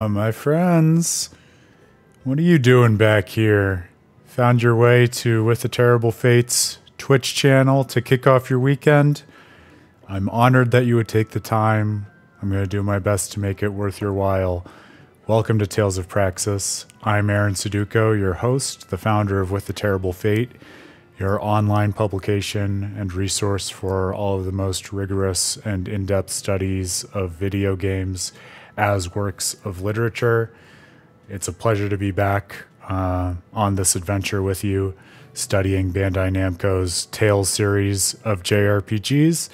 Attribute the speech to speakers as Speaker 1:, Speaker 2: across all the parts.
Speaker 1: Uh, my friends, what are you doing back here? Found your way to With the Terrible Fates Twitch channel to kick off your weekend? I'm honored that you would take the time. I'm going to do my best to make it worth your while. Welcome to Tales of Praxis. I'm Aaron Suduiko, your host, the founder of With the Terrible Fate, your online publication and resource for all of the most rigorous and in depth studies of video games as works of literature. It's a pleasure to be back uh, on this adventure with you, studying Bandai Namco's Tales series of JRPGs.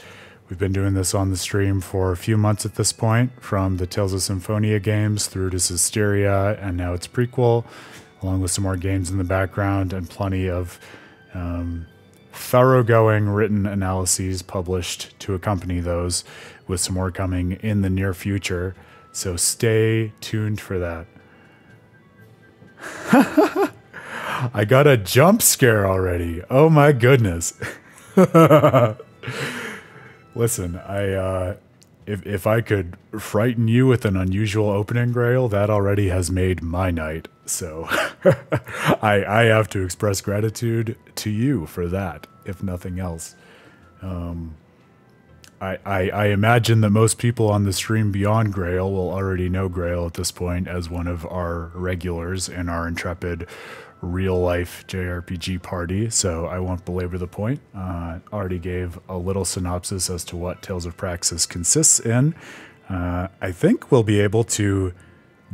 Speaker 1: We've been doing this on the stream for a few months at this point, from the Tales of Symphonia games through to Zestiria, and now its prequel, along with some more games in the background and plenty of um, thoroughgoing written analyses published to accompany those, with some more coming in the near future. So stay tuned for that. I got a jump scare already. Oh my goodness. Listen, I uh if if I could frighten you with an unusual opening grail, that already has made my night. So I I have to express gratitude to you for that, if nothing else. Um I, I, imagine that most people on the stream beyond Grail will already know Grail at this point as one of our regulars in our intrepid real life JRPG party. So I won't belabor the point. Uh, already gave a little synopsis as to what Tales of Praxis consists in. Uh, I think we'll be able to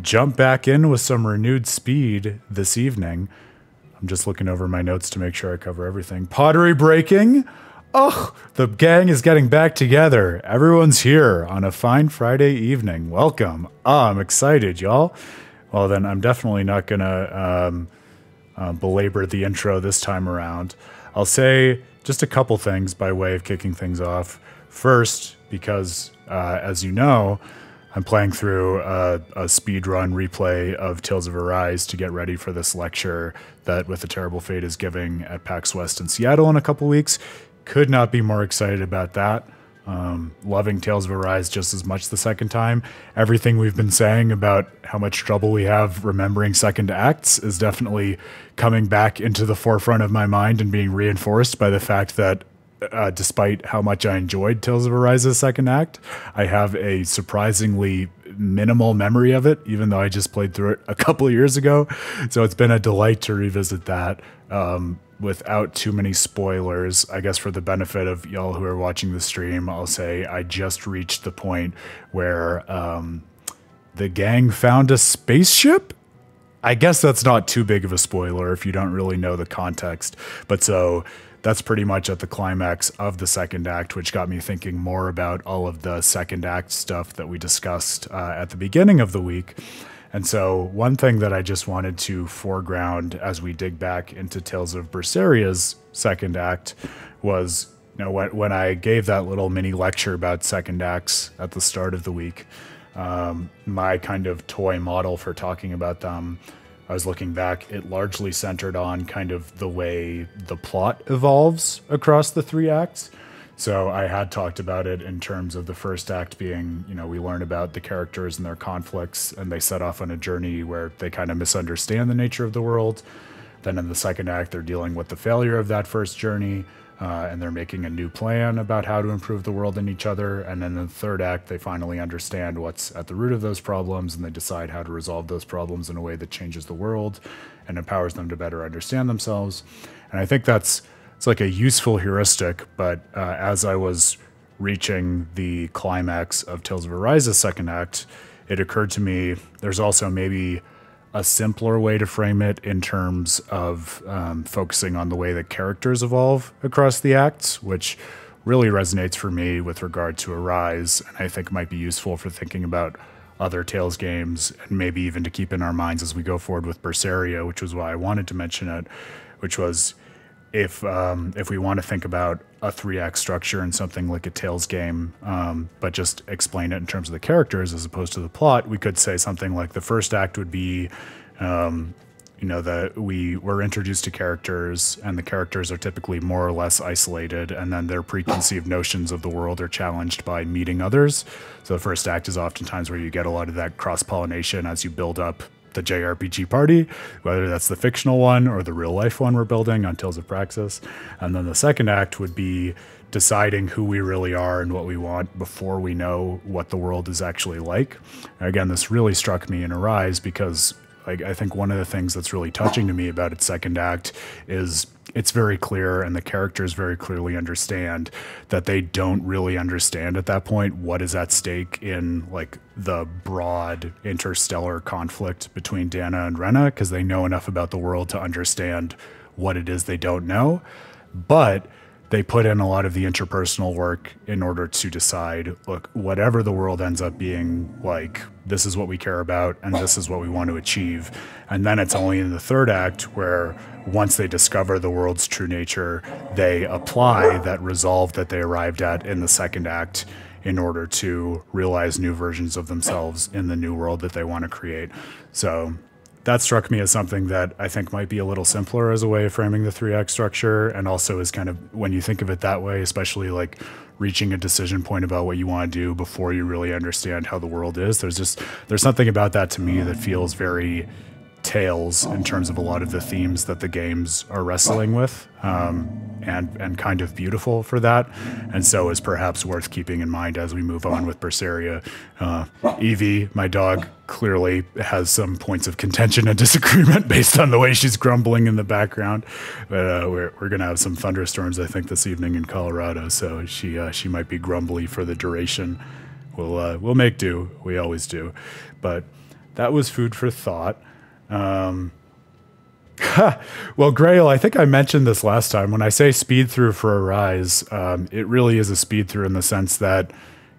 Speaker 1: jump back in with some renewed speed this evening. I'm just looking over my notes to make sure I cover everything. Pottery breaking. Oh, the gang is getting back together. Everyone's here on a fine Friday evening. Welcome. Oh, I'm excited, y'all. Well, then I'm definitely not going to um, uh, belabor the intro this time around. I'll say just a couple things by way of kicking things off. First, because uh, as you know, I'm playing through a, a replay of Tales of Arise to get ready for this lecture that With the Terrible Fate is giving at PAX West in Seattle in a couple weeks. Could not be more excited about that. Um, loving Tales of Arise just as much the second time. Everything we've been saying about how much trouble we have remembering second acts is definitely coming back into the forefront of my mind and being reinforced by the fact that uh, despite how much I enjoyed Tales of Arise's second act, I have a surprisingly minimal memory of it, even though I just played through it a couple years ago. So it's been a delight to revisit that. Um, without too many spoilers, I guess for the benefit of y'all who are watching the stream, I'll say I just reached the point where um, the gang found a spaceship. I guess that's not too big of a spoiler if you don't really know the context. But so that's pretty much at the climax of the second act, which got me thinking more about all of the second act stuff that we discussed uh, at the beginning of the week. And so, one thing that I just wanted to foreground as we dig back into Tales of Berseria's second act was, you know, when, when I gave that little mini lecture about second acts at the start of the week, um, my kind of toy model for talking about them, I was looking back, it largely centered on kind of the way the plot evolves across the three acts. So I had talked about it in terms of the first act being, you know, we learn about the characters and their conflicts, and they set off on a journey where they kind of misunderstand the nature of the world. Then in the second act, they're dealing with the failure of that first journey, uh, and they're making a new plan about how to improve the world and each other. And then in the third act, they finally understand what's at the root of those problems, and they decide how to resolve those problems in a way that changes the world and empowers them to better understand themselves. And I think that's it's like a useful heuristic, but uh, as I was reaching the climax of Tales of Arise's second act, it occurred to me there's also maybe a simpler way to frame it in terms of um, focusing on the way that characters evolve across the acts, which really resonates for me with regard to Arise, and I think might be useful for thinking about other Tales games, and maybe even to keep in our minds as we go forward with Berseria, which was why I wanted to mention it, which was if um, if we want to think about a three act structure in something like a Tales game, um, but just explain it in terms of the characters as opposed to the plot, we could say something like the first act would be, um, you know that we were introduced to characters and the characters are typically more or less isolated and then their preconceived notions of the world are challenged by meeting others. So the first act is oftentimes where you get a lot of that cross-pollination as you build up the JRPG party, whether that's the fictional one or the real life one we're building on Tales of Praxis. And then the second act would be deciding who we really are and what we want before we know what the world is actually like. And Again, this really struck me in Arise because like I think one of the things that's really touching to me about its second act is it's very clear and the characters very clearly understand that they don't really understand at that point what is at stake in like the broad interstellar conflict between Dahna and Rena because they know enough about the world to understand what it is they don't know. But they put in a lot of the interpersonal work in order to decide look whatever the world ends up being like this is what we care about and this is what we want to achieve. And then it's only in the third act where once they discover the world's true nature they apply that resolve that they arrived at in the second act in order to realize new versions of themselves in the new world that they want to create. So that struck me as something that I think might be a little simpler as a way of framing the three act structure, and also is kind of when you think of it that way, especially like reaching a decision point about what you want to do before you really understand how the world is. There's just there's something about that to me that feels very tales in terms of a lot of the themes that the games are wrestling with, um, and and kind of beautiful for that, and so is perhaps worth keeping in mind as we move on with Berseria. Uh, Evie, my dog, clearly has some points of contention and disagreement based on the way she's grumbling in the background, but uh, we're we're gonna have some thunderstorms I think this evening in Colorado, so she uh, she might be grumbly for the duration. We'll uh, we'll make do. We always do, but that was food for thought. Um, well, Grail, I think I mentioned this last time. When I say speed through for Arise, um, it really is a speed through in the sense that,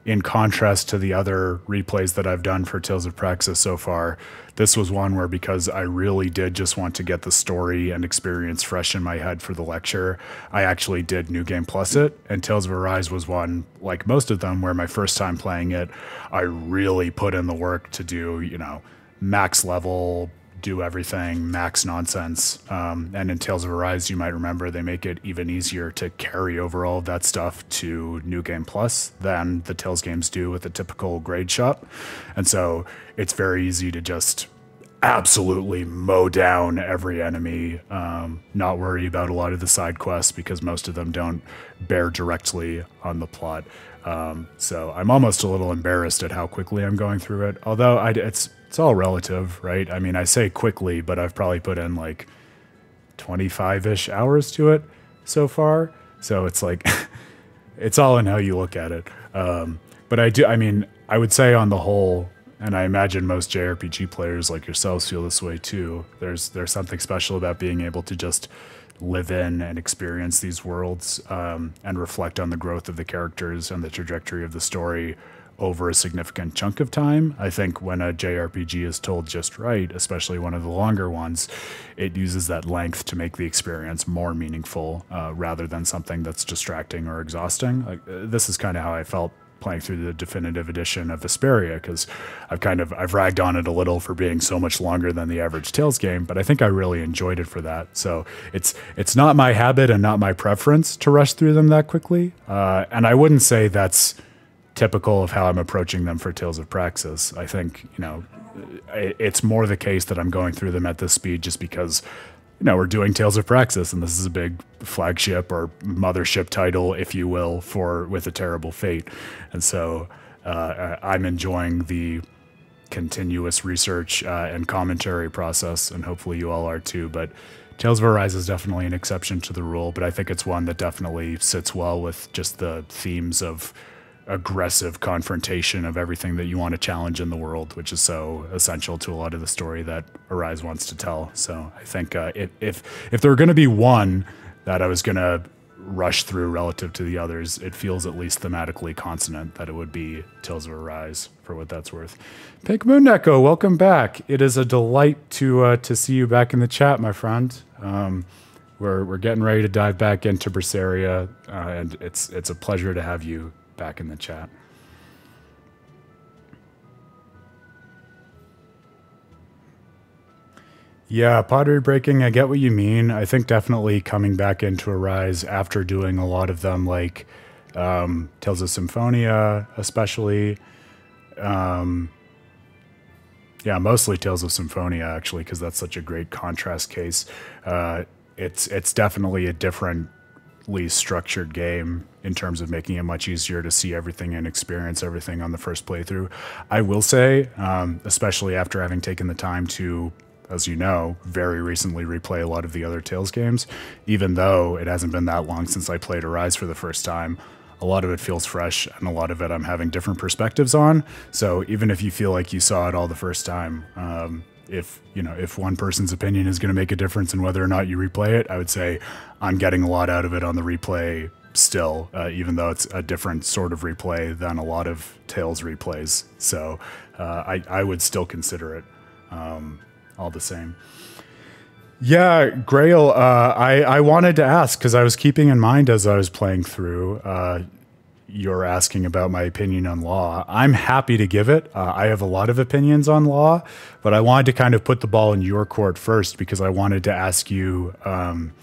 Speaker 1: in contrast to the other replays that I've done for Tales of Praxis so far, this was one where because I really did just want to get the story and experience fresh in my head for the lecture, I actually did New Game Plus it. And Tales of Arise was one, like most of them, where my first time playing it, I really put in the work to do, you know, max level do everything, max nonsense. Um, and in Tales of Arise, you might remember they make it even easier to carry over all of that stuff to New Game Plus than the Tales games do with a typical grade shop. And so it's very easy to just absolutely mow down every enemy, um, not worry about a lot of the side quests because most of them don't bear directly on the plot. Um, so I'm almost a little embarrassed at how quickly I'm going through it. Although I, it's it's all relative, right? I mean, I say quickly, but I've probably put in like 25 ish hours to it so far. So it's like, it's all in how you look at it. Um, but I do, I mean, I would say on the whole, and I imagine most JRPG players like yourselves feel this way too. There's there's something special about being able to just live in and experience these worlds um, and reflect on the growth of the characters and the trajectory of the story over a significant chunk of time. I think when a JRPG is told just right, especially one of the longer ones, it uses that length to make the experience more meaningful uh, rather than something that's distracting or exhausting. Like, uh, this is kind of how I felt playing through the definitive edition of Vesperia because I've kind of I've ragged on it a little for being so much longer than the average Tales game, but I think I really enjoyed it for that. So it's it's not my habit and not my preference to rush through them that quickly, uh, and I wouldn't say that's typical of how I'm approaching them for Tales of Praxis. I think, you know, it's more the case that I'm going through them at this speed just because, you know, we're doing Tales of Praxis and this is a big flagship or mothership title, if you will, for With a Terrible Fate. And so uh, I'm enjoying the continuous research uh, and commentary process, and hopefully you all are too. But Tales of Arise is definitely an exception to the rule, but I think it's one that definitely sits well with just the themes of aggressive confrontation of everything that you want to challenge in the world, which is so essential to a lot of the story that Arise wants to tell. So I think uh, if if there were going to be one that I was going to rush through relative to the others, it feels at least thematically consonant that it would be Tales of Arise for what that's worth. Pink Moon Echo, welcome back. It is a delight to uh, to see you back in the chat, my friend. Um, we're, we're getting ready to dive back into Berseria, uh, and it's it's a pleasure to have you back in the chat. Yeah, pottery breaking, I get what you mean. I think definitely coming back into Arise after doing a lot of them, like um, Tales of Symphonia, especially. Um, yeah, mostly Tales of Symphonia, actually, because that's such a great contrast case. Uh, it's it's definitely a differently structured game in terms of making it much easier to see everything and experience everything on the first playthrough. I will say, um, especially after having taken the time to as you know, very recently replay a lot of the other Tales games. Even though it hasn't been that long since I played Arise for the first time, a lot of it feels fresh and a lot of it I'm having different perspectives on. So even if you feel like you saw it all the first time, um, if you know if one person's opinion is going to make a difference in whether or not you replay it, I would say I'm getting a lot out of it on the replay still, uh, even though it's a different sort of replay than a lot of Tales replays. So uh, I, I would still consider it. Um, all the same. Yeah, Grail, uh, I, I wanted to ask because I was keeping in mind as I was playing through, uh, you're asking about my opinion on law. I'm happy to give it. Uh, I have a lot of opinions on law, but I wanted to kind of put the ball in your court first because I wanted to ask you um,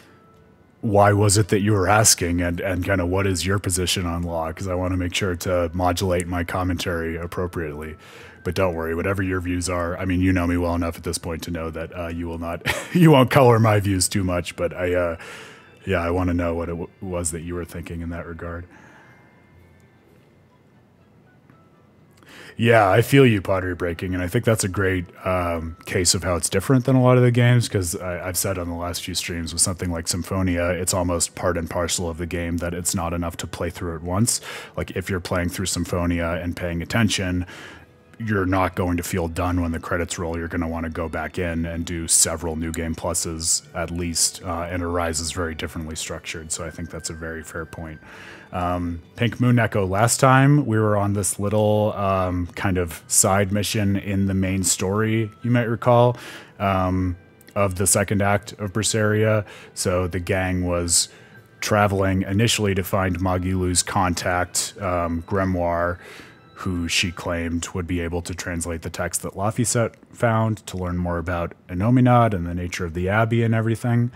Speaker 1: why was it that you were asking and, and kind of what is your position on law because I want to make sure to modulate my commentary appropriately. But don't worry, whatever your views are, I mean, you know me well enough at this point to know that uh, you will not, you won't color my views too much. But I, uh, yeah, I want to know what it was that you were thinking in that regard. Yeah, I feel you, pottery breaking, and I think that's a great um, case of how it's different than a lot of the games. Because I've said on the last few streams with something like Symphonia, it's almost part and parcel of the game that it's not enough to play through it once. Like if you're playing through Symphonia and paying attention, you're not going to feel done when the credits roll. You're going to want to go back in and do several new game pluses at least. Uh, and Arise is very differently structured, so I think that's a very fair point. Um, Pink Moon Echo. Last time we were on this little um, kind of side mission in the main story. You might recall. Um, of the second act of Berseria. So the gang was traveling initially to find Magilou's contact, um, Grimoirh, who she claimed would be able to translate the text that Laphicet found to learn more about Innominat and the nature of the Abbey and everything.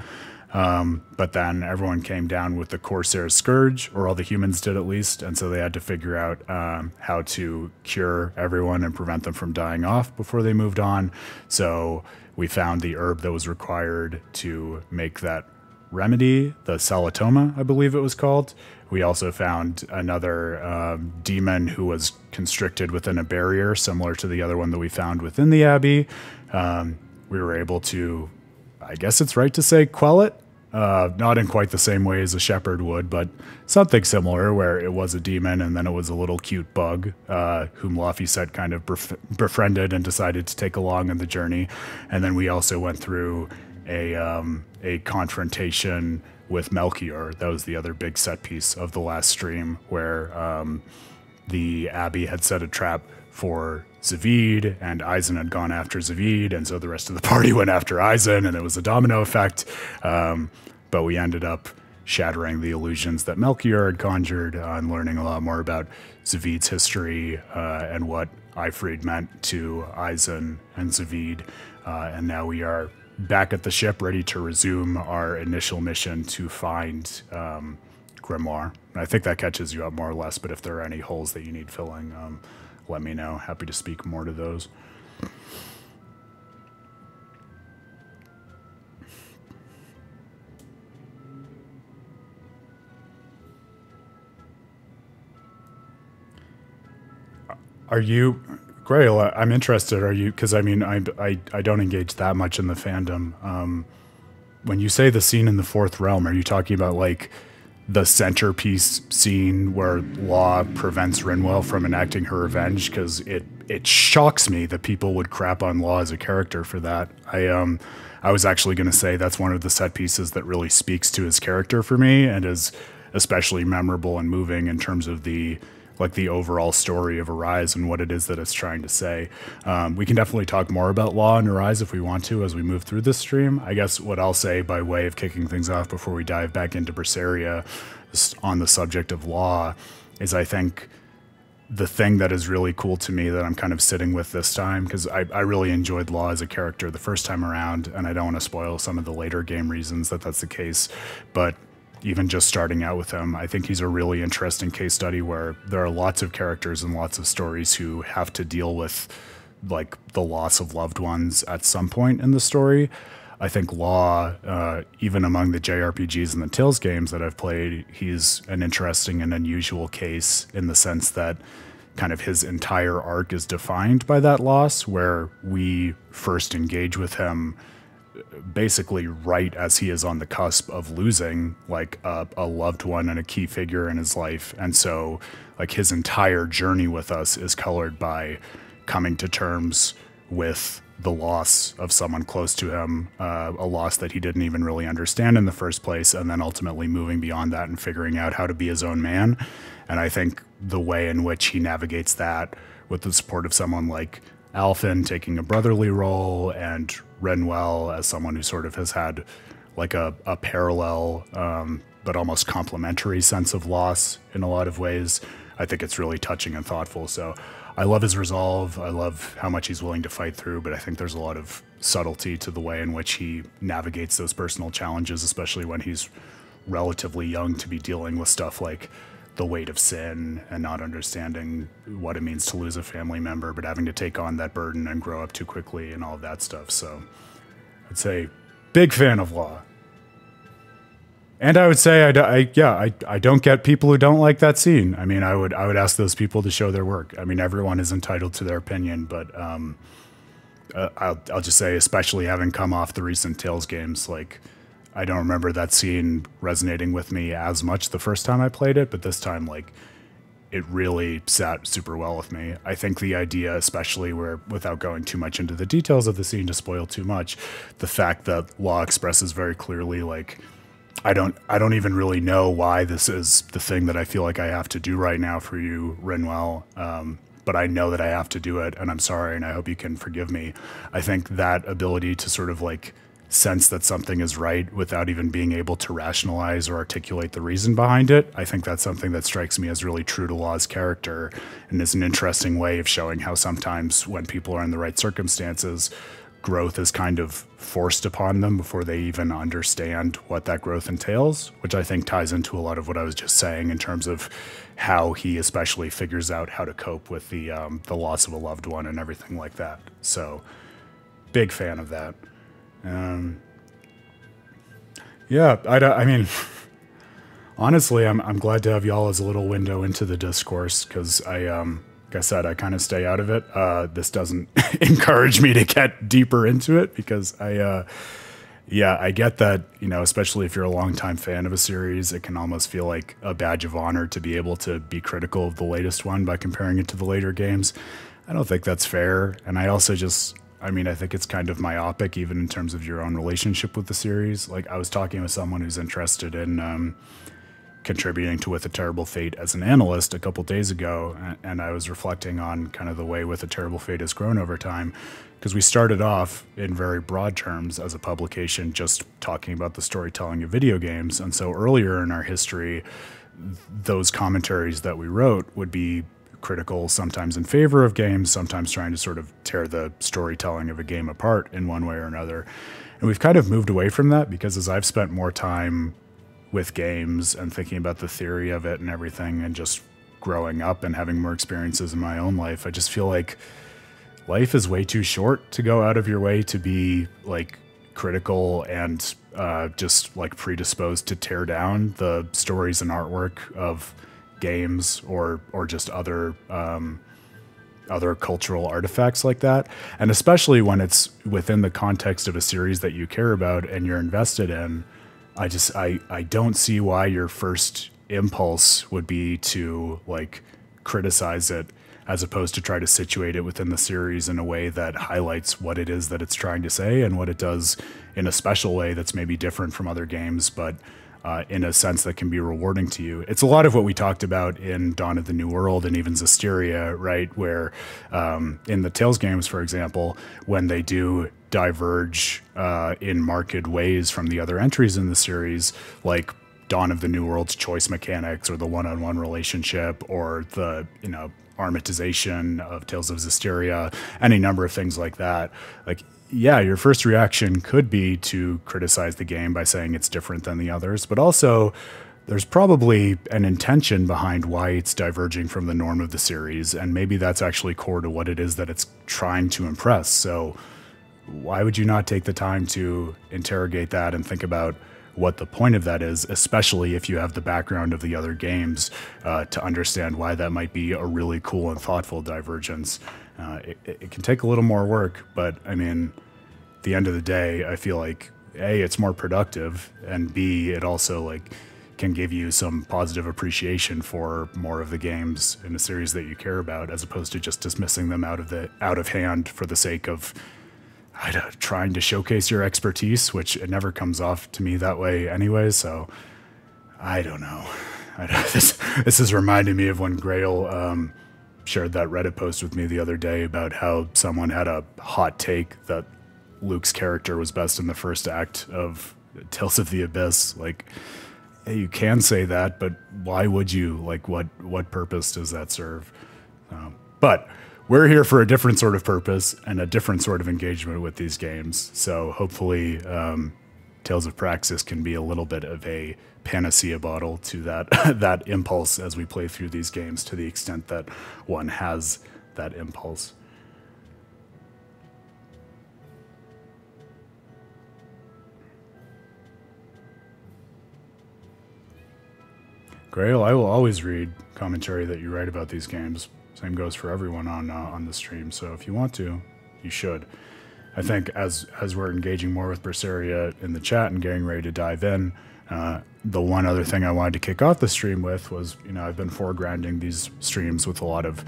Speaker 1: Um, but then everyone came down with the Corsair Scourge, or all the humans did at least, and so they had to figure out um, how to cure everyone and prevent them from dying off before they moved on. So we found the herb that was required to make that remedy, the Salatoma, I believe it was called, we also found another um, demon who was constricted within a barrier, similar to the other one that we found within the abbey. Um, we were able to, I guess it's right to say, quell it. Uh, not in quite the same way as a shepherd would, but something similar, where it was a demon and then it was a little cute bug uh, whom said kind of bef- befriended and decided to take along on the journey. And then we also went through a um, a confrontation with Melchior. That was the other big set piece of the last stream where um, the Abbey had set a trap for Zaveid and Eisen had gone after Zaveid. and so the rest of the party went after Eisen, and it was a domino effect. Um, but we ended up shattering the illusions that Melchior had conjured uh, and learning a lot more about Zaveid's history uh, and what Aifread meant to Eisen and Zaveid. Uh, and now we are back at the ship, ready to resume our initial mission to find um, Grimoirh. I think that catches you up more or less, but if there are any holes that you need filling, um, let me know. Happy to speak more to those. Are you Grail, I'm interested. Are you? Because I mean, I, I I don't engage that much in the fandom. Um, when you say the scene in the fourth realm, are you talking about like the centerpiece scene where Law prevents Rinwell from enacting her revenge? Because it it shocks me that people would crap on Law as a character for that. I um I was actually going to say that's one of the set pieces that really speaks to his character for me and is especially memorable and moving in terms of the like the overall story of Arise and what it is that it's trying to say. Um, we can definitely talk more about Law and Arise if we want to as we move through this stream. I guess what I'll say by way of kicking things off before we dive back into Berseria on the subject of Law is I think the thing that is really cool to me that I'm kind of sitting with this time because I, I really enjoyed Law as a character the first time around, and I don't want to spoil some of the later game reasons that that's the case. But even just starting out with him, I think he's a really interesting case study where there are lots of characters and lots of stories who have to deal with like the loss of loved ones at some point in the story. I think Law, uh, even among the JRPGs and the Tales games that I've played, he's an interesting and unusual case in the sense that kind of his entire arc is defined by that loss, where we first engage with him basically right as he is on the cusp of losing like a, a, loved one and a key figure in his life and so like his entire journey with us is colored by coming to terms with the loss of someone close to him, uh, a loss that he didn't even really understand in the first place, and then ultimately moving beyond that and figuring out how to be his own man. And I think the way in which he navigates that with the support of someone like Alphen taking a brotherly role and Rinwell as someone who sort of has had like a, a parallel um, but almost complementary sense of loss in a lot of ways. I think it's really touching and thoughtful. So I love his resolve. I love how much he's willing to fight through, but I think there's a lot of subtlety to the way in which he navigates those personal challenges, especially when he's relatively young to be dealing with stuff like the weight of sin and not understanding what it means to lose a family member, but having to take on that burden and grow up too quickly and all of that stuff. So I'd say big fan of Law. And I would say, I, I, yeah, I, I don't get people who don't like that scene. I mean, I would I would ask those people to show their work. I mean, everyone is entitled to their opinion, but um, uh, I'll I'll just say, especially having come off the recent Tales games, like I don't remember that scene resonating with me as much the first time I played it, but this time, like, it really sat super well with me. I think the idea, especially where, without going too much into the details of the scene to spoil too much, the fact that Law expresses very clearly, like I don't I don't even really know why this is the thing that I feel like I have to do right now for you, Rinwell. Um, but I know that I have to do it, and I'm sorry, and I hope you can forgive me. I think that ability to sort of like sense that something is right without even being able to rationalize or articulate the reason behind it, I think that's something that strikes me as really true to Law's character and is an interesting way of showing how sometimes when people are in the right circumstances, growth is kind of forced upon them before they even understand what that growth entails, which I think ties into a lot of what I was just saying in terms of how he especially figures out how to cope with the um, the loss of a loved one and everything like that. So, big fan of that. Um, yeah, I, I mean, honestly, I'm I'm glad to have y'all as a little window into the discourse because I um like I said, I kind of stay out of it. Uh, this doesn't encourage me to get deeper into it because I, uh, yeah, I get that, you know, especially if you're a longtime fan of a series, it can almost feel like a badge of honor to be able to be critical of the latest one by comparing it to the later games. I don't think that's fair. And I also just, I mean, I think it's kind of myopic, even in terms of your own relationship with the series. Like, I was talking with someone who's interested in, um, contributing to With a Terrible Fate as an analyst a couple days ago, and I was reflecting on kind of the way With a Terrible Fate has grown over time. Because we started off in very broad terms as a publication, just talking about the storytelling of video games. And so earlier in our history, those commentaries that we wrote would be critical, sometimes in favor of games, sometimes trying to sort of tear the storytelling of a game apart in one way or another. And we've kind of moved away from that because as I've spent more time with games and thinking about the theory of it and everything and just growing up and having more experiences in my own life, I just feel like life is way too short to go out of your way to be like critical and uh, just like predisposed to tear down the stories and artwork of games or or just other um, other cultural artifacts like that. And especially when it's within the context of a series that you care about and you're invested in I just I I don't see why your first impulse would be to like criticize it as opposed to try to situate it within the series in a way that highlights what it is that it's trying to say and what it does in a special way that's maybe different from other games, but uh, in a sense that can be rewarding to you. It's a lot of what we talked about in Dawn of the New World and even Zestiria, right? Where um, in the Tales games, for example, when they do diverge uh, in marked ways from the other entries in the series, like Dawn of the New World's choice mechanics or the one-on-one relationship or the, you know, armatization of Tales of Zestiria, any number of things like that. Like, yeah, your first reaction could be to criticize the game by saying it's different than the others, but also there's probably an intention behind why it's diverging from the norm of the series, and maybe that's actually core to what it is that it's trying to impress. So, why would you not take the time to interrogate that and think about what the point of that is, especially if you have the background of the other games uh, to understand why that might be a really cool and thoughtful divergence? Uh, it, it can take a little more work, but I mean, at the end of the day, I feel like a it's more productive, and b it also like can give you some positive appreciation for more of the games in a series that you care about, as opposed to just dismissing them out of the out of hand for the sake of trying to showcase your expertise, which it never comes off to me that way anyway. So I don't know. I, this this is reminding me of when Grail um, shared that Reddit post with me the other day about how someone had a hot take that Luke's character was best in the first act of Tales of the Abyss. Like you can say that, but why would you? Like, what what purpose does that serve? Um, but we're here for a different sort of purpose and a different sort of engagement with these games. So hopefully, um, Tales of Praxis can be a little bit of a panacea bottle to that that impulse as we play through these games, to the extent that one has that impulse. Grail, I will always read commentary that you write about these games. Same goes for everyone on uh, on the stream. So if you want to, you should. I think as as we're engaging more with Berseria in the chat and getting ready to dive in, uh, the one other thing I wanted to kick off the stream with was, you know, I've been foregrounding these streams with a lot of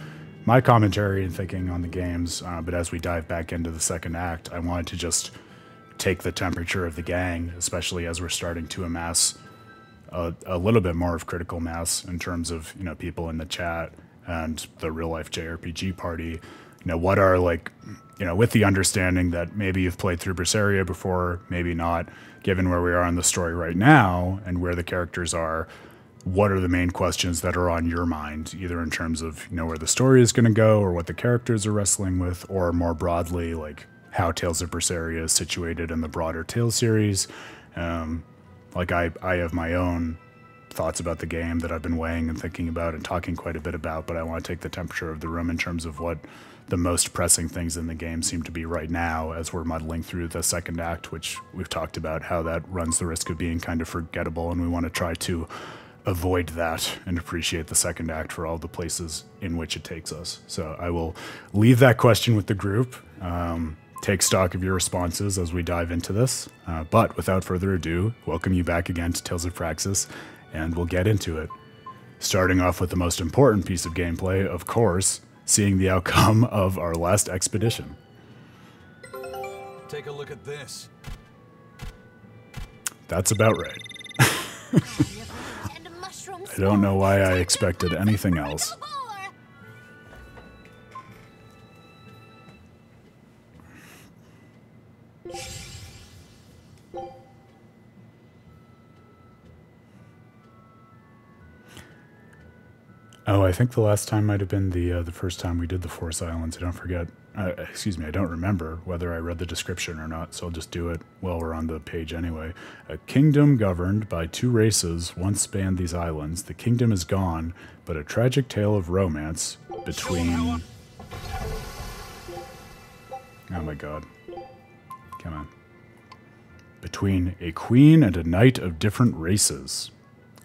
Speaker 1: my commentary and thinking on the games. Uh, but as we dive back into the second act, I wanted to just take the temperature of the gang, especially as we're starting to amass a, a, little bit more of critical mass in terms of you know people in the chat and the real life JRPG party. You know what are like you know with the understanding that maybe you've played through Berseria before, maybe not. Given where we are in the story right now and where the characters are, what are the main questions that are on your mind, either in terms of you know where the story is going to go or what the characters are wrestling with, or more broadly like how Tales of Berseria is situated in the broader Tales series. Um, like I, I have my own thoughts about the game that I've been weighing and thinking about and talking quite a bit about, but I want to take the temperature of the room in terms of what the most pressing things in the game seem to be right now as we're muddling through the second act, which we've talked about how that runs the risk of being kind of forgettable, and we want to try to avoid that and appreciate the second act for all the places in which it takes us. So I will leave that question with the group. Um, take stock of your responses as we dive into this. Uh, but without further ado, welcome you back again to Tales of Praxis, and we'll get into it. Starting off with the most important piece of gameplay, of course, seeing the outcome of our last expedition.
Speaker 2: Take a look at this.
Speaker 1: That's about right. I don't know why I expected anything else. Oh, I think the last time might have been the uh, the first time we did the Force Islands. I don't forget. Uh, excuse me, I don't remember whether I read the description or not, so I'll just do it while we're on the page anyway. A kingdom governed by two races once spanned these islands. The kingdom is gone, but a tragic tale of romance between. Oh my god. Come on. Between a queen and a knight of different races.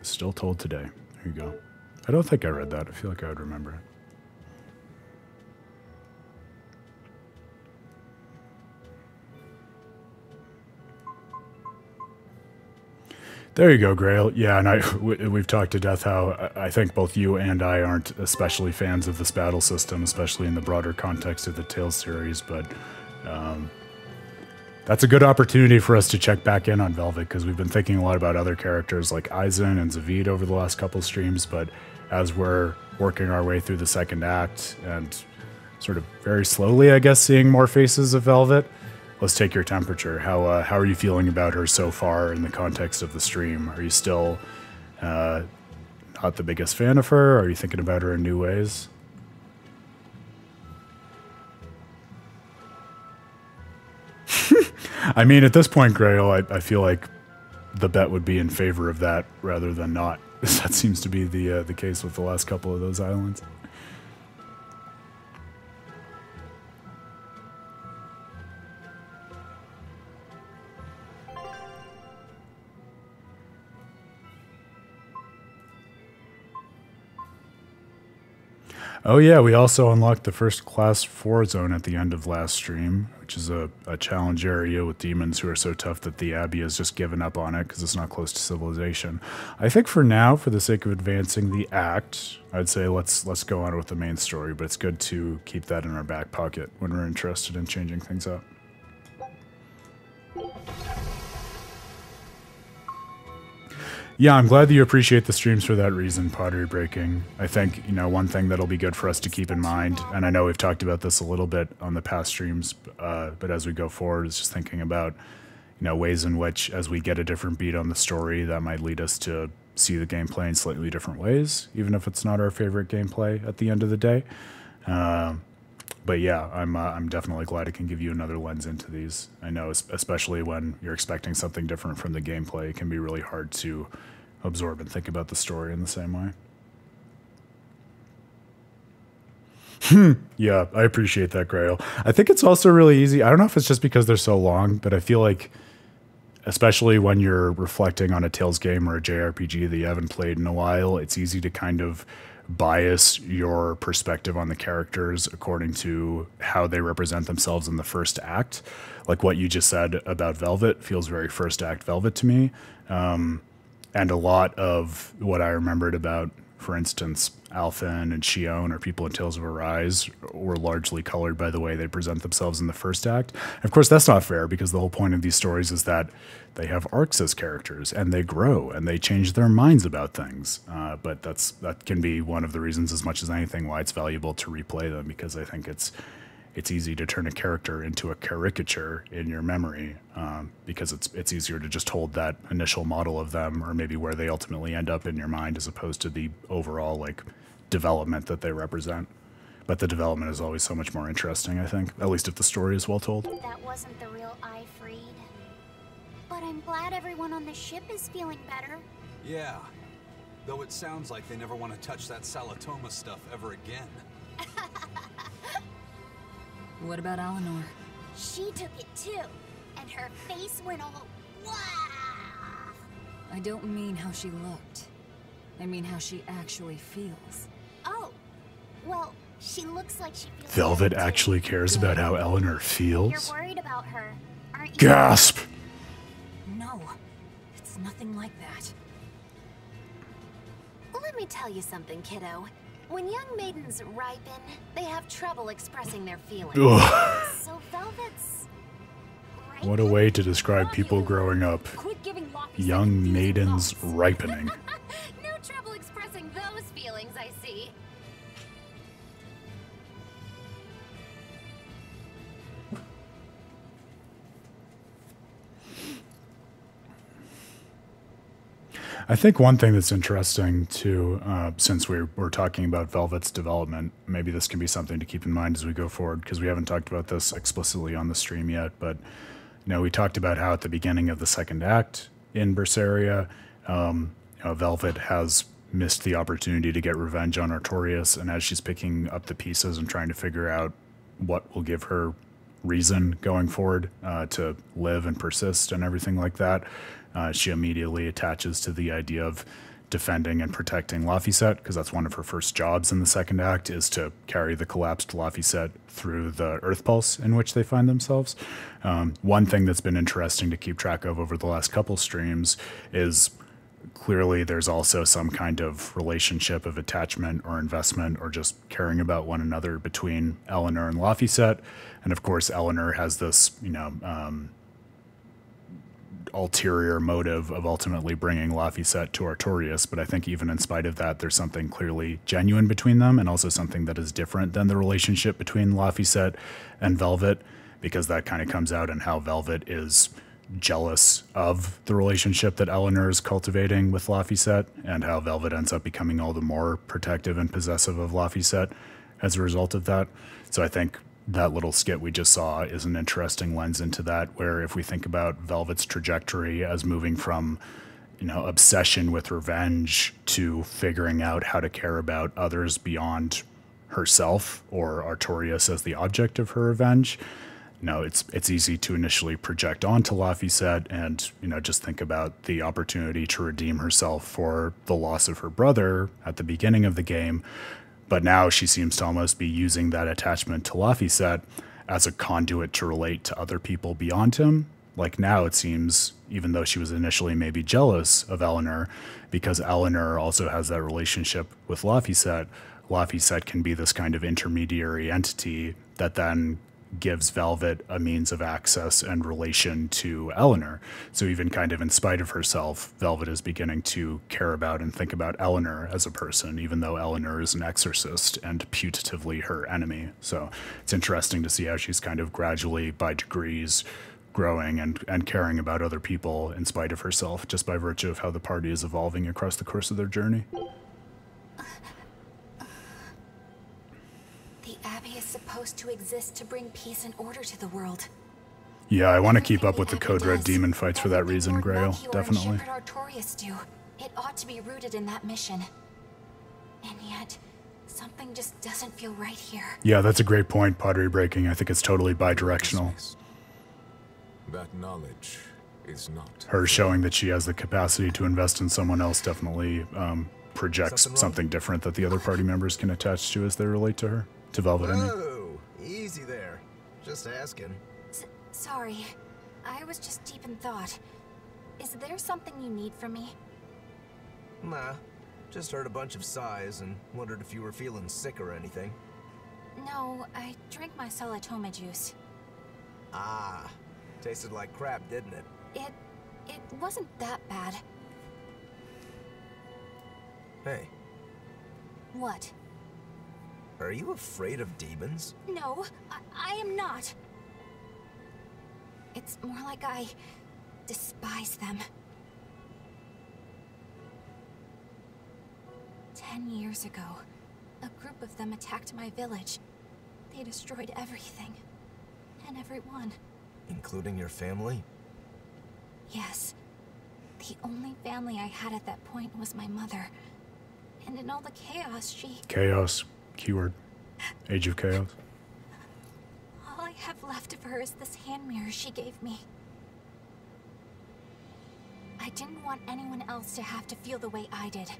Speaker 1: Still told today. There you go. I don't think I read that. I feel like I would remember it. There you go, Grail. Yeah, and I we've talked to death how I think both you and I aren't especially fans of this battle system, especially in the broader context of the Tales series. But um, that's a good opportunity for us to check back in on Velvet because we've been thinking a lot about other characters like Eisen and Zaveid over the last couple streams, but as we're working our way through the second act and sort of very slowly, I guess, seeing more faces of Velvet. Let's take your temperature. How uh, how are you feeling about her so far in the context of the stream? Are you still uh, not the biggest fan of her? Are you thinking about her in new ways? I mean, at this point, Grail, I, I feel like the bet would be in favor of that rather than not. that seems to be the uh, the case with the last couple of those islands. Oh yeah, we also unlocked the first class 4 zone at the end of last stream, which is a, a challenge area with demons who are so tough that the Abbey has just given up on it because it's not close to civilization. I think for now, for the sake of advancing the act, I'd say let's let's go on with the main story, but it's good to keep that in our back pocket when we're interested in changing things up. Yeah, I'm glad that you appreciate the streams for that reason, pottery breaking. I think, you know, one thing that'll be good for us to keep in mind, and I know we've talked about this a little bit on the past streams, uh, but as we go forward, is just thinking about, you know, ways in which, as we get a different beat on the story, that might lead us to see the gameplay in slightly different ways, even if it's not our favorite gameplay at the end of the day. Uh, but yeah, I'm uh, I'm definitely glad it can give you another lens into these. I know, especially when you're expecting something different from the gameplay, it can be really hard to absorb and think about the story in the same way. Hmm. yeah, I appreciate that, Grail. I think it's also really easy. I don't know if it's just because they're so long, but I feel like, especially when you're reflecting on a Tales game or a JRPG that you haven't played in a while, it's easy to kind of bias your perspective on the characters according to how they represent themselves in the first act. Like what you just said about Velvet feels very first act Velvet to me. Um, and a lot of what I remembered about, for instance, Alphen and Shionne or people in Tales of Arise were largely colored by the way they present themselves in the first act. of course, that's not fair because the whole point of these stories is that they have arcs as characters and they grow and they change their minds about things. Uh, but that's that can be one of the reasons, as much as anything, why it's valuable to replay them because I think it's it's easy to turn a character into a caricature in your memory um, because it's it's easier to just hold that initial model of them or maybe where they ultimately end up in your mind as opposed to the overall like development that they represent. But the development is always so much more interesting, I think, at least if the story is well told.
Speaker 2: That wasn't the real. But I'm glad everyone on the ship is feeling better.
Speaker 3: Yeah. Though it sounds like they never want to touch that Salatoma stuff ever again.
Speaker 4: What about Eleanor?
Speaker 2: She took it too, and her face went all wow.
Speaker 4: I don't mean how she looked. I mean how she actually feels.
Speaker 2: Oh, well, she looks like she feels.
Speaker 1: Velvet actually cares about how Eleanor feels.
Speaker 2: You're worried about her, aren't you?
Speaker 1: Gasp!
Speaker 4: No, it's nothing like that.
Speaker 2: Let me tell you something, kiddo. When young maidens ripen, they have trouble expressing their feelings. So Velvet's...
Speaker 1: What a way to describe people growing up. Young maidens ripening.
Speaker 2: I
Speaker 1: think one thing that's interesting too, uh, since we're, we're talking about Velvet's development, maybe this can be something to keep in mind as we go forward, because we haven't talked about this explicitly on the stream yet. But you know, we talked about how at the beginning of the second act in Berseria, um, you know, Velvet has missed the opportunity to get revenge on Artorias, and as she's picking up the pieces and trying to figure out what will give her reason going forward uh, to live and persist and everything like that, uh, she immediately attaches to the idea of defending and protecting Laphicet because that's one of her first jobs in the second act is to carry the collapsed Laphicet through the Earth Pulse in which they find themselves. Um, one thing that's been interesting to keep track of over the last couple streams is clearly there's also some kind of relationship of attachment or investment or just caring about one another between Eleanor and Laphicet. And of course, Eleanor has this, you know, um, ulterior motive of ultimately bringing Laphicet to Artorias, but I think even in spite of that, there's something clearly genuine between them and also something that is different than the relationship between Laphicet and Velvet, because that kind of comes out in how Velvet is jealous of the relationship that Eleanor is cultivating with Laphicet and how Velvet ends up becoming all the more protective and possessive of Laphicet as a result of that. So I think that little skit we just saw is an interesting lens into that, where if we think about Velvet's trajectory as moving from you know, obsession with revenge to figuring out how to care about others beyond herself or Artorias as the object of her revenge. You know, it's it's easy to initially project onto Laphicet and, you know, just think about the opportunity to redeem herself for the loss of her brother at the beginning of the game. But now she seems to almost be using that attachment to Laphicet as a conduit to relate to other people beyond him. Like now it seems even though she was initially maybe jealous of Eleanor because Eleanor also has that relationship with Laphicet, Laphicet can be this kind of intermediary entity that then gives Velvet a means of access and relation to Eleanor. So even kind of in spite of herself, Velvet is beginning to care about and think about Eleanor as a person, even though Eleanor is an exorcist and putatively her enemy. So it's interesting to see how she's kind of gradually, by degrees, growing and, and caring about other people in spite of herself, just by virtue of how the party is evolving across the course of their journey.
Speaker 5: The Abbey is supposed to exist to bring peace and order to the world.
Speaker 1: Yeah, I want to keep up with the Code Red demon fights for that reason,
Speaker 5: Lord
Speaker 1: Grail. Definitely.
Speaker 5: Shepherd Artorias do. It ought to be rooted in that mission. And yet, something just doesn't feel right here.
Speaker 1: Yeah, that's a great point, pottery breaking. I think it's totally bi-directional.
Speaker 6: That knowledge is not.
Speaker 1: Her showing that she has the capacity to invest in someone else definitely um, projects
Speaker 7: Something
Speaker 1: something different that the other party members can attach to as they relate to her. To Velvet, I mean.
Speaker 7: Easy there. Just asking.
Speaker 5: S sorry. I was just deep in thought. Is there something you need from me?
Speaker 7: Nah, just heard a bunch of sighs and wondered if you were feeling sick or anything.
Speaker 5: No, I drank my Salatoma juice.
Speaker 7: Ah, tasted like crap, didn't it?
Speaker 5: It... it wasn't that bad.
Speaker 7: Hey,
Speaker 5: What?
Speaker 7: Are you afraid of demons?
Speaker 5: No, I, I am not. It's more like I despise them. Ten years ago, a group of them attacked my village. They destroyed everything. And everyone.
Speaker 7: Including your family?
Speaker 5: Yes. The only family I had at that point was my mother. And in all the chaos, she...
Speaker 1: Chaos. Keyword. Age of Chaos.
Speaker 5: All I have left of her is this hand mirror she gave me. I didn't want anyone else to have to feel the way I did.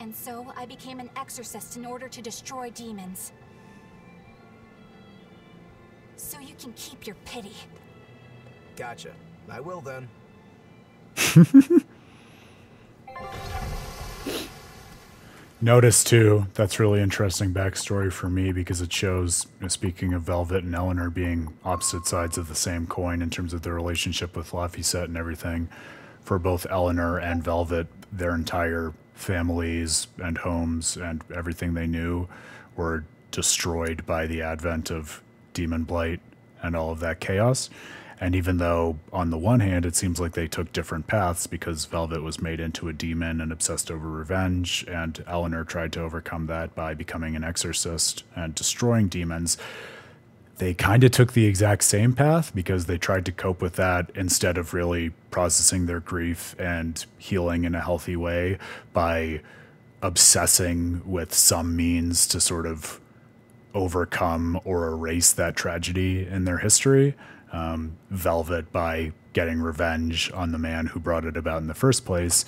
Speaker 5: And so I became an exorcist in order to destroy demons. So you can keep your pity.
Speaker 7: Gotcha. I will then.
Speaker 1: Notice too, that's really interesting backstory for me because it shows, you know, speaking of Velvet and Eleanor being opposite sides of the same coin in terms of their relationship with Laphicet and everything, for both Eleanor and Velvet, their entire families and homes and everything they knew were destroyed by the advent of Demon Blight and all of that chaos. And even though, on the one hand, it seems like they took different paths because Velvet was made into a demon and obsessed over revenge, and Eleanor tried to overcome that by becoming an exorcist and destroying demons, they kind of took the exact same path because they tried to cope with that instead of really processing their grief and healing in a healthy way by obsessing with some means to sort of overcome or erase that tragedy in their history. Um, Velvet by getting revenge on the man who brought it about in the first place,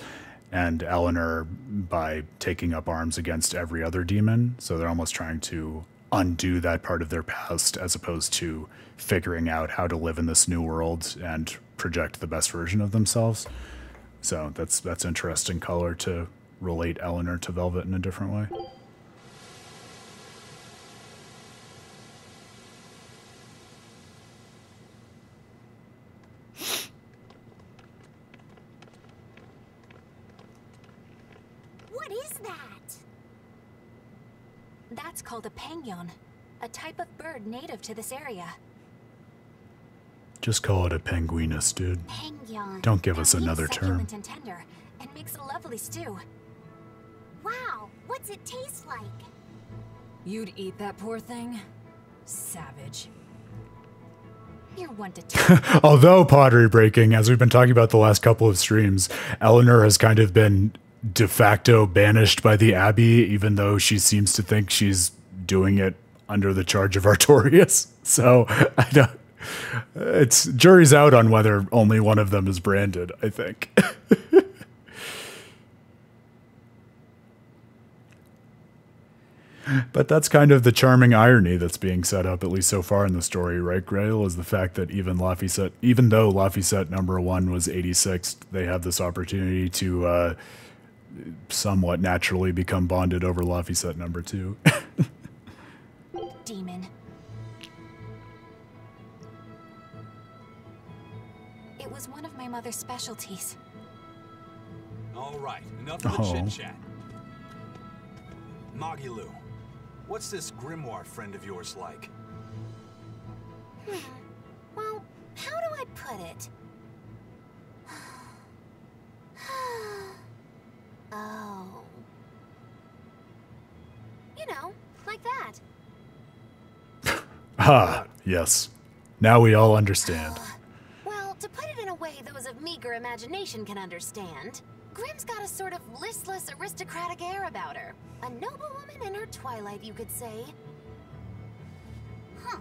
Speaker 1: and Eleanor by taking up arms against every other demon. So they're almost trying to undo that part of their past as opposed to figuring out how to live in this new world and project the best version of themselves. So that's that's interesting color to relate Eleanor to Velvet in a different way.
Speaker 5: What is that? That's called a penguin, a type of bird native to this area.
Speaker 1: Just call it a penguinus, dude.
Speaker 5: Pangyon.
Speaker 1: Don't give us
Speaker 5: That means
Speaker 1: another term.
Speaker 5: succulent and tender, and makes a lovely stew.
Speaker 2: Wow, what's it taste like?
Speaker 8: You'd eat that poor thing? Savage.
Speaker 5: You're one to talk.
Speaker 1: Although pottery breaking, as we've been talking about the last couple of streams, Eleanor has kind of been de facto banished by the Abbey, even though she seems to think she's doing it under the charge of Artorias. So I don't. It's jury's out on whether only one of them is branded. I think. But that's kind of the charming irony that's being set up, at least so far in the story, right, Grail? Is the fact that even Laphicet, even though Laphicet number one was 86th, they have this opportunity to uh, somewhat naturally become bonded over Laphicet number two.
Speaker 5: Demon. It was one of my mother's specialties.
Speaker 3: All right, enough of the
Speaker 1: Oh.
Speaker 3: chit chat. Magilou, what's this Grimoirh friend of yours like? Hmm.
Speaker 2: Well, how do I put it? oh. You know, like that.
Speaker 1: Ah, yes. Now we all understand.
Speaker 2: Well, to put it in a way those of meager imagination can understand, Grim's got a sort of listless, aristocratic air about her. A noblewoman in her twilight, you could say.
Speaker 9: Huh.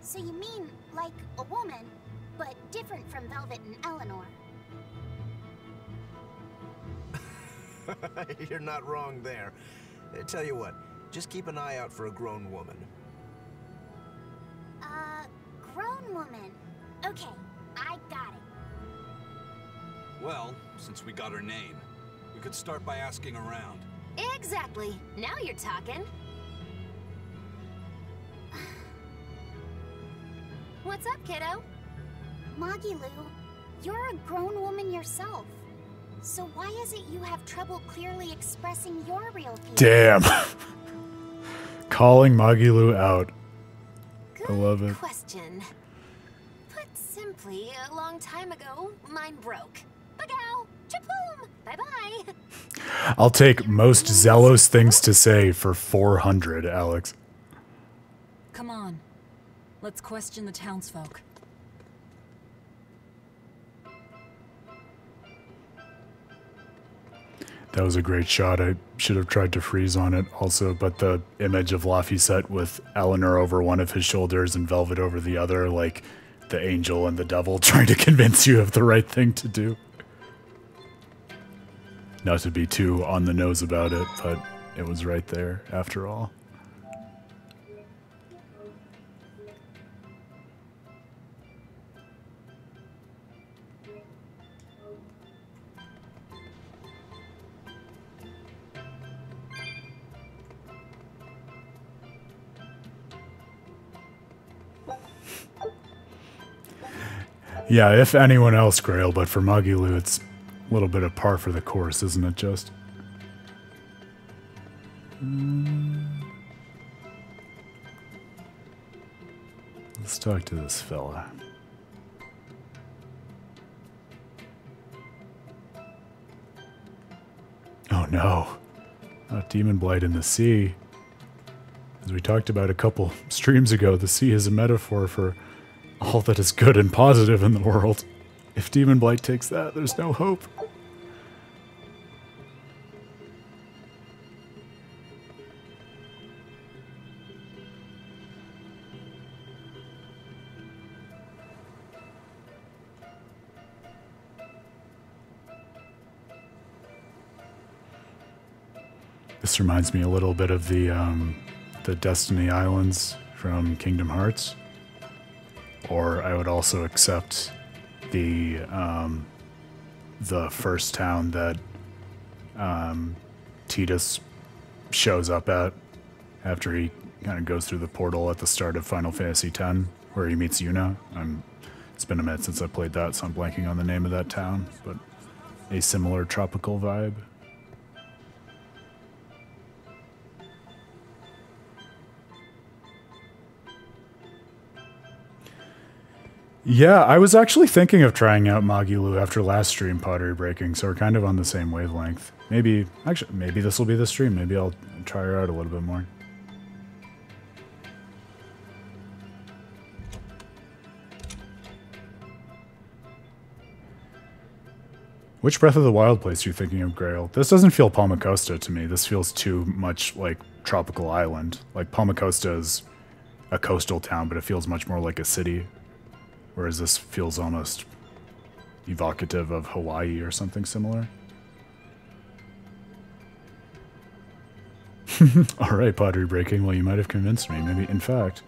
Speaker 9: So you mean like a woman, but different from Velvet and Eleanor?
Speaker 7: You're not wrong there. Tell you what, just keep an eye out for a grown woman.
Speaker 9: Uh, grown woman. Okay, I got it.
Speaker 3: Well, since we got her name, we could start by asking around.
Speaker 2: Exactly. Now you're talking. What's up, kiddo?
Speaker 9: Magilou, you're a grown woman yourself. So why is it you have trouble clearly expressing your real feelings?
Speaker 1: Damn. Calling Magilou out.
Speaker 2: Good
Speaker 1: I love it.
Speaker 2: question. Put simply, a long time ago, mine broke. Bagow! Chapoom! Bye-bye!
Speaker 1: I'll take most zealous things to say for 400, Alex.
Speaker 8: Come on. Let's question the townsfolk.
Speaker 1: That was a great shot. I should have tried to freeze on it also, but the image of Laphicet with Eleanor over one of his shoulders and Velvet over the other, like the angel and the devil trying to convince you of the right thing to do. Not to be too on the nose about it, but it was right there after all. Yeah, if anyone else, Grail, but for Magilou, it's a little bit of par for the course, isn't it, just? Mm. Let's talk to this fella. Oh no. Not Demon Blight in the sea. As we talked about a couple streams ago, the sea is a metaphor for all that is good and positive in the world. If Demon Blight takes that, there's no hope. This reminds me a little bit of the um, the Destiny Islands from Kingdom Hearts or I would also accept the um, the first town that um, Tidus shows up at after he kind of goes through the portal at the start of Final Fantasy X, where he meets Yuna. I'm, it's been a minute since I played that, so I'm blanking on the name of that town, but a similar tropical vibe. Yeah, I was actually thinking of trying out Magilou after last stream pottery breaking, so we're kind of on the same wavelength. Maybe, actually, maybe this will be the stream. Maybe I'll try her out a little bit more. Which Breath of the Wild place are you thinking of, Grail? This doesn't feel Palmacosta to me. This feels too much like tropical island. Like Palmacosta is a coastal town, but it feels much more like a city. Whereas this feels almost evocative of Hawaii or something similar. All right, pottery breaking. Well, you might have convinced me. Maybe, in fact,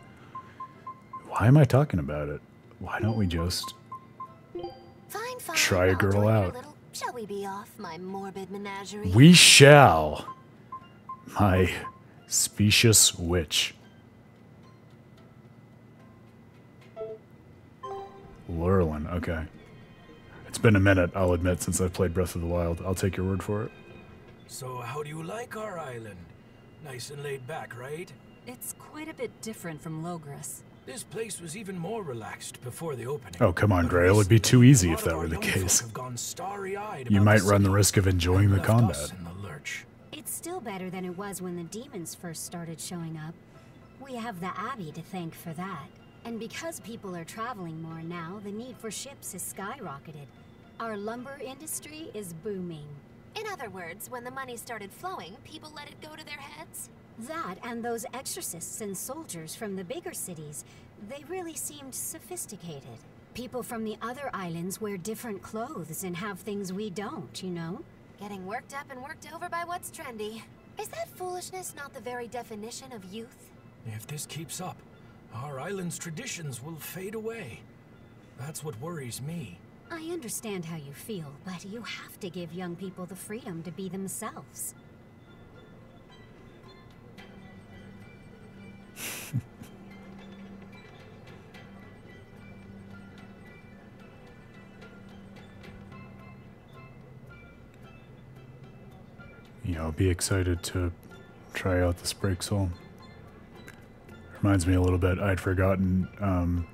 Speaker 1: why am I talking about it? Why don't we just
Speaker 2: Fine, fine.
Speaker 1: Try a girl out.
Speaker 2: little- Shall we be off, my morbid menagerie?
Speaker 1: We shall. My specious witch. Lurelin, okay. It's been a minute, I'll admit, since I've played Breath of the Wild. I'll take your word for it.
Speaker 10: So, how do you like our island? Nice and laid back, right?
Speaker 5: It's quite a bit different from Loegres.
Speaker 10: This place was even more relaxed before the opening.
Speaker 1: Oh, come on,
Speaker 10: But
Speaker 1: Grail. It'd be too easy if that were the case.
Speaker 10: have gone
Speaker 1: You might
Speaker 10: the
Speaker 1: run the risk of enjoying the combat.
Speaker 10: in the lurch.
Speaker 11: It's still better than it was when the demons first started showing up. We have the Abbey to thank for that. And because people are traveling more now, the need for ships has skyrocketed. Our lumber industry is booming.
Speaker 2: In other words, when the money started flowing, people let it go to their heads?
Speaker 11: That and those exorcists and soldiers from the bigger cities, they really seemed sophisticated. People from the other islands wear different clothes and have things we don't, you know?
Speaker 2: Getting worked up and worked over by what's trendy. Is that foolishness not the very definition of youth?
Speaker 10: If this keeps up, our island's traditions will fade away. That's what worries me.
Speaker 11: I understand how you feel, but you have to give young people the freedom to be themselves.
Speaker 1: Yeah, I'll be excited to try out this break soul. Reminds me a little bit, I'd forgotten um,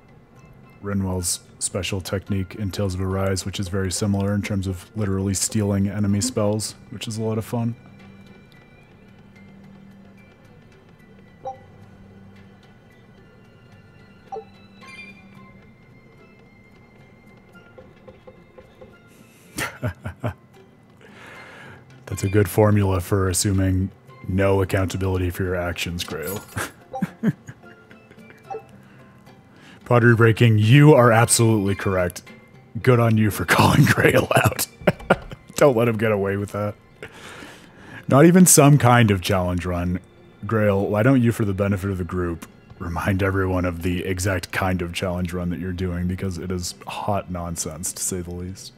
Speaker 1: Rinwell's special technique in Tales of Arise, which is very similar in terms of literally stealing enemy spells, which is a lot of fun. That's a good formula for assuming no accountability for your actions, Grail. Pottery breaking, you are absolutely correct. Good on you for calling Grail out. Don't let him get away with that. Not even some kind of challenge run. Grail, why don't you, for the benefit of the group, remind everyone of the exact kind of challenge run that you're doing because it is hot nonsense, to say the least.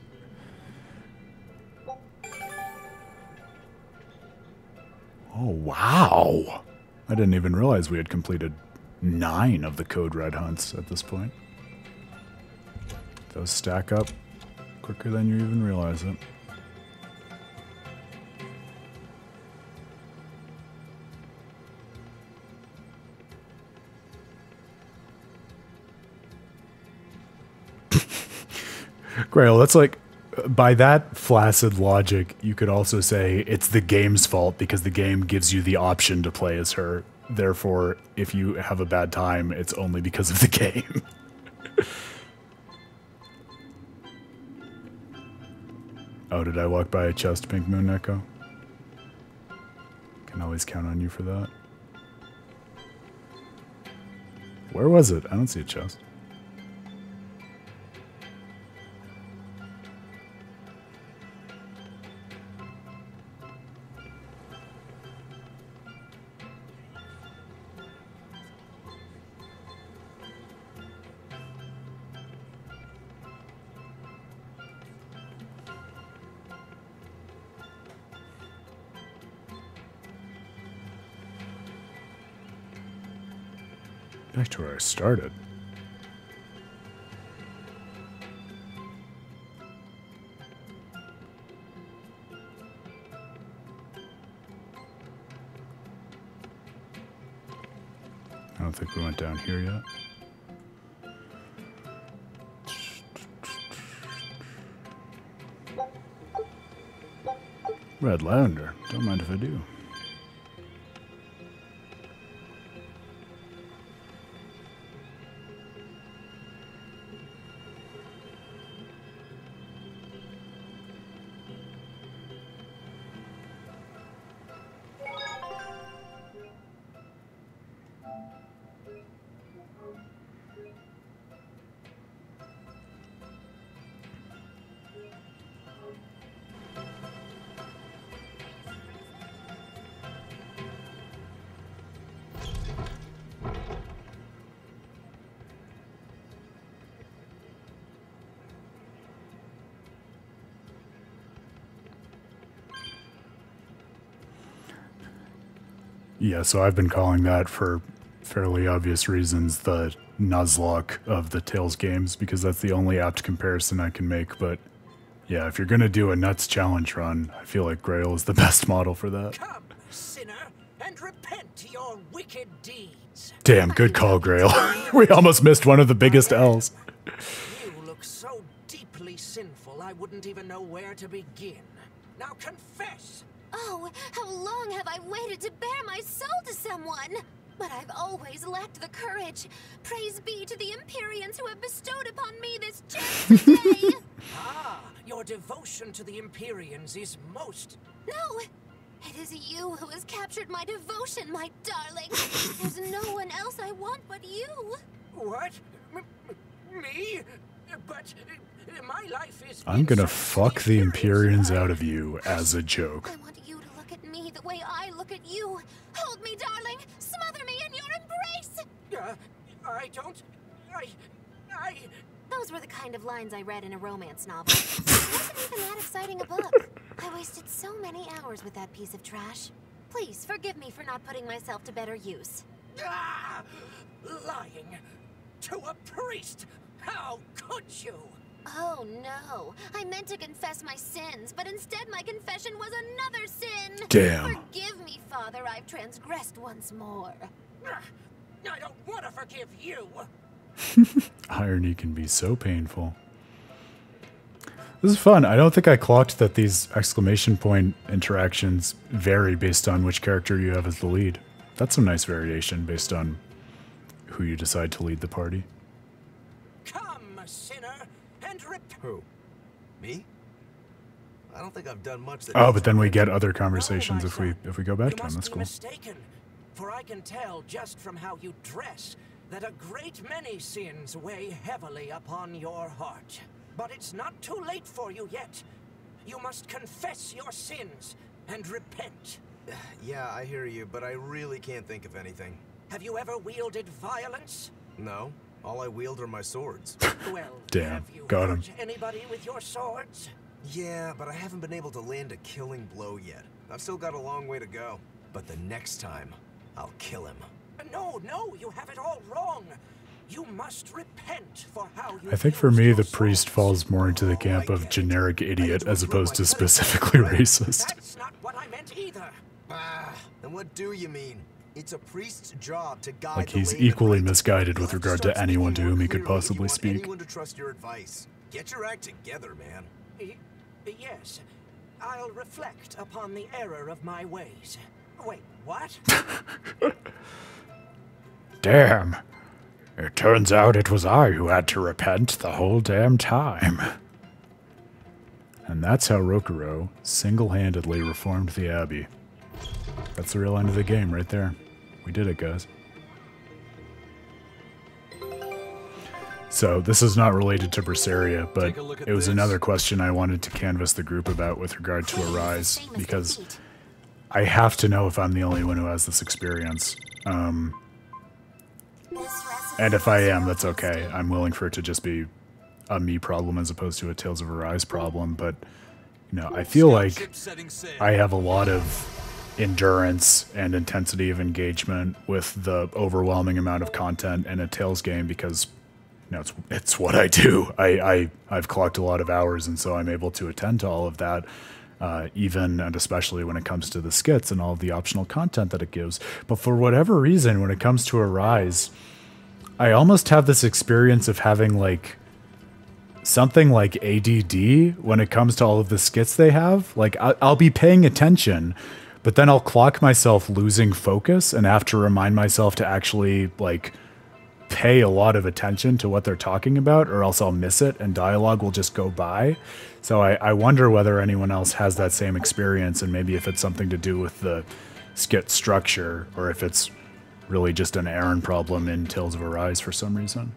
Speaker 1: Oh, wow. I didn't even realize we had completed nine of the Code Red hunts at this point. Those stack up quicker than you even realize it. Grail, that's like by that flaccid logic, you could also say it's the game's fault because the game gives you the option to play as her. Therefore, if you have a bad time, it's only because of the game. oh, did I walk by a chest, Pink Moon Echo? Can always count on you for that. Where was it? I don't see a chest. where I started. I don't think we went down here yet. Red lavender. Don't mind if I do. Yeah, so I've been calling that for fairly obvious reasons the Nuzlocke of the Tales games because that's the only apt comparison I can make. But yeah, if you're gonna do a nuts challenge run, I feel like Grail is the best model for that.
Speaker 12: Come, sinner, and repent your wicked deeds.
Speaker 1: Damn, good call, Grail. we almost missed one of the biggest L's.
Speaker 12: You
Speaker 9: who has captured my devotion, my darling. There's no one else I want but you.
Speaker 12: What? M m- me? But my life is...
Speaker 1: I'm gonna fuck the Empyreans out of you as a joke.
Speaker 9: I want you to look at me the way I look at you. Hold me, darling. Smother me in your embrace.
Speaker 12: Uh, I don't... I... I...
Speaker 9: Those were the kind of lines I read in a romance novel. It wasn't even that exciting a book. I wasted so many hours with that piece of trash. Please forgive me for not putting myself to better use.
Speaker 12: Ah! Lying to a priest! How could you?
Speaker 9: Oh no, I meant to confess my sins, but instead my confession was another sin.
Speaker 1: Damn.
Speaker 9: Forgive me, Father, I've transgressed once more.
Speaker 12: I don't want to forgive you.
Speaker 1: Irony can be so painful. This is fun. I don't think I clocked that these exclamation point interactions vary based on which character you have as the lead. That's some nice variation based on who you decide to lead the party.
Speaker 12: Come, sinner, and repent.
Speaker 7: Who? Me? I don't think I've done much that
Speaker 1: Oh, but then we get other conversations if we if we go back
Speaker 12: you
Speaker 1: to them.
Speaker 12: must
Speaker 1: That's cool.
Speaker 12: mistaken, for I can tell just from how you dress that a great many sins weigh heavily upon your heart. But it's not too late for you yet. You must confess your sins and repent.
Speaker 7: Yeah, I hear you, but I really can't think of anything.
Speaker 12: Have you ever wielded violence?
Speaker 7: No, all I wield are my swords.
Speaker 12: Well,
Speaker 1: Damn,
Speaker 12: have you
Speaker 1: got him.
Speaker 12: anybody with your swords?
Speaker 7: yeah, but I haven't been able to land a killing blow yet. I've still got a long way to go. But the next time, I'll kill him.
Speaker 12: No, no, you have it all wrong. You must repent for how you
Speaker 1: I think for me, the priest falls more into the camp of generic idiot as opposed to specifically racist.
Speaker 12: That's not what I meant either.
Speaker 7: Ah, then what do you mean? It's a priest's job to guide
Speaker 1: Like he's equally misguided with regard to anyone to whom he could
Speaker 7: clearly if you
Speaker 1: possibly
Speaker 7: want
Speaker 1: speak.
Speaker 7: Anyone to trust your advice. Get your act together, man.
Speaker 12: Yes, I'll reflect upon the error of my ways. Wait, what?
Speaker 1: Damn. It turns out it was I who had to repent the whole damn time. And that's how Rokuro single handedly reformed the Abbey. That's the real end of the game right there. We did it, guys. So, this is not related to Berseria, but
Speaker 3: Take a look at
Speaker 1: it was
Speaker 3: this.
Speaker 1: another question I wanted to canvass the group about with regard to Arise, because. I have to know if I'm the only one who has this experience. Um, and if I am, that's okay. I'm willing for it to just be a me problem as opposed to a Tales of Arise problem. But you know, I feel like
Speaker 3: Ship setting sail.
Speaker 1: I have a lot of endurance and intensity of engagement with the overwhelming amount of content in a Tales game because you know it's it's what I do. I, I I've clocked a lot of hours, and so I'm able to attend to all of that. Uh, even and especially when it comes to the skits and all of the optional content that it gives. But for whatever reason, when it comes to Arise, I almost have this experience of having like something like ADD when it comes to all of the skits they have. Like I, I'll be paying attention, but then I'll clock myself losing focus and have to remind myself to actually like pay a lot of attention to what they're talking about, or else I'll miss it and dialogue will just go by. So I, I wonder whether anyone else has that same experience, and maybe if it's something to do with the skit structure, or if it's really just an Aaron problem in Tales of Arise for some reason.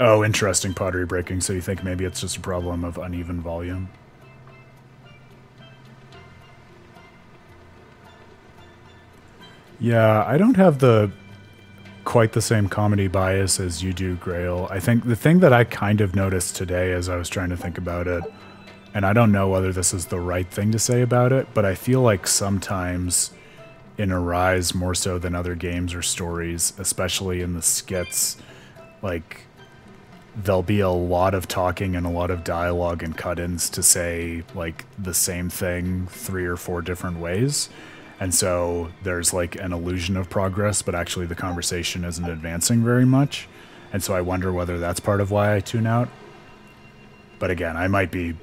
Speaker 1: Oh, interesting pottery breaking. So you think maybe it's just a problem of uneven volume? Yeah, I don't have the quite the same comedy bias as you do, Grail. I think the thing that I kind of noticed today as I was trying to think about it, and I don't know whether this is the right thing to say about it, but I feel like sometimes in Arise more so than other games or stories, especially in the skits, like there'll be a lot of talking and a lot of dialogue and cut-ins to say like the same thing three or four different ways. And so there's like an illusion of progress, but actually the conversation isn't advancing very much. And so I wonder whether that's part of why I tune out. But again, I might be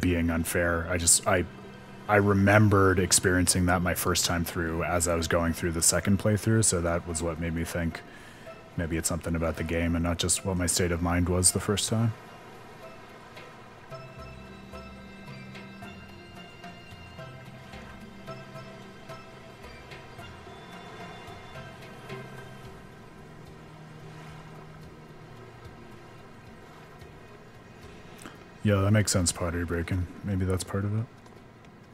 Speaker 1: being unfair. I just I I remembered experiencing that my first time through as I was going through the second playthrough, so that was what made me think maybe it's something about the game and not just what my state of mind was the first time. Yeah, that makes sense, pottery breaking. Maybe that's part of it.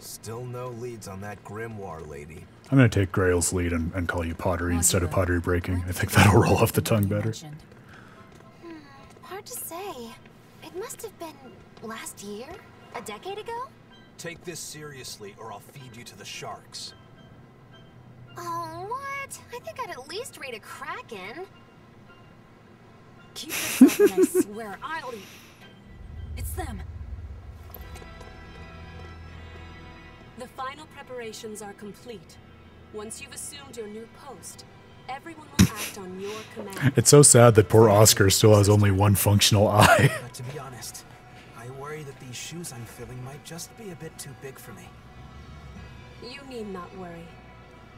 Speaker 7: Still no leads on that Grimoirh lady.
Speaker 1: I'm going to take Grail's lead and, and call you pottery instead of pottery breaking. I think that'll roll off the tongue better.
Speaker 9: Hmm, hard to say. It must have been last year? A decade ago?
Speaker 3: Take this seriously or I'll feed you to the sharks.
Speaker 9: Oh, what? I think I'd at least rate a kraken.
Speaker 4: Keep this up and I swear I'll eat. It's them.
Speaker 13: The final preparations are complete. Once you've assumed your new post, everyone will act on your command.
Speaker 1: It's so sad that poor Oscar still has only one functional eye.
Speaker 14: But to be honest, I worry that these shoes I'm filling might just be a bit too big for me.
Speaker 13: You need not worry.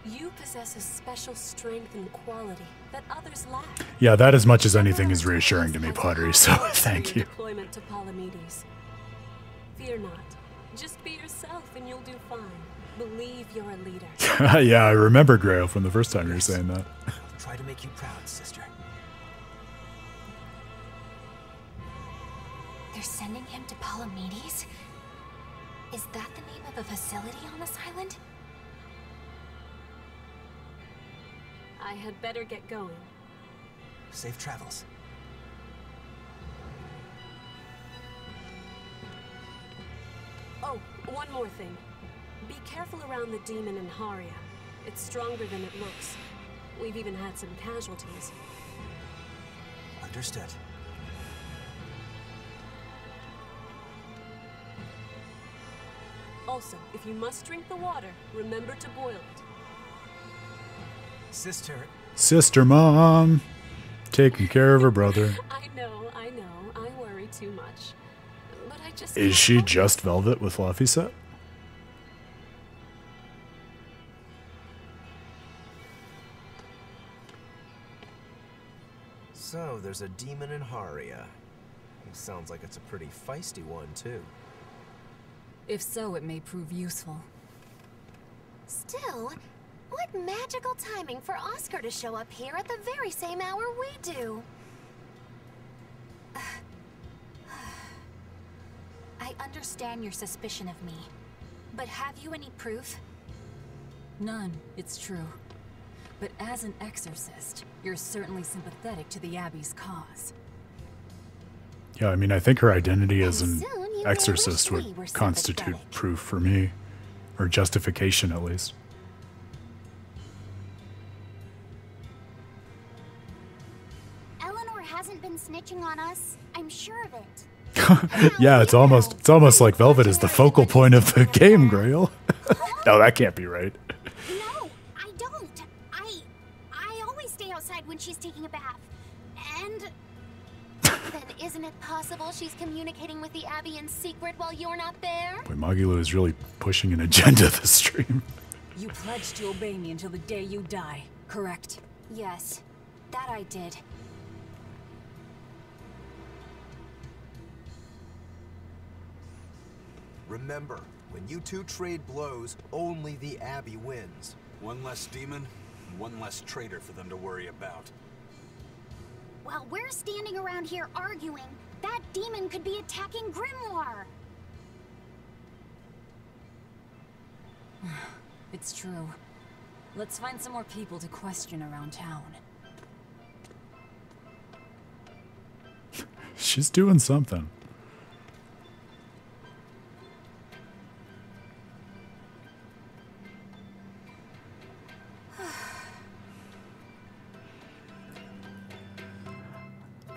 Speaker 13: You possess a special strength and quality that others lack.
Speaker 1: yeah, that as much as anything is reassuring to me, pottery, so thank you.
Speaker 13: Deployment to Palamedes. Fear not. Just be yourself and you'll do fine. Believe you're a leader.
Speaker 1: yeah, I remember Grail from the first time you were saying that.
Speaker 14: I'll try to make you proud, sister.
Speaker 2: They're sending him to Palamedes? Is that the name of a facility on this island?
Speaker 13: I had better get going.
Speaker 14: Safe travels.
Speaker 13: Oh, one more thing. Be careful around the demon in Haria. It's stronger than it looks. We've even had some casualties.
Speaker 14: Understood.
Speaker 13: Also, if you must drink the water, remember to boil it.
Speaker 14: Sister,
Speaker 1: Sister mom, taking care of her brother.
Speaker 13: I know, I know, I worry too much. But I just
Speaker 1: Is she just Velvet with Laphicet?
Speaker 7: So, there's a demon in Haria. Sounds like it's a pretty feisty one, too.
Speaker 4: If so, it may prove useful.
Speaker 9: Still, what magical timing for Oscar to show up here at the very same hour we do.
Speaker 2: I understand your suspicion of me, but have you any proof?
Speaker 4: None, it's true. But as an exorcist, you're certainly sympathetic to the Abbey's cause.
Speaker 1: Yeah, I mean, I think her identity as an
Speaker 9: soon you may
Speaker 1: exorcist would constitute proof for me, or justification at least.
Speaker 11: Snitching on us. I'm sure of it.
Speaker 1: yeah, it's almost it's almost like Velvet is the focal point of the game, Grail. no, that can't be right.
Speaker 11: No, I don't. I I always stay outside when
Speaker 9: she's taking a bath. And then isn't it possible she's communicating with the Abbey in secret while you're not there?
Speaker 1: Boy, Magilou is really pushing an agenda this stream.
Speaker 5: You pledged to obey me until the day you die, correct?
Speaker 15: Yes, that I did.
Speaker 7: Remember, when you two trade blows, only the Abbey wins.
Speaker 3: One less demon, one less traitor for them to worry about.
Speaker 2: While we're standing around here arguing, that demon could be attacking Grimoirh.
Speaker 5: It's true. Let's find some more people to question around town.
Speaker 1: She's doing something.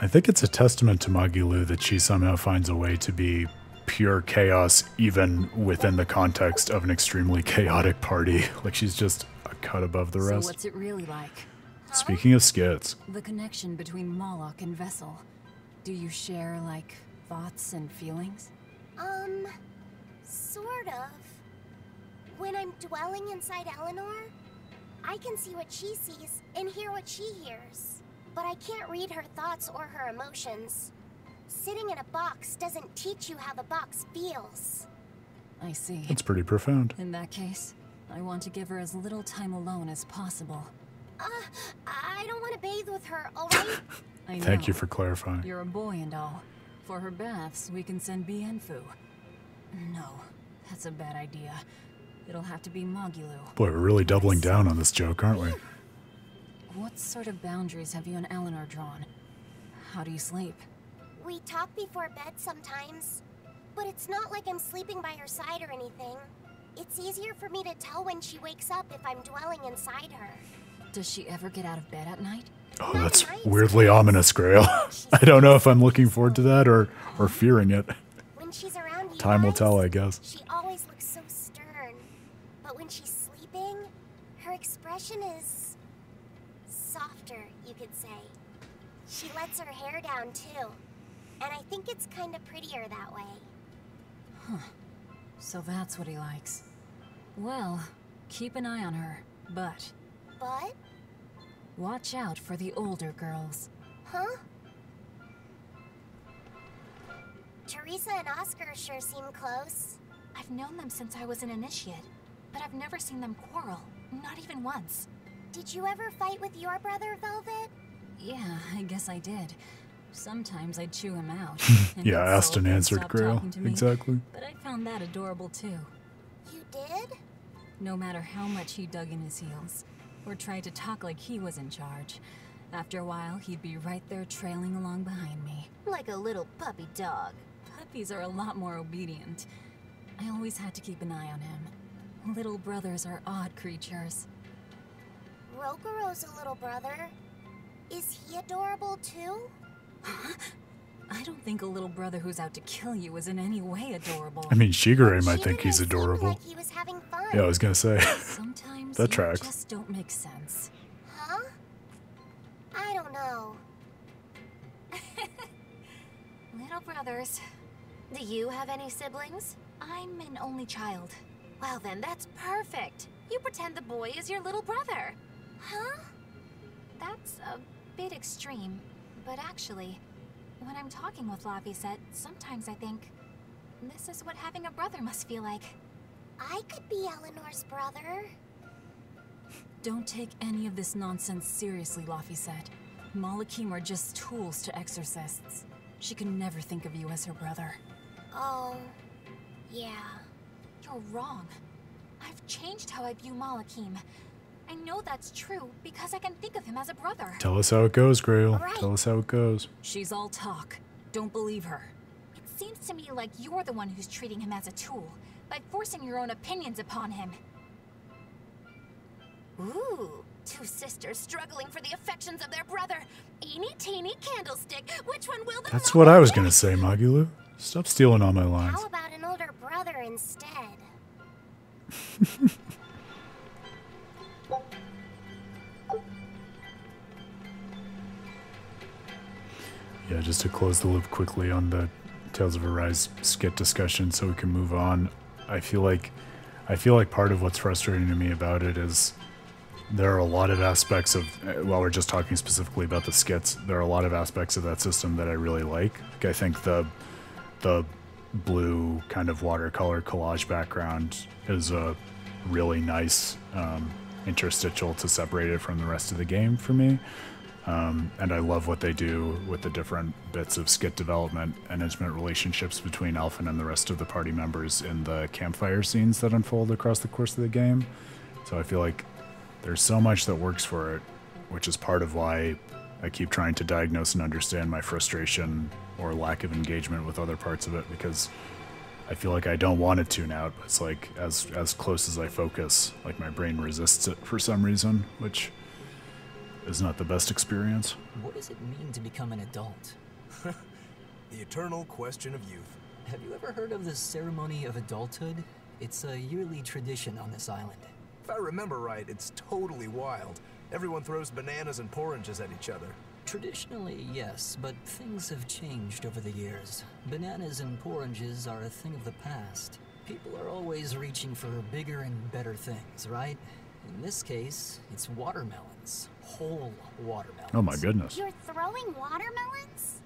Speaker 1: I think it's a testament to Magilou that she somehow finds a way to be pure chaos even within the context of an extremely chaotic party. Like she's just a cut above the rest.
Speaker 5: So
Speaker 1: rest.
Speaker 5: what's it really like?
Speaker 1: Speaking of skits,
Speaker 5: The connection between Malak and Vessel. Do you share, like, thoughts and feelings?
Speaker 9: Um, sort of. When I'm dwelling inside Eleanor, I can see what she sees and hear what she hears. But I can't read her thoughts or her emotions. Sitting in a box doesn't teach you how the box feels.
Speaker 5: I see.
Speaker 1: it's pretty profound.
Speaker 5: In that case, I want to give her as little time alone as possible.
Speaker 9: Uh, I don't want to bathe with her, alright?
Speaker 5: I know.
Speaker 1: Thank you for clarifying.
Speaker 5: You're a boy and all. For her baths, we can send Bienfu. No, that's a bad idea. It'll have to be Magilou.
Speaker 1: Boy, we're really doubling down on this joke, aren't we?
Speaker 5: What sort of boundaries have you and Eleanor drawn? How do you sleep?
Speaker 9: we talk before bed sometimes. But it's not like I'm sleeping by her side or anything. It's easier for me to tell when she wakes up if I'm dwelling inside her.
Speaker 5: Does she ever get out of bed at night?
Speaker 1: Oh, that's weirdly ominous, Grail. I don't know if I'm looking forward to that or, or fearing it.
Speaker 9: When she's around you
Speaker 1: Time will tell, I guess.
Speaker 9: She always looks so stern. But when she's sleeping, her expression is softer, you could say. She lets her hair down too. And I think it's kind of prettier that way. Huh.
Speaker 5: So that's what he likes. Well, keep an eye on her, but
Speaker 9: But,
Speaker 5: watch out for the older girls.
Speaker 9: huh? Teresa and Oscar sure seem close.
Speaker 15: I've known them since I was an initiate, but I've never seen them quarrel, not even once.
Speaker 9: Did you ever fight with your brother, Velvet?
Speaker 5: Yeah, I guess I did. Sometimes I'd chew him out.
Speaker 1: Yeah,
Speaker 5: he'd
Speaker 1: asked and
Speaker 5: and
Speaker 1: answered,
Speaker 5: stop
Speaker 1: Grail.
Speaker 5: me,
Speaker 1: Exactly.
Speaker 5: But I found that adorable too.
Speaker 9: You did?
Speaker 5: No matter how much he dug in his heels, or tried to talk like he was in charge, after a while he'd be right there trailing along behind me.
Speaker 9: Like a little puppy dog.
Speaker 5: Puppies are a lot more obedient. I always had to keep an eye on him. Little brothers are odd creatures.
Speaker 9: Rokuro's a little brother. Is he adorable too? Huh?
Speaker 5: I don't think a little brother who's out to kill you is in any way adorable.
Speaker 1: I mean, Shigure might
Speaker 9: Shigure
Speaker 1: think he's adorable.
Speaker 9: Like he was having fun.
Speaker 1: Yeah, I was gonna say.
Speaker 5: Sometimes
Speaker 1: That
Speaker 5: you
Speaker 1: tracks.
Speaker 5: just don't make sense.
Speaker 9: Huh? I don't know.
Speaker 15: Little brothers.
Speaker 9: Do you have any siblings?
Speaker 15: I'm an only child.
Speaker 9: Well, then that's perfect. You pretend the boy is your little brother. Huh?
Speaker 15: That's a bit extreme, but actually, when I'm talking with Laphicet, sometimes I think this is what having a brother must feel like.
Speaker 9: I could be Eleanor's brother.
Speaker 5: Don't take any of this nonsense seriously, Laphicet. Malakhim are just tools to exorcists. She can never think of you as her brother.
Speaker 9: Oh, yeah.
Speaker 15: You're wrong. I've changed how I view Malakhim. I know that's true because I can think of him as a brother.
Speaker 1: Tell us how it goes, Grail.
Speaker 15: Alright.
Speaker 1: Tell us how it goes.
Speaker 5: She's all talk. Don't believe her.
Speaker 15: It seems to me like you're the one who's treating him as a tool by forcing your own opinions upon him.
Speaker 9: Ooh, two sisters struggling for the affections of their brother. Eeny teeny candlestick. Which one will the
Speaker 1: That's what I was gonna say, Magilou. Stop stealing all my lines.
Speaker 9: How about an older brother instead?
Speaker 1: yeah, just to close the loop quickly on the Tales of Arise skit discussion, so we can move on. I feel like, I feel like part of what's frustrating to me about it is there are a lot of aspects of uh, while we're just talking specifically about the skits there are a lot of aspects of that system that i really like like i think the the blue kind of watercolor collage background is a really nice um, interstitial to separate it from the rest of the game for me um, and I love what they do with the different bits of skit development and intimate relationships between Alphen and the rest of the party members in the campfire scenes that unfold across the course of the game. So I feel like there's so much that works for it, which is part of why I keep trying to diagnose and understand my frustration or lack of engagement with other parts of it because I feel like I don't want to tune out. It's like as as close as I focus, like my brain resists it for some reason, which is not the best experience.
Speaker 16: What does it mean to become an adult?
Speaker 7: the eternal question of youth.
Speaker 16: Have you ever heard of the ceremony of adulthood? It's a yearly tradition on this island.
Speaker 7: If I remember right, it's totally wild. Everyone throws bananas and oranges at each other.
Speaker 16: Traditionally, yes, but things have changed over the years. Bananas and oranges are a thing of the past. People are always reaching for bigger and better things, right? In this case, it's watermelons. Whole watermelons.
Speaker 1: Oh my goodness.
Speaker 9: You're throwing watermelons?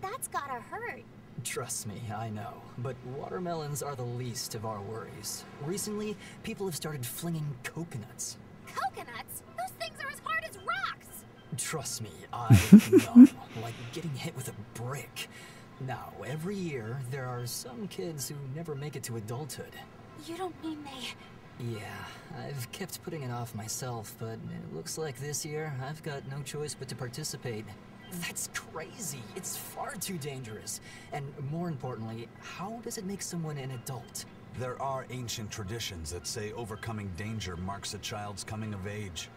Speaker 9: That's gotta hurt.
Speaker 16: Trust me, I know. But watermelons are the least of our worries. Recently, people have started flinging coconuts.
Speaker 9: Coconuts? Those things are as hard as rocks!
Speaker 16: Trust me, I know. Like getting hit with a brick. Now, every year, there are some kids who never make it to adulthood.
Speaker 9: You don't mean they...
Speaker 16: Yeah, I've kept putting it off myself, but it looks like this year I've got no choice but to participate. That's crazy. It's far too dangerous. And more importantly, how does it make someone an adult?
Speaker 3: There are ancient traditions that say overcoming danger marks a child's coming of age.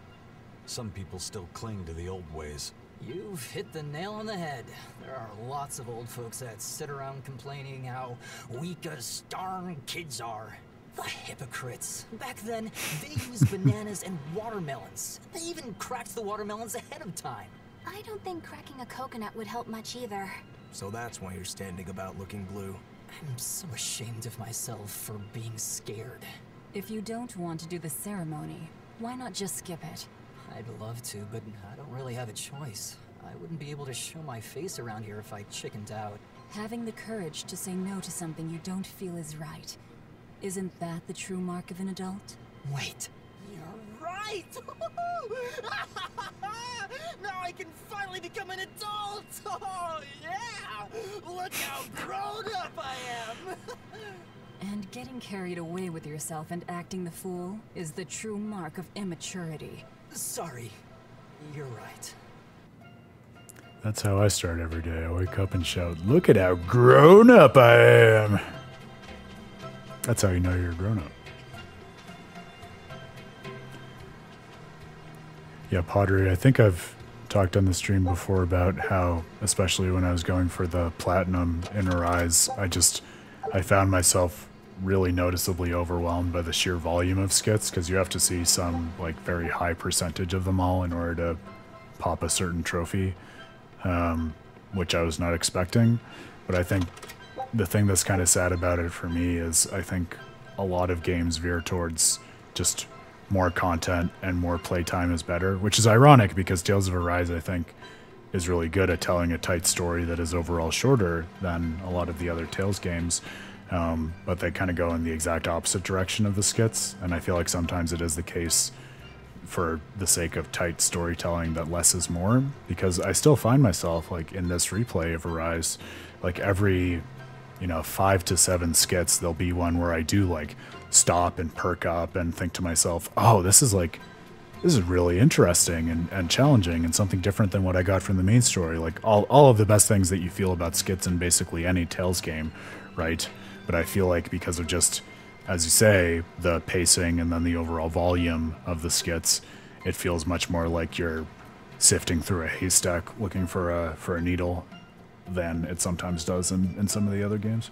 Speaker 3: Some people still cling to the old ways.
Speaker 16: You've hit the nail on the head. There are lots of old folks that sit around complaining how weak as darn kids are. The hypocrites. Back then, they used bananas and watermelons. They even cracked the watermelons ahead of time.
Speaker 2: I don't think cracking a coconut would help much either.
Speaker 7: So that's why you're standing about looking blue.
Speaker 16: I'm so ashamed of myself for being scared.
Speaker 4: If you don't want to do the ceremony, why not just skip it?
Speaker 16: I'd love to, but I don't really have a choice. I wouldn't be able to show my face around here if I chickened out.
Speaker 4: Having the courage to say no to something you don't feel is right. Isn't that the true mark of an adult?
Speaker 16: Wait.
Speaker 12: You're right! now I can finally become an adult! Oh, yeah! Look how grown up I am!
Speaker 4: and getting carried away with yourself and acting the fool is the true mark of immaturity.
Speaker 16: Sorry. You're right.
Speaker 1: That's how I start every day. I wake up and shout, Look at how grown up I am! That's how you know you're a grown up. Yeah, pottery. I think I've talked on the stream before about how, especially when I was going for the platinum in Arise, I just I found myself really noticeably overwhelmed by the sheer volume of skits because you have to see some like very high percentage of them all in order to pop a certain trophy, um, which I was not expecting. But I think the thing that's kind of sad about it for me is I think a lot of games veer towards just more content and more playtime is better, which is ironic because Tales of Arise, I think, is really good at telling a tight story that is overall shorter than a lot of the other Tales games. Um, but they kind of go in the exact opposite direction of the skits, and I feel like sometimes it is the case for the sake of tight storytelling that less is more because I still find myself like in this replay of Arise like every you know, five to seven skits, there'll be one where I do like stop and perk up and think to myself, oh, this is like, this is really interesting and, and challenging and something different than what I got from the main story. Like all, all of the best things that you feel about skits in basically any Tales game, right? But I feel like because of just, as you say, the pacing and then the overall volume of the skits, it feels much more like you're sifting through a haystack looking for a for a needle than it sometimes does in, in some of the other games.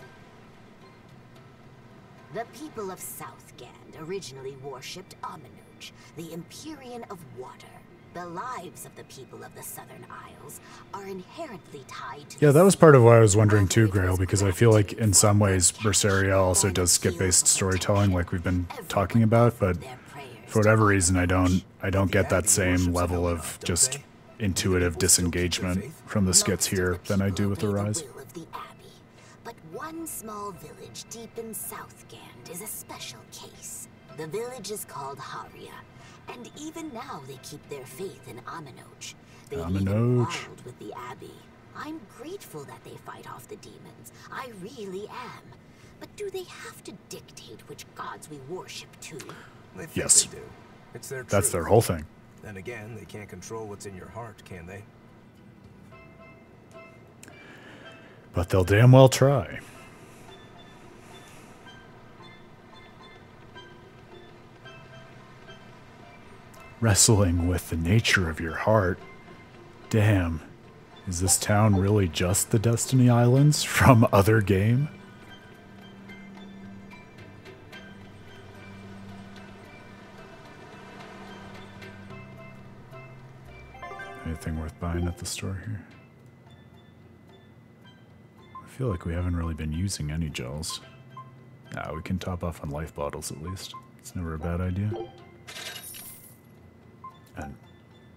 Speaker 17: The people of Southgand originally worshipped Amenoch, the Empyrean of Water. The lives of the people of the Southern Isles are inherently tied to
Speaker 1: Yeah, that was part of why I was wondering too, Grail, because I feel like in some ways Berseria also does skip-based storytelling, like we've been talking about, but for whatever reason, I don't, I don't get that same level of just intuitive disengagement from the skits here than I do with Arise.
Speaker 17: will of the Abbey. But one small village deep in Southgand is a special case. The village is called Haria, and even now they keep their faith in Amenoch. They even
Speaker 1: Amenoch.
Speaker 17: quarreled with the Abbey. I'm grateful that they fight off the demons. I really am. But do they have to dictate which gods we worship to?
Speaker 7: They
Speaker 1: Yes.
Speaker 7: they do. It's their
Speaker 1: That's their whole thing.
Speaker 7: Then again, they can't control what's in your heart, can they?
Speaker 1: But they'll damn well try. Wrestling with the nature of your heart. Damn. Is this town really just the Destiny Islands from other game? Anything worth buying at the store here? I feel like we haven't really been using any gels. Nah, we can top off on life bottles at least. It's never a bad idea. And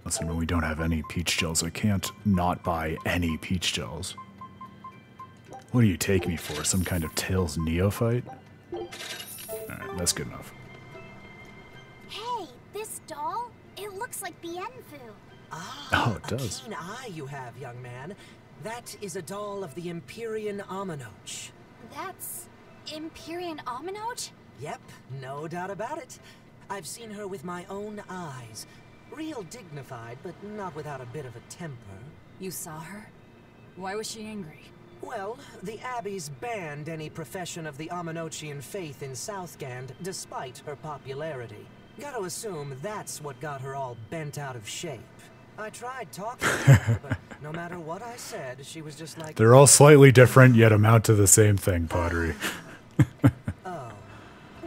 Speaker 1: listen, when we don't have any peach gels, I can't not buy any peach gels. What do you take me for? Some kind of Tales neophyte? Alright, that's good enough.
Speaker 9: Hey, this doll? It looks like Bienfu.
Speaker 1: Oh, ah, it
Speaker 12: a
Speaker 1: does.
Speaker 12: keen eye you have, young man. That is a doll of the Empyrean Amenoch.
Speaker 2: That's Empyrean Amenoch?
Speaker 12: Yep, no doubt about it. I've seen her with my own eyes. Real dignified, but not without a bit of a temper.
Speaker 4: You saw her? Why was she angry?
Speaker 12: Well, the Abbeys banned any profession of the Amenochian faith in Southgand, despite her popularity. Gotta assume that's what got her all bent out of shape. I tried talking to her, but no matter what I said, she was just like,
Speaker 1: They're all slightly different, yet amount to the same thing, Pottery. Oh.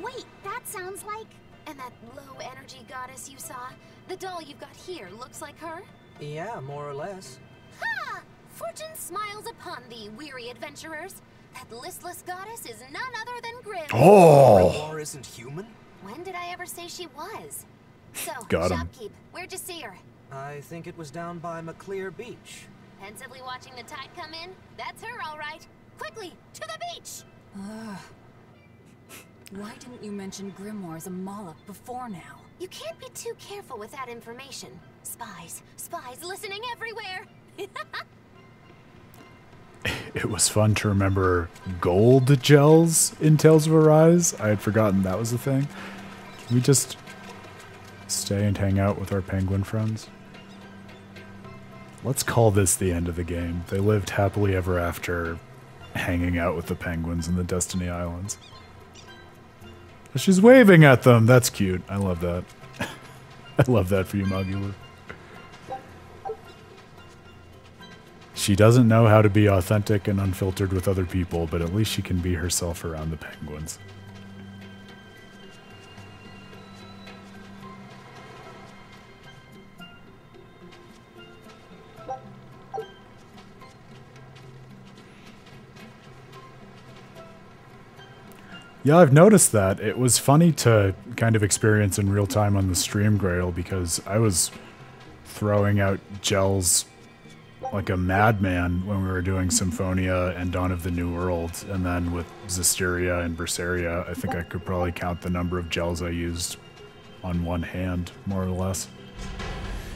Speaker 9: Wait, that sounds like.
Speaker 2: And that low energy goddess you saw? The doll you've got here looks like her?
Speaker 12: Yeah, more or less.
Speaker 2: Ha! Fortune smiles upon thee, weary adventurers. That listless goddess is none other than Grim.
Speaker 1: Oh!
Speaker 7: Grimoirh isn't human?
Speaker 2: When did I ever say she was? So,
Speaker 1: Got 'em.
Speaker 2: shopkeep, where'd you see her?
Speaker 12: I think it was down by Maclir Beach.
Speaker 2: Pensively watching the tide come in? That's her, all right. Quickly, to the beach!
Speaker 4: Ugh. Why didn't you mention Grimoirh as a Malak before now?
Speaker 2: You can't be too careful with that information. Spies, spies listening everywhere.
Speaker 1: It was fun to remember gold gels in Tales of Arise. I had forgotten that was a thing. Can we just stay and hang out with our penguin friends? Let's call this the end of the game. They lived happily ever after, hanging out with the penguins in the Destiny Islands. She's waving at them. That's cute. I love that. I love that for you, Magilou. She doesn't know how to be authentic and unfiltered with other people, but at least she can be herself around the penguins. Yeah, I've noticed that. It was funny to kind of experience in real time on the stream, Grail, because I was throwing out gels like a madman when we were doing Symphonia and Dawn of the New World, and then with Zestiria and Berseria, I think I could probably count the number of gels I used on one hand, more or less.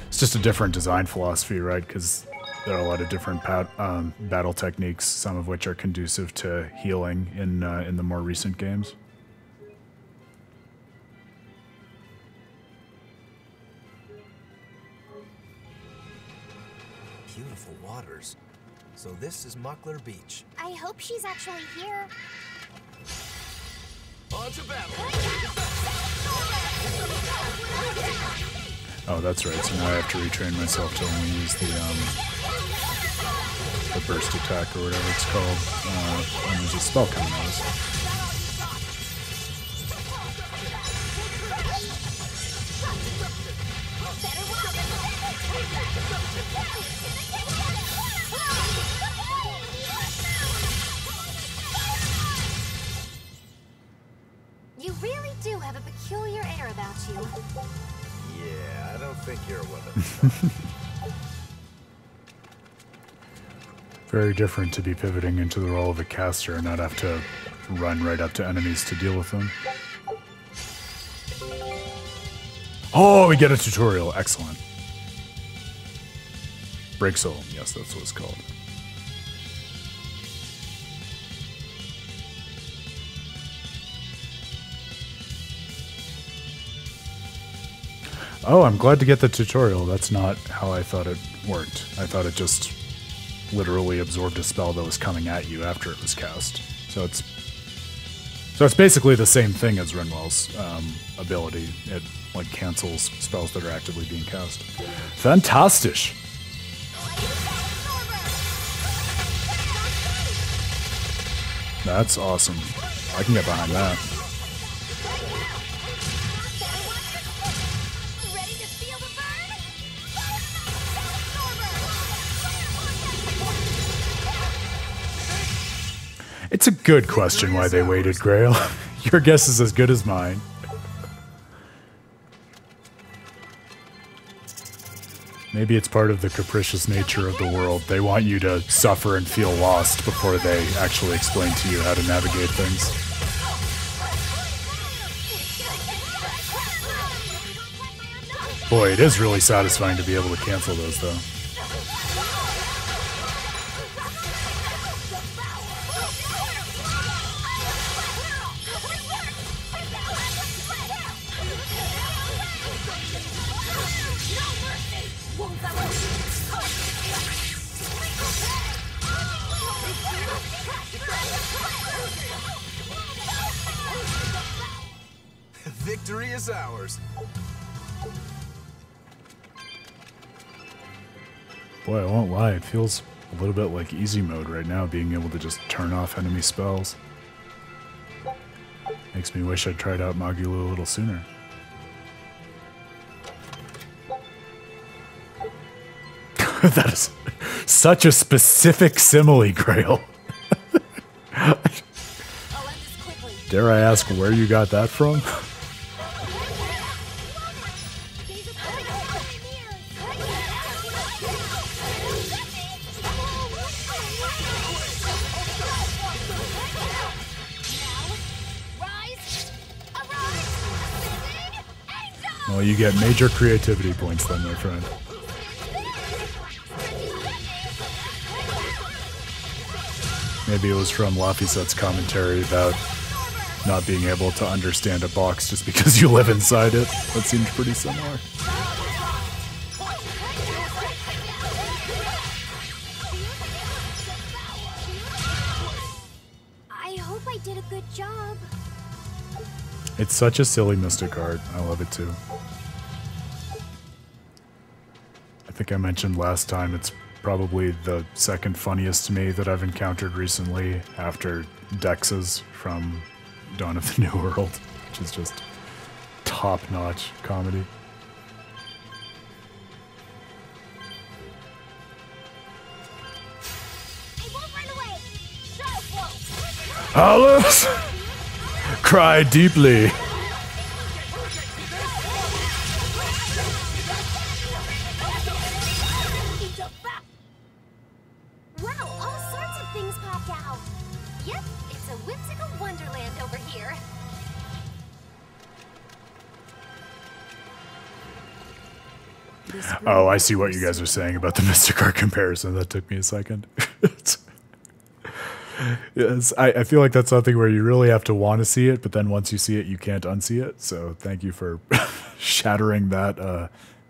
Speaker 1: It's just a different design philosophy, right? Because there are a lot of different pat, um, battle techniques, some of which are conducive to healing in uh, in the more recent games.
Speaker 7: Beautiful waters. So this is Maclir Beach.
Speaker 9: I hope she's actually here.
Speaker 7: On to battle!
Speaker 1: Oh, that's right. So now I have to retrain myself to only use the um, the burst attack or whatever it's called. Uh, and there's a spell coming out You really do have a peculiar air about you.
Speaker 7: Yeah, I don't think you're one of them.
Speaker 1: Very different to be pivoting into the role of a caster and not have to run right up to enemies to deal with them. Oh, we get a tutorial. Excellent. Break soul. Yes, that's what it's called. Oh, I'm glad to get the tutorial. That's not how I thought it worked. I thought it just literally absorbed a spell that was coming at you after it was cast. So it's so it's basically the same thing as Rinwell's um, ability. It like cancels spells that are actively being cast. Fantastic. That's awesome. I can get behind that. It's a good question why they waited, Grail. Your guess is as good as mine. Maybe it's part of the capricious nature of the world. They want you to suffer and feel lost before they actually explain to you how to navigate things. Boy, it is really satisfying to be able to cancel those, though. Lie, it feels a little bit like easy mode right now, being able to just turn off enemy spells. Makes me wish I'd tried out Magilou a little sooner. that is such a specific simile, Grail. Dare I ask where you got that from? Well, you get major creativity points then, my friend. Maybe it was from Laphicet's commentary about not being able to understand a box just because you live inside it. That seemed pretty similar.
Speaker 9: I hope I did a good job.
Speaker 1: It's such a silly mystic art. I love it too. Think I mentioned last time it's probably the second funniest to me that I've encountered recently after Dex's from Dawn of the New World, which is just top notch comedy. Alice! Cry deeply. Oh, I see what you guys are saying about the Mystic Art comparison. That took me a second. yes, I, I feel like that's something where you really have to want to see it, but then once you see it, you can't unsee it. So thank you for shattering that uh,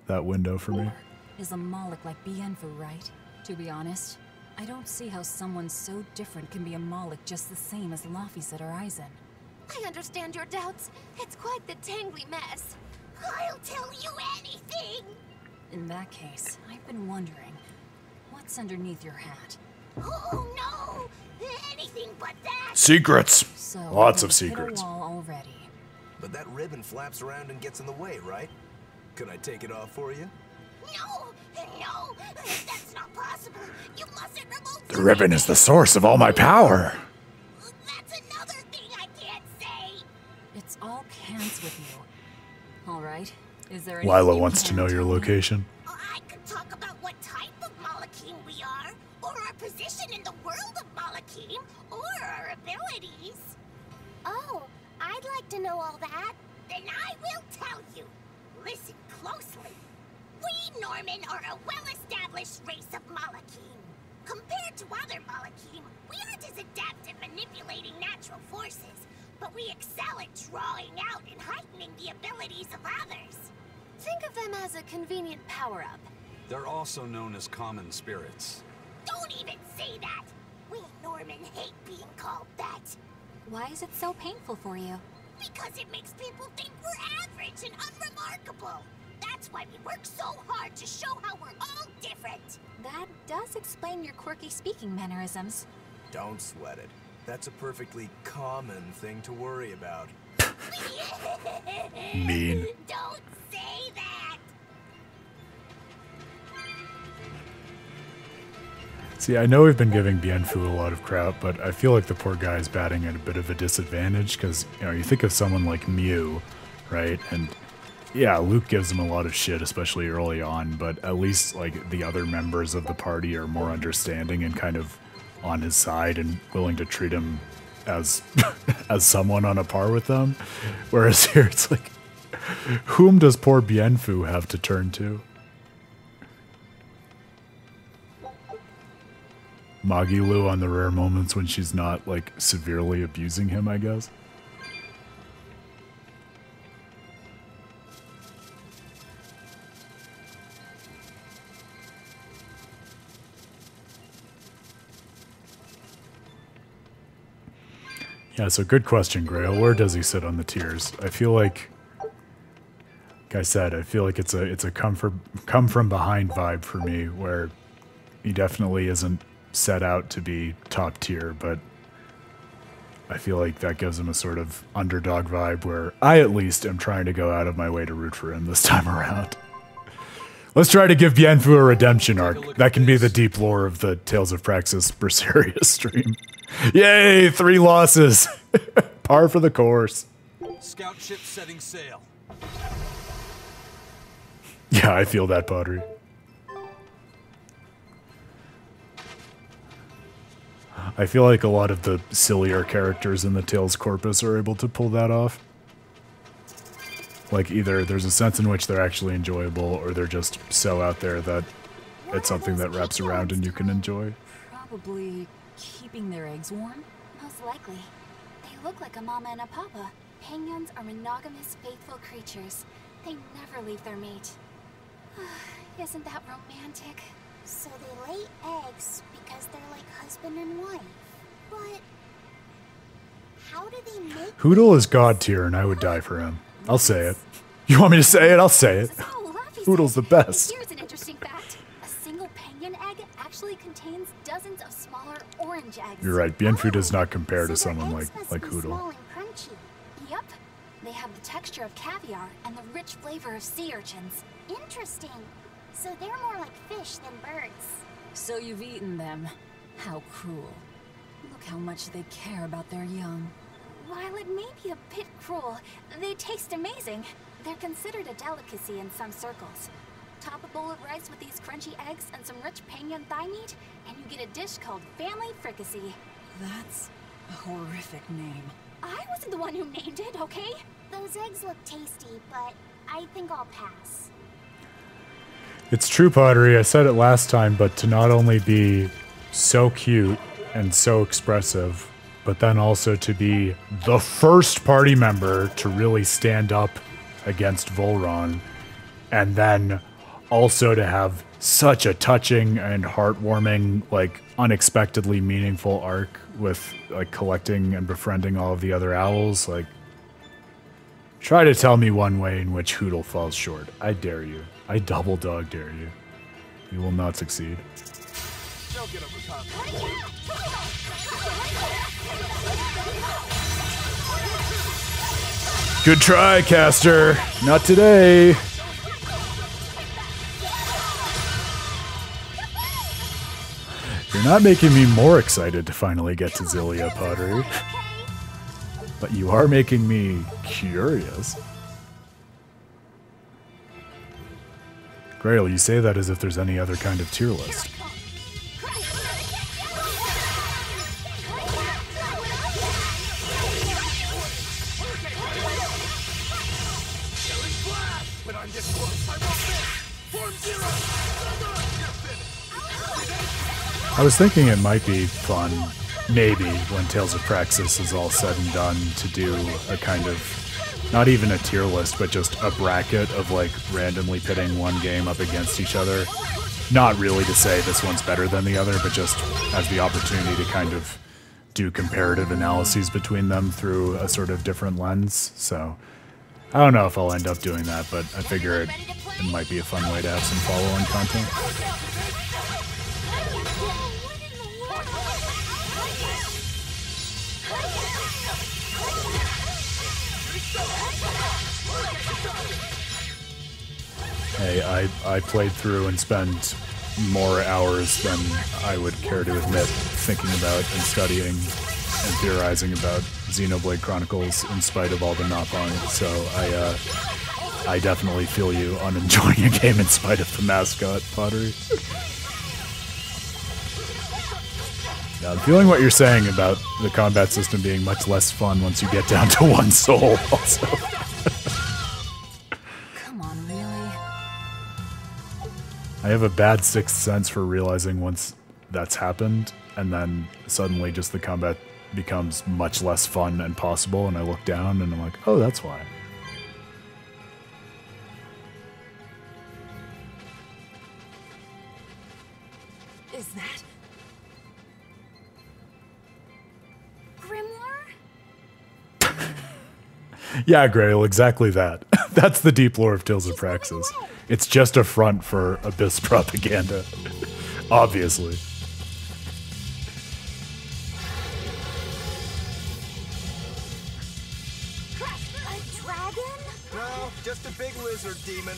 Speaker 1: that window for me.
Speaker 4: Is a Malak like Bienfu, right? To be honest, I don't see how someone so different can be a Malak just the same as Laphicet or Eizen.
Speaker 9: I understand your doubts. It's quite the tangly mess. I'll tell you anything.
Speaker 4: In that case, I've been wondering, what's underneath your hat?
Speaker 9: Oh no! Anything but that!
Speaker 1: Secrets!
Speaker 4: So,
Speaker 1: Lots of
Speaker 4: you've hit a
Speaker 1: secrets.
Speaker 4: wall already.
Speaker 7: But that ribbon flaps around and gets in the way, right? Could I take it off for you?
Speaker 9: No! No! That's not possible! You mustn't remove
Speaker 1: The ribbon is the source of all my power.
Speaker 9: That's another thing I can't say!
Speaker 4: It's all cans with you. All right,
Speaker 1: Lila wants to know your location.
Speaker 9: Oh, I could talk about what type of Malakhim we are, or our position in the world of Malakhim, or our abilities. Oh, I'd like to know all that. Then I will tell you. Listen closely. We Normin are a well-established race of Malakhim. Compared to other Malakhim, we aren't as adept at manipulating natural forces, but we excel at drawing out and heightening the abilities of others.
Speaker 2: Think of them as a convenient power-up.
Speaker 3: They're also known as common spirits.
Speaker 9: Don't even say that! We Normin hate being called that.
Speaker 2: Why is it so painful for you?
Speaker 9: Because it makes people think we're average and unremarkable. That's why we work so hard to show how we're all different.
Speaker 2: That does explain your quirky speaking mannerisms.
Speaker 7: Don't sweat it. That's a perfectly common thing to worry about.
Speaker 1: Mean.
Speaker 9: Don't say that!
Speaker 1: See, I know we've been giving Bienfu a lot of crap, but I feel like the poor guy is batting at a bit of a disadvantage because, you know, you think of someone like Mew, right? And yeah, Luke gives him a lot of shit, especially early on, but at least, like, the other members of the party are more understanding and kind of on his side and willing to treat him as as someone on a par with them. Whereas here it's like, whom does poor Bienfu have to turn to? Magilou on the rare moments when she's not like severely abusing him, I guess. Yeah, so good question, Grail. Where does he sit on the tiers? I feel like, like I said, I feel like it's a it's a come from come from behind vibe for me, where he definitely isn't set out to be top tier, but I feel like that gives him a sort of underdog vibe where I at least am trying to go out of my way to root for him this time around. Let's try to give Bienfu a redemption arc. That can be the deep lore of the Tales of Praxis Berseria stream. Yay, three losses. Par for the course.
Speaker 3: Scout ship setting sail.
Speaker 1: Yeah, I feel that, Pottery. I feel like a lot of the sillier characters in the Tales corpus are able to pull that off. Like either there's a sense in which they're actually enjoyable or they're just so out there that it's something that wraps around and you can enjoy.
Speaker 4: Probably keeping their eggs warm?
Speaker 2: Most likely. They look like a mama and a papa. Penguins are monogamous, faithful creatures. They never leave their mate. Isn't that romantic?
Speaker 9: So they lay eggs because they're like husband and wife. But how do they make
Speaker 1: Hootle is god tier and I would die for him. I'll say it. You want me to say it? I'll say it. Hootle's the best.
Speaker 2: Here's an interesting fact. A single penguin egg actually contains dozens of smaller orange eggs.
Speaker 1: You're right. Bienfu does oh, not compare to someone like like Hootle.
Speaker 9: small and crunchy?
Speaker 2: Yep. They have the texture of caviar and the rich flavor of sea urchins.
Speaker 9: Interesting. So they're more like fish than birds.
Speaker 4: So you've eaten them. How cruel. Look how much they care about their young.
Speaker 2: While it may be a bit cruel, they taste amazing. They're considered a delicacy in some circles. Top a bowl of rice with these crunchy eggs and some rich penguin thigh meat, and you get a dish called family fricassee.
Speaker 4: That's a horrific name.
Speaker 2: I wasn't the one who named it, okay?
Speaker 9: Those eggs look tasty, but I think I'll pass.
Speaker 1: It's true, Pottery. I said it last time, but to not only be so cute and so expressive, but then also to be the first party member to really stand up against Vholran, and then also to have such a touching and heartwarming, like unexpectedly meaningful arc with like collecting and befriending all of the other owls. Like, try to tell me one way in which Hootle falls short. I dare you. I double dog dare you. You will not succeed. Good try, caster. Not today. You're not making me more excited to finally get to Xillia Pottery. But you are making me curious. Grail, you say that as if there's any other kind of tier list. I was thinking it might be fun, maybe, when Tales of Praxis is all said and done, to do a kind of, not even a tier list, but just a bracket of like randomly pitting one game up against each other. Not really to say this one's better than the other, but just as the opportunity to kind of do comparative analyses between them through a sort of different lens. So I don't know if I'll end up doing that, but I figure it, it might be a fun way to have some follow-on content. Hey, I, I played through and spent more hours than I would care to admit thinking about and studying and theorizing about Xenoblade Chronicles in spite of all the knock-on. So I uh, I definitely feel you on enjoying a game in spite of the mascot pottery. yeah, I'm feeling what you're saying about the combat system being much less fun once you get down to one soul also. I have a bad sixth sense for realizing once that's happened, and then suddenly just the combat becomes much less fun and possible, and I look down and I'm like, oh, that's why. Yeah, Grail, exactly that. That's the deep lore of Tales of Praxis. It's just a front for Abyss propaganda. Obviously.
Speaker 9: A dragon?
Speaker 7: No, just a big lizard demon.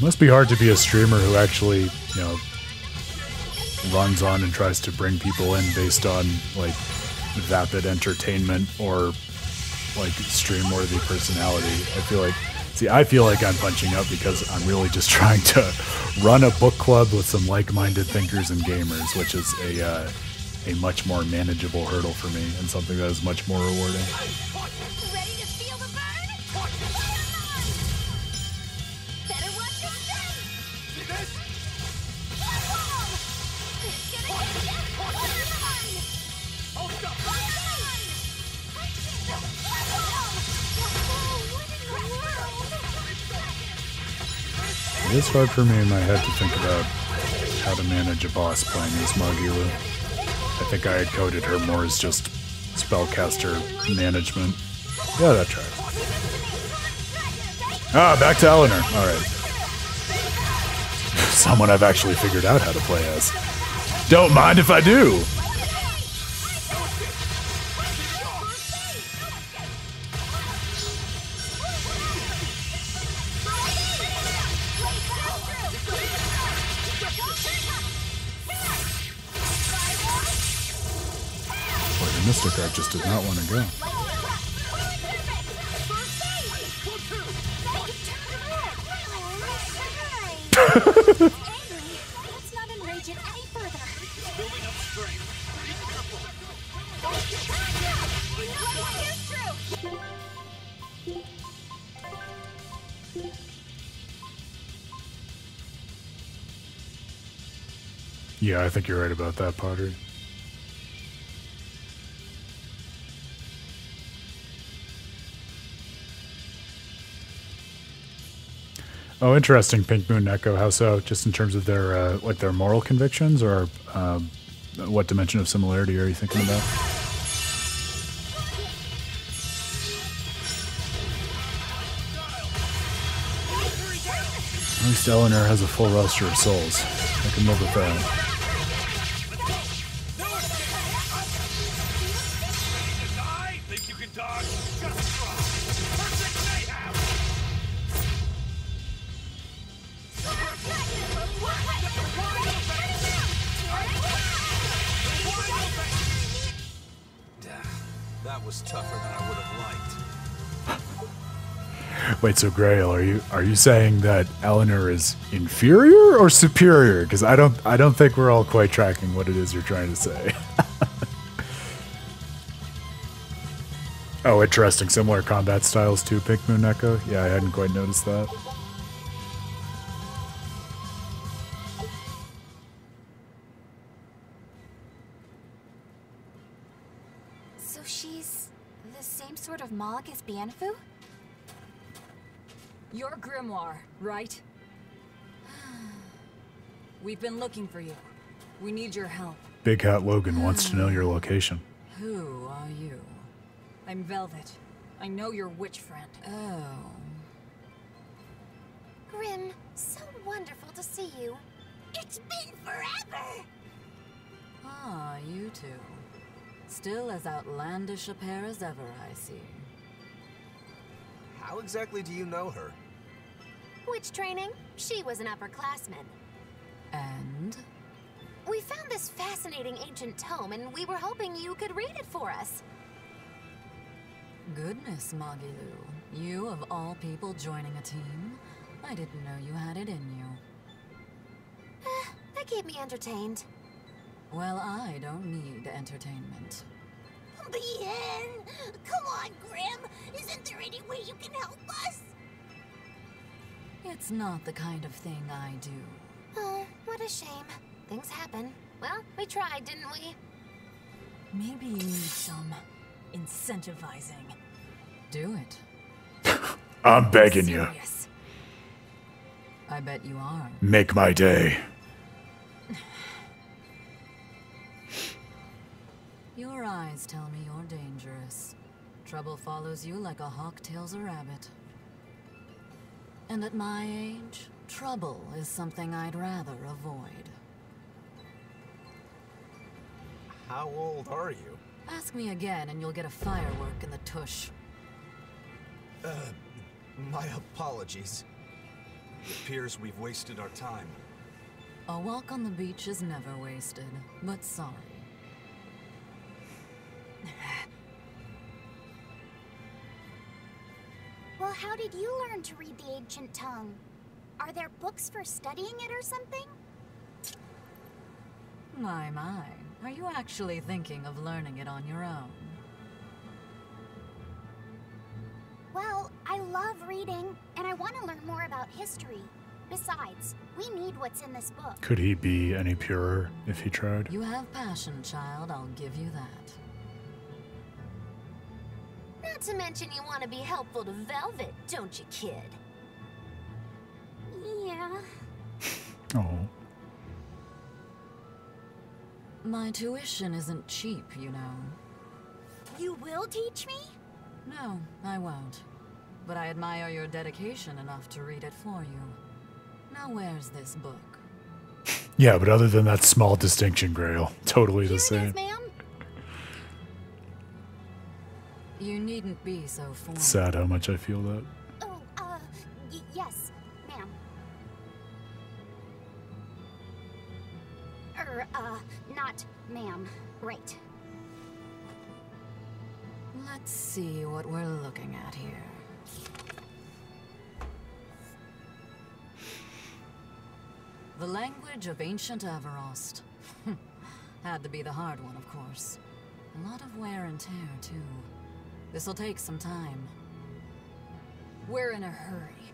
Speaker 1: It must be hard to be a streamer who actually, you know, runs on and tries to bring people in based on like vapid entertainment or like stream worthy personality. I feel like see I feel like I'm punching up because I'm really just trying to run a book club with some like-minded thinkers and gamers, which is a uh, a much more manageable hurdle for me and something that is much more rewarding. It is hard for me in my head to think about how to manage a boss playing as Magilou. I think I had coded her more as just spellcaster management. Yeah, that tracks. Ah, back to Eleanor. Alright. Someone I've actually figured out how to play as. Don't mind if I do! Just did not want to go. Yeah, I think you're right about that, Potter. Oh, interesting, Pink Moon Echo. How so? Just in terms of their uh, like their moral convictions, or um, what dimension of similarity are you thinking about? At least Eleanor has a full roster of souls. I can live with that.
Speaker 3: Was tougher than I would have liked.
Speaker 1: Wait, so Grail, are you are you saying that Eleanor is inferior or superior? Because I don't I don't think we're all quite tracking what it is you're trying to say. oh, interesting. Similar combat styles to Pink Moon Echo. Yeah, I hadn't quite noticed that.
Speaker 2: Sort of Malak as Bienfu?
Speaker 4: You're Grimoirh, right? We've been looking for you. We need your help.
Speaker 1: Big Hat Logan wants to know your location.
Speaker 4: Who are you? I'm Velvet. I know your witch friend. Oh.
Speaker 9: Grim, so wonderful to see you. It's been forever!
Speaker 4: Ah, you two. Still as outlandish a pair as ever, I see.
Speaker 7: How exactly do you know her?
Speaker 9: Witch training? She was an upperclassman.
Speaker 4: And?
Speaker 9: We found this fascinating ancient tome, and we were hoping you could read it for us.
Speaker 4: Goodness, Magilou. You, of all people, joining a team? I didn't know you had it in you.
Speaker 9: Eh, that keep me entertained.
Speaker 4: Well, I don't need entertainment.
Speaker 9: Bien! Come on, Grim! Isn't there any way you can help us?
Speaker 4: It's not the kind of thing I do.
Speaker 9: Oh, what a shame. Things happen. Well, we tried, didn't we?
Speaker 4: Maybe you need some incentivizing. Do it.
Speaker 1: I'm begging you.
Speaker 4: Serious. I bet you are.
Speaker 1: Make my day.
Speaker 4: Your eyes tell me you're dangerous. Trouble follows you like a hawk tails a rabbit. And at my age, trouble is something I'd rather avoid.
Speaker 7: How old are you?
Speaker 4: Ask me again and you'll get a firework in the tush.
Speaker 7: Uh, my apologies.
Speaker 3: It appears we've wasted our time.
Speaker 4: A walk on the beach is never wasted, but sorry.
Speaker 9: Well, how did you learn to read the ancient tongue? Are there books for studying it or something?
Speaker 4: My, my. Are you actually thinking of learning it on your own?
Speaker 9: Well, I love reading, and I want to learn more about history. Besides, we need what's in this book.
Speaker 1: Could he be any purer if he tried?
Speaker 4: You have passion, child, I'll give you that.
Speaker 9: Not to mention you want to be helpful to Velvet, don't you, kid? Yeah.
Speaker 1: Oh.
Speaker 4: My tuition isn't cheap, you know.
Speaker 9: You will teach me?
Speaker 4: No, I won't. But I admire your dedication enough to read it for you. Now where's this book?
Speaker 1: Yeah, but other than that small distinction, Grail, totally the same.
Speaker 9: ma'am.
Speaker 4: You needn't be so formal.
Speaker 1: Sad how much I feel that.
Speaker 9: Oh, uh, yes, ma'am. Er, uh, not ma'am. Right.
Speaker 4: Let's see what we're looking at here. The language of ancient Avarost. Had to be the hard one, of course. A lot of wear and tear, too. This'll take some time. We're in a hurry.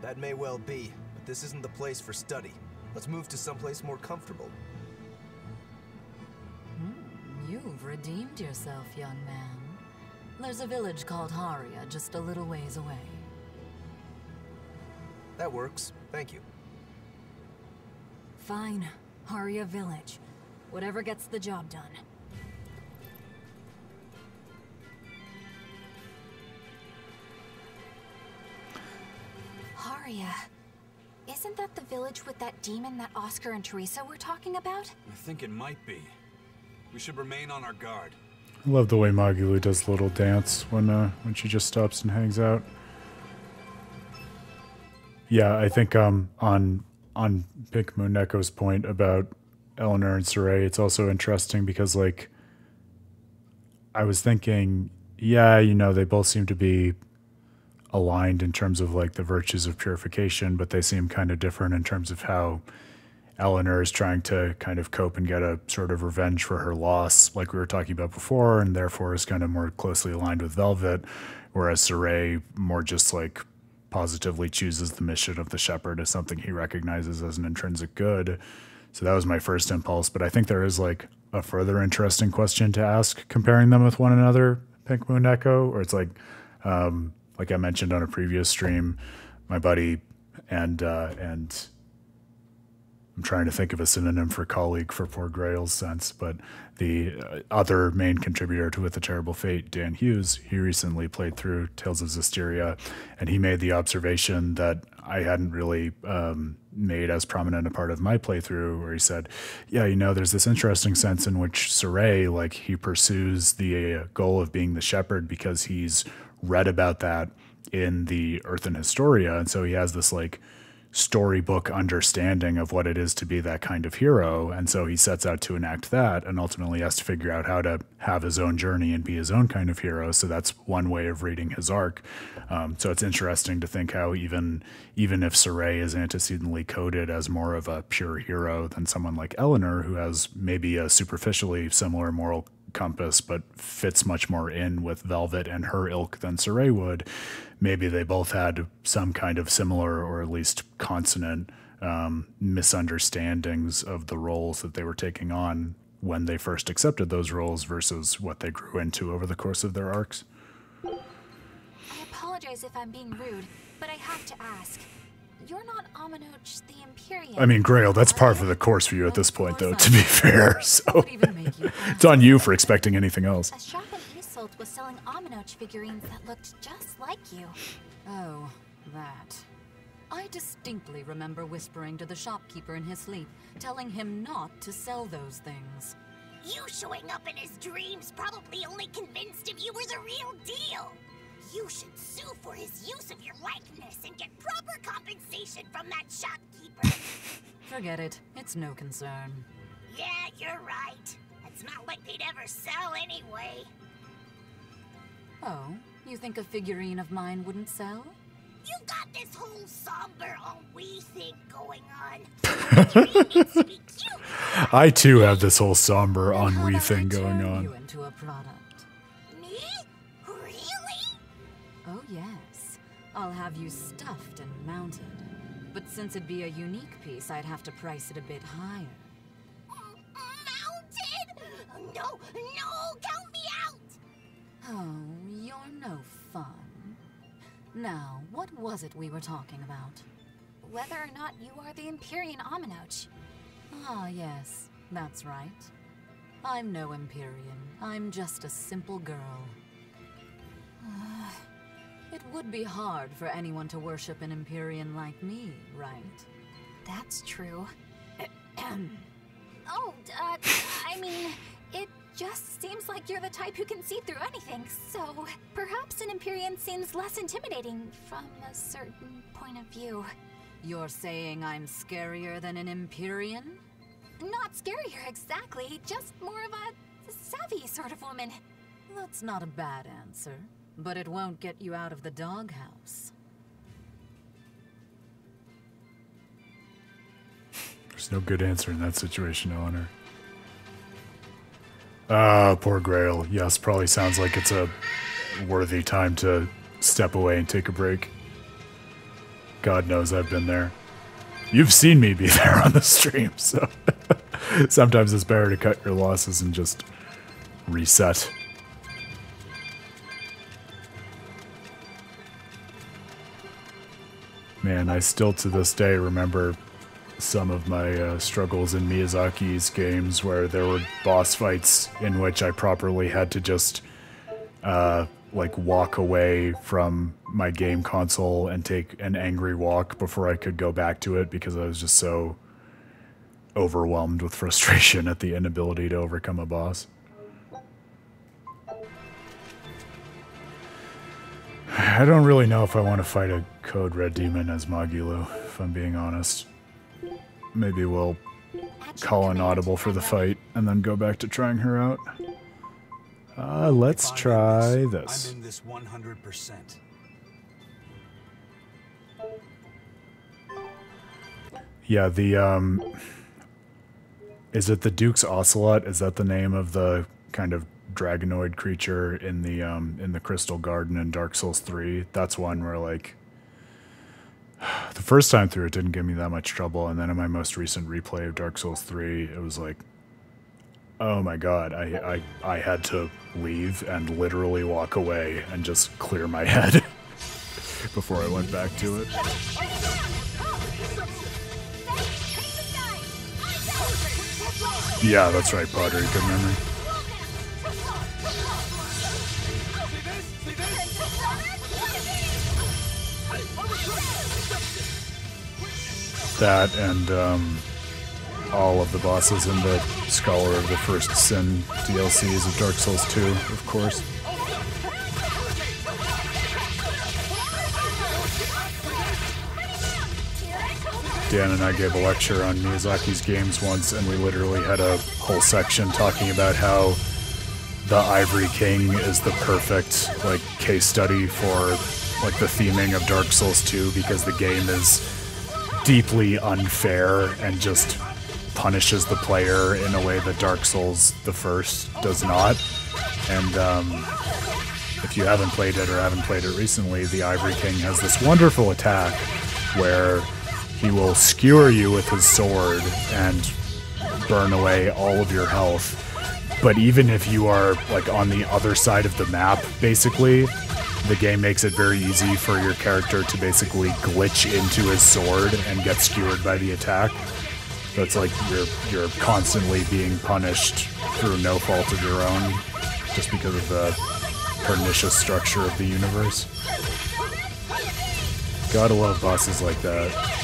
Speaker 7: That may well be, but this isn't the place for study. Let's move to someplace more comfortable.
Speaker 4: Hmm, you've redeemed yourself, young man. There's a village called Haria just a little ways away.
Speaker 7: That works. Thank you.
Speaker 4: Fine. Haria Village. Whatever gets the job done.
Speaker 2: Haria. Isn't that the village with that demon that Oscar and Teresa were talking about?
Speaker 3: I think it might be. We should remain on our guard.
Speaker 1: I love the way Magilou does a little dance when uh, when she just stops and hangs out. Yeah, I think um on on Pink Moon Echo's point about Eleanor and Sorey, it's also interesting because like I was thinking, yeah, you know, they both seem to be aligned in terms of like the virtues of purification, but they seem kind of different in terms of how Eleanor is trying to kind of cope and get a sort of revenge for her loss, like we were talking about before, and therefore is kind of more closely aligned with Velvet, whereas Sorey more just like positively chooses the mission of the shepherd as something he recognizes as an intrinsic good. So that was my first impulse, but I think there is like a further interesting question to ask comparing them with one another, Pink Moon Echo, or it's like, um, like I mentioned on a previous stream, my buddy and uh, and I'm trying to think of a synonym for colleague for poor Grail's sense, but the uh, other main contributor to With a Terrible Fate, Dan Hughes, he recently played through Tales of Zestiria, and he made the observation that I hadn't really um, made as prominent a part of my playthrough, where he said, "Yeah, you know, there's this interesting sense in which Sorey, like, he pursues the uh, goal of being the shepherd because he's read about that in the Earthen Historia, and so he has this like." storybook understanding of what it is to be that kind of hero. And so he sets out to enact that and ultimately has to figure out how to have his own journey and be his own kind of hero. So that's one way of reading his arc. Um, so it's interesting to think how even even if Sorey is antecedently coded as more of a pure hero than someone like Eleanor, who has maybe a superficially similar moral compass, but fits much more in with Velvet and her ilk than Sorey would. Maybe they both had some kind of similar or at least consonant um, misunderstandings of the roles that they were taking on when they first accepted those roles versus what they grew into over the course of their arcs.
Speaker 2: I apologize if I'm being rude, but I have to ask. You're not Amenoch the Empyrean.
Speaker 1: I mean, Grail, that's par for the course for you at this point, though, to be fair. So it's on you for expecting anything else.
Speaker 2: A shop in Yseult was selling Amenoch figurines that looked just like you.
Speaker 4: Oh, that. I distinctly remember whispering to the shopkeeper in his sleep, telling him not to sell those things.
Speaker 9: You showing up in his dreams probably only convinced him you were the real deal. You should sue for his use of your likeness and get proper compensation from that shopkeeper.
Speaker 4: Forget it. It's no concern.
Speaker 9: Yeah, you're right. It's not like they'd ever sell anyway.
Speaker 4: Oh, you think a figurine of mine wouldn't sell?
Speaker 9: You got this whole somber we think going on.
Speaker 1: I too have this whole somber ennui thing going on.
Speaker 4: I'll have you stuffed and mounted. But since it'd be a unique piece, I'd have to price it a bit higher.
Speaker 9: Mounted? No, no, count me out!
Speaker 4: Oh, you're no fun. Now, what was it we were talking about?
Speaker 2: Whether or not you are the Empyrean Amenoch.
Speaker 4: Ah, yes, that's right. I'm no Empyrean. I'm just a simple girl. it would be hard for anyone to worship an Empyrean like me, right?
Speaker 2: That's true. oh, uh, I mean, it just seems like you're the type who can see through anything, so perhaps an Empyrean seems less intimidating from a certain point of view.
Speaker 4: You're saying I'm scarier than an Empyrean?
Speaker 2: Not scarier exactly, just more of a savvy sort of woman.
Speaker 4: That's not a bad answer, but it won't get you out of the doghouse.
Speaker 1: There's no good answer in that situation, Eleanor. Ah, poor Grail. Yes, probably sounds like it's a worthy time to step away and take a break. God knows I've been there. You've seen me be there on the stream, so sometimes it's better to cut your losses and just reset. Man, I still to this day remember some of my uh, struggles in Miyazaki's games where there were boss fights in which I properly had to just uh, like walk away from my game console and take an angry walk before I could go back to it because I was just so overwhelmed with frustration at the inability to overcome a boss. I don't really know if I want to fight a Code Red Demon as Magilou, if I'm being honest. Maybe we'll call an audible for the fight and then go back to trying her out. Uh, let's try this.
Speaker 3: I'm in this 100%.
Speaker 1: Yeah, the um is it the Duke's Ocelot? Is that the name of the kind of dragonoid creature in the um in the Crystal Garden in Dark Souls 3? That's one where like the first time through it didn't give me that much trouble and then in my most recent replay of Dark Souls 3, it was like oh my god, I I I had to leave and literally walk away and just clear my head before I went back to it. Yeah, that's right, Pottery. Good memory. That and um, all of the bosses in the Scholar of the First Sin DLCs of Dark Souls 2, of course. Dan and I gave a lecture on Miyazaki's games once, and we literally had a whole section talking about how the Ivory King is the perfect like case study for like the theming of Dark Souls 2 because the game is deeply unfair and just punishes the player in a way that Dark Souls the first does not. And um, if you haven't played it or haven't played it recently, the Ivory King has this wonderful attack where he will skewer you with his sword and burn away all of your health. But even if you are like on the other side of the map, basically, the game makes it very easy for your character to basically glitch into his sword and get skewered by the attack. So it's like you're you're constantly being punished through no fault of your own, just because of the pernicious structure of the universe. Gotta love bosses like that.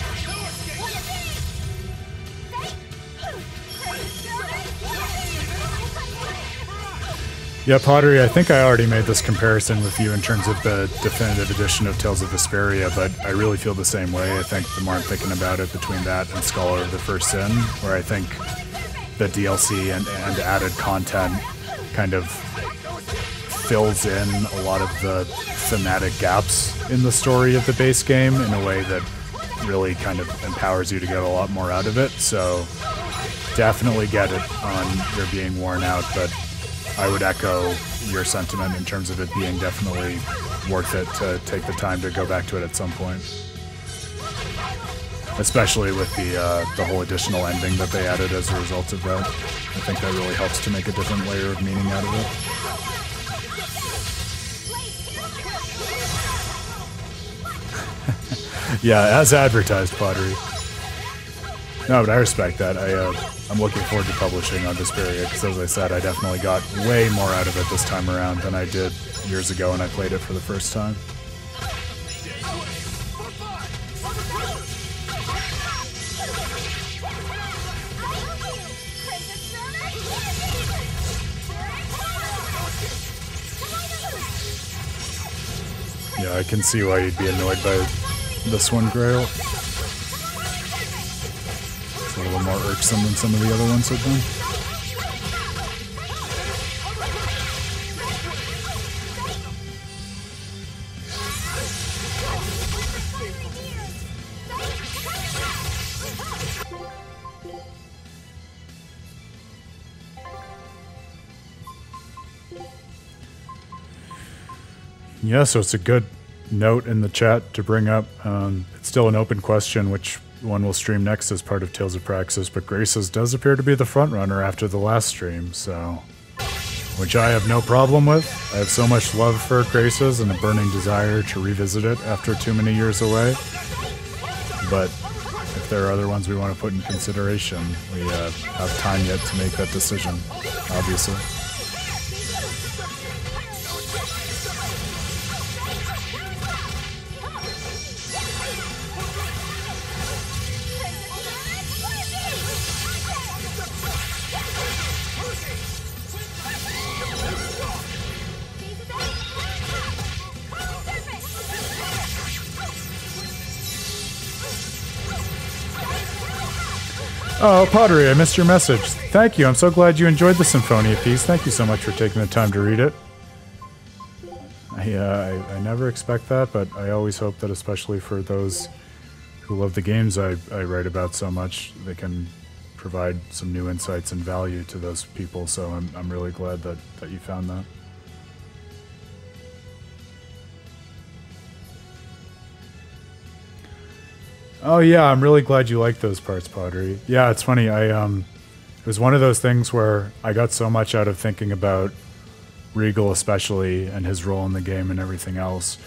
Speaker 1: Yeah, Pottery, I think I already made this comparison with you in terms of the definitive edition of Tales of Vesperia, but I really feel the same way. I think the more I'm thinking about it between that and Scholar of the First Sin, where I think the DLC and, and added content kind of fills in a lot of the thematic gaps in the story of the base game in a way that really kind of empowers you to get a lot more out of it. So definitely get it on your being worn out, but I would echo your sentiment in terms of it being definitely worth it to take the time to go back to it at some point. Especially with the uh, the whole additional ending that they added as a result of that. I think that really helps to make a different layer of meaning out of it. yeah, as advertised, pottery. No, but I respect that. I uh, I'm looking forward to publishing on this Vesperia because, as I said, I definitely got way more out of it this time around than I did years ago when I played it for the first time. Yeah, I can see why you'd be annoyed by this one, Grail a little more irksome than some of the other ones have been. Yeah, so it's a good note in the chat to bring up. Um, it's still an open question, which one will stream next as part of Tales of Praxis, but Graces does appear to be the front runner after the last stream, so which I have no problem with. I have so much love for Graces and a burning desire to revisit it after too many years away. But if there are other ones we want to put in consideration, we uh, have time yet to make that decision, obviously. Oh, Pottery, I missed your message. Thank you. I'm so glad you enjoyed the Symphonia piece. Thank you so much for taking the time to read it. I, uh, I, I never expect that, but I always hope that, especially for those who love the games I, I write about so much, they can provide some new insights and value to those people. So I'm, I'm really glad that, that you found that. Oh yeah, I'm really glad you like those parts, Pottery. Yeah, it's funny. I um, it was one of those things where I got so much out of thinking about Regal, especially, and his role in the game and everything else.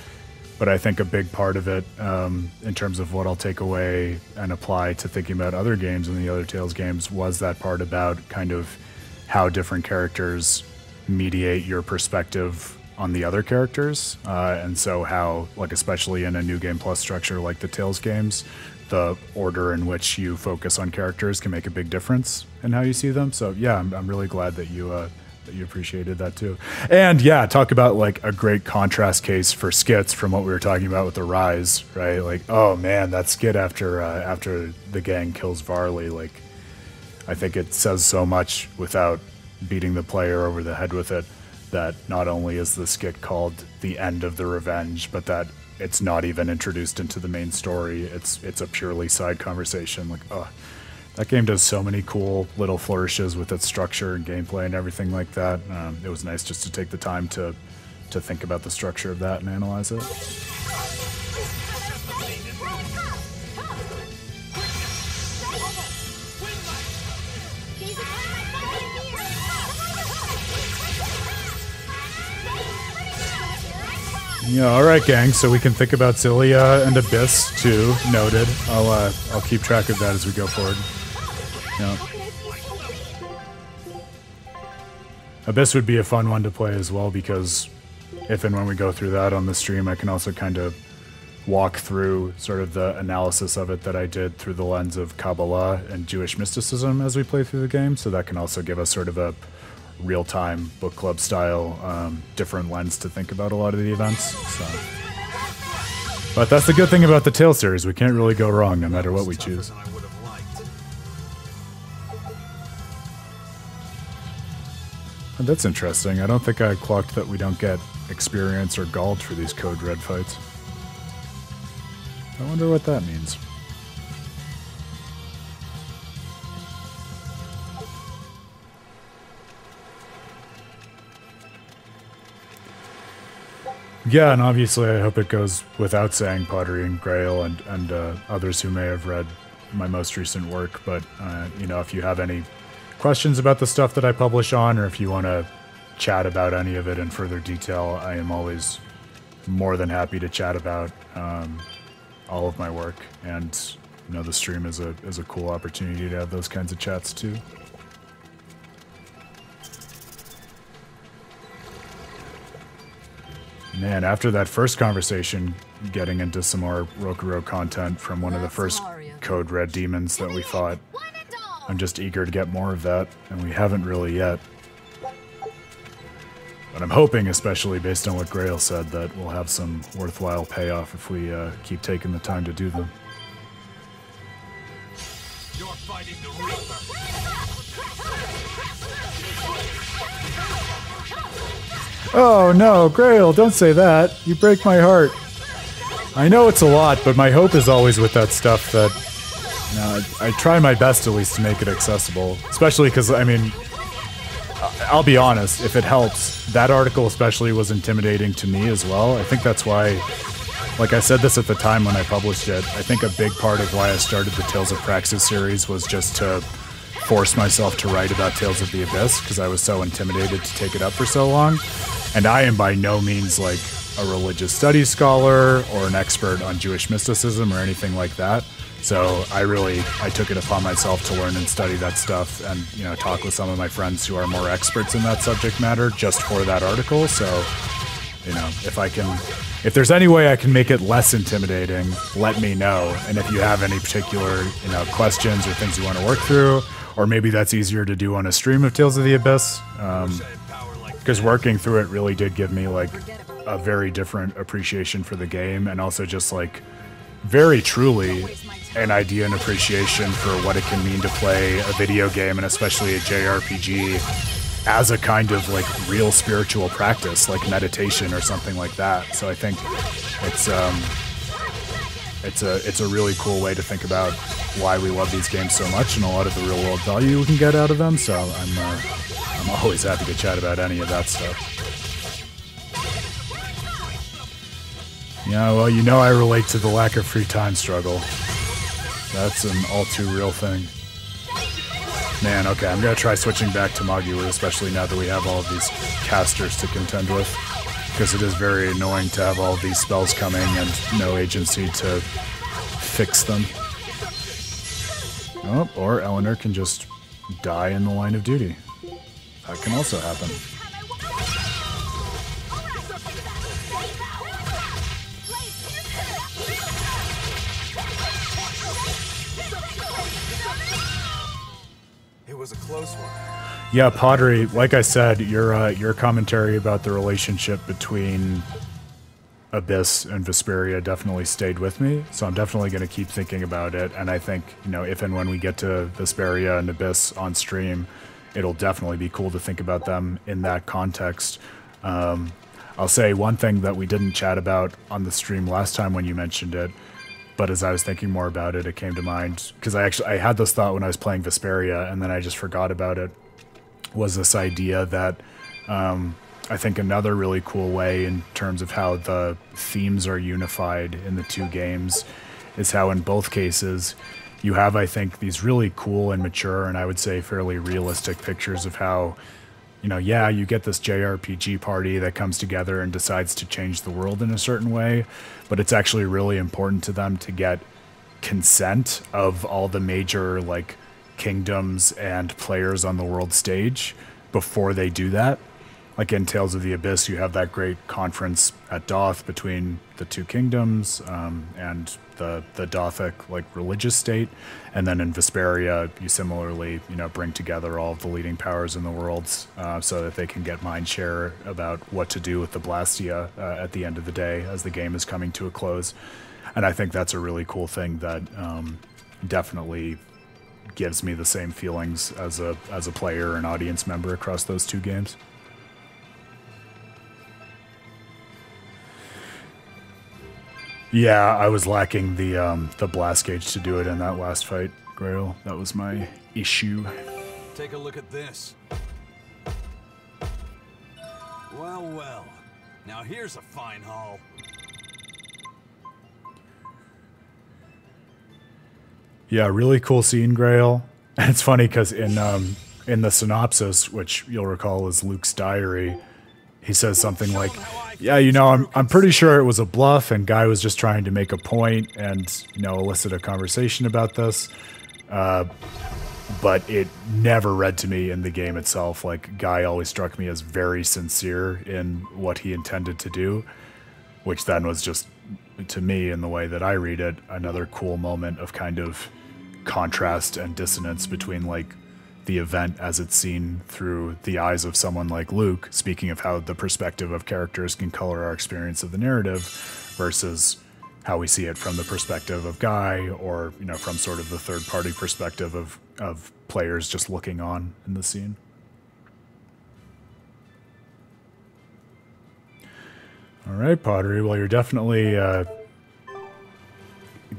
Speaker 1: But I think a big part of it, um, in terms of what I'll take away and apply to thinking about other games and the other Tales games, was that part about kind of how different characters mediate your perspective on the other characters. Uh, and so, how, like, especially in a new game plus structure like the Tales games, the order in which you focus on characters can make a big difference in how you see them. So, yeah, I'm, I'm really glad that you. Uh, that you appreciated that too. And yeah, talk about like a great contrast case for skits from what we were talking about with the rise, right? Like, oh man, that skit after uh, after the gang kills Varley, like I think it says so much without beating the player over the head with it that not only is the skit called the end of the revenge, but that it's not even introduced into the main story. It's it's a purely side conversation. Like, oh, that game does so many cool little flourishes with its structure and gameplay and everything like that. Um, it was nice just to take the time to to think about the structure of that and analyze it. Yeah, all right, gang. So we can think about Xillia and Abyss too. Noted. I'll uh, I'll keep track of that as we go forward. Yeah. Abyss would be a fun one to play as well because if and when we go through that on the stream, I can also kind of walk through sort of the analysis of it that I did through the lens of Kabbalah and Jewish mysticism as we play through the game. So that can also give us sort of a real time book club style, um, different lens to think about a lot of the events. So. But that's the good thing about the Tale series. We can't really go wrong no matter what we choose. And that's interesting. I don't think I clocked that we don't get experience or gold for these Code Red fights. I wonder what that means. Yeah, and obviously I hope it goes without saying Pottery and Grail and, and uh, others who may have read my most recent work. But, uh, you know, if you have any questions about the stuff that I publish on, or if you want to chat about any of it in further detail, I am always more than happy to chat about um, all of my work. And, you know, the stream is a, is a cool opportunity to have those kinds of chats too. Man, after that first conversation, getting into some more Rokurou content from one of the first Code Red demons that we fought, I'm just eager to get more of that, and we haven't really yet. But I'm hoping, especially based on what Grail said, that we'll have some worthwhile payoff if we uh, keep taking the time to do them.
Speaker 18: You're fighting the Reaper.
Speaker 1: Oh no, Grail, don't say that. You break my heart. I know it's a lot, but my hope is always with that stuff that. You know, I, I try my best at least to make it accessible. Especially because, I mean, I'll be honest, if it helps, that article especially was intimidating to me as well. I think that's why, like I said this at the time when I published it, I think a big part of why I started the Tales of Praxis series was just to force myself to write about Tales of the Abyss because I was so intimidated to take it up for so long. And I am by no means like a religious studies scholar or an expert on Jewish mysticism or anything like that. So I really I took it upon myself to learn and study that stuff and you know talk with some of my friends who are more experts in that subject matter just for that article. So you know, if I can if there's any way I can make it less intimidating, let me know. And if you have any particular, you know, questions or things you want to work through, or maybe that's easier to do on a stream of Tales of the Abyss, um, because working through it really did give me like a very different appreciation for the game, and also just like very truly an idea and appreciation for what it can mean to play a video game and especially a JRPG as a kind of like real spiritual practice, like meditation or something like that. So I think it's um, it's a it's a really cool way to think about why we love these games so much and a lot of the real world value we can get out of them. So I'm uh, I'm always happy to chat about any of that stuff. Yeah, well, you know I relate to the lack of free time struggle. That's an all too real thing. Man, okay, I'm gonna try switching back to Magilou, especially now that we have all of these casters to contend with. Because it is very annoying to have all these spells coming and no agency to fix them. Oh, or Eleanor can just die in the line of duty. That can also happen.
Speaker 7: It was a close one.
Speaker 1: Yeah, pottery. Like I said, your uh, your commentary about the relationship between Abyss and Vesperia definitely stayed with me. So I'm definitely going to keep thinking about it. And I think you know, if and when we get to Vesperia and Abyss on stream, it'll definitely be cool to think about them in that context. Um, I'll say one thing that we didn't chat about on the stream last time when you mentioned it, but as I was thinking more about it, it came to mind because I actually I had this thought when I was playing Vesperia, and then I just forgot about it. Was this idea that um, I think another really cool way in terms of how the themes are unified in the two games is how in both cases you have I think these really cool and mature and I would say fairly realistic pictures of how you know, yeah, you get this JRPG party that comes together and decides to change the world in a certain way, but it's actually really important to them to get consent of all the major like kingdoms and players on the world stage before they do that. Like in Tales of the Abyss, you have that great conference at Daath between the two kingdoms um, and the the Dothic like religious state, and then in Vesperia, you similarly you know bring together all the leading powers in the world uh, so that they can get mind share about what to do with the Blastia uh, at the end of the day as the game is coming to a close, and I think that's a really cool thing that um, definitely gives me the same feelings as a as a player and audience member across those two games. Yeah, I was lacking the um, the blast gauge to do it in that last fight, Grail. That was my issue.
Speaker 3: Take a look at this. Well, well. Now here's a fine haul.
Speaker 1: Yeah, really cool scene, Grail. And it's funny because in um, in the synopsis, which you'll recall is Luke's diary, he says something like, "Yeah, you know, I'm I'm pretty sure it was a bluff, and Guy was just trying to make a point and you know elicit a conversation about this." Uh, but it never read to me in the game itself. Like Guy always struck me as very sincere in what he intended to do, which then was just to me in the way that I read it another cool moment of kind of contrast and dissonance between like the event as it's seen through the eyes of someone like Luke, speaking of how the perspective of characters can color our experience of the narrative versus how we see it from the perspective of Guy or, you know, from sort of the third party perspective of, of players just looking on in the scene. All right, Pottery. Well, you're definitely uh,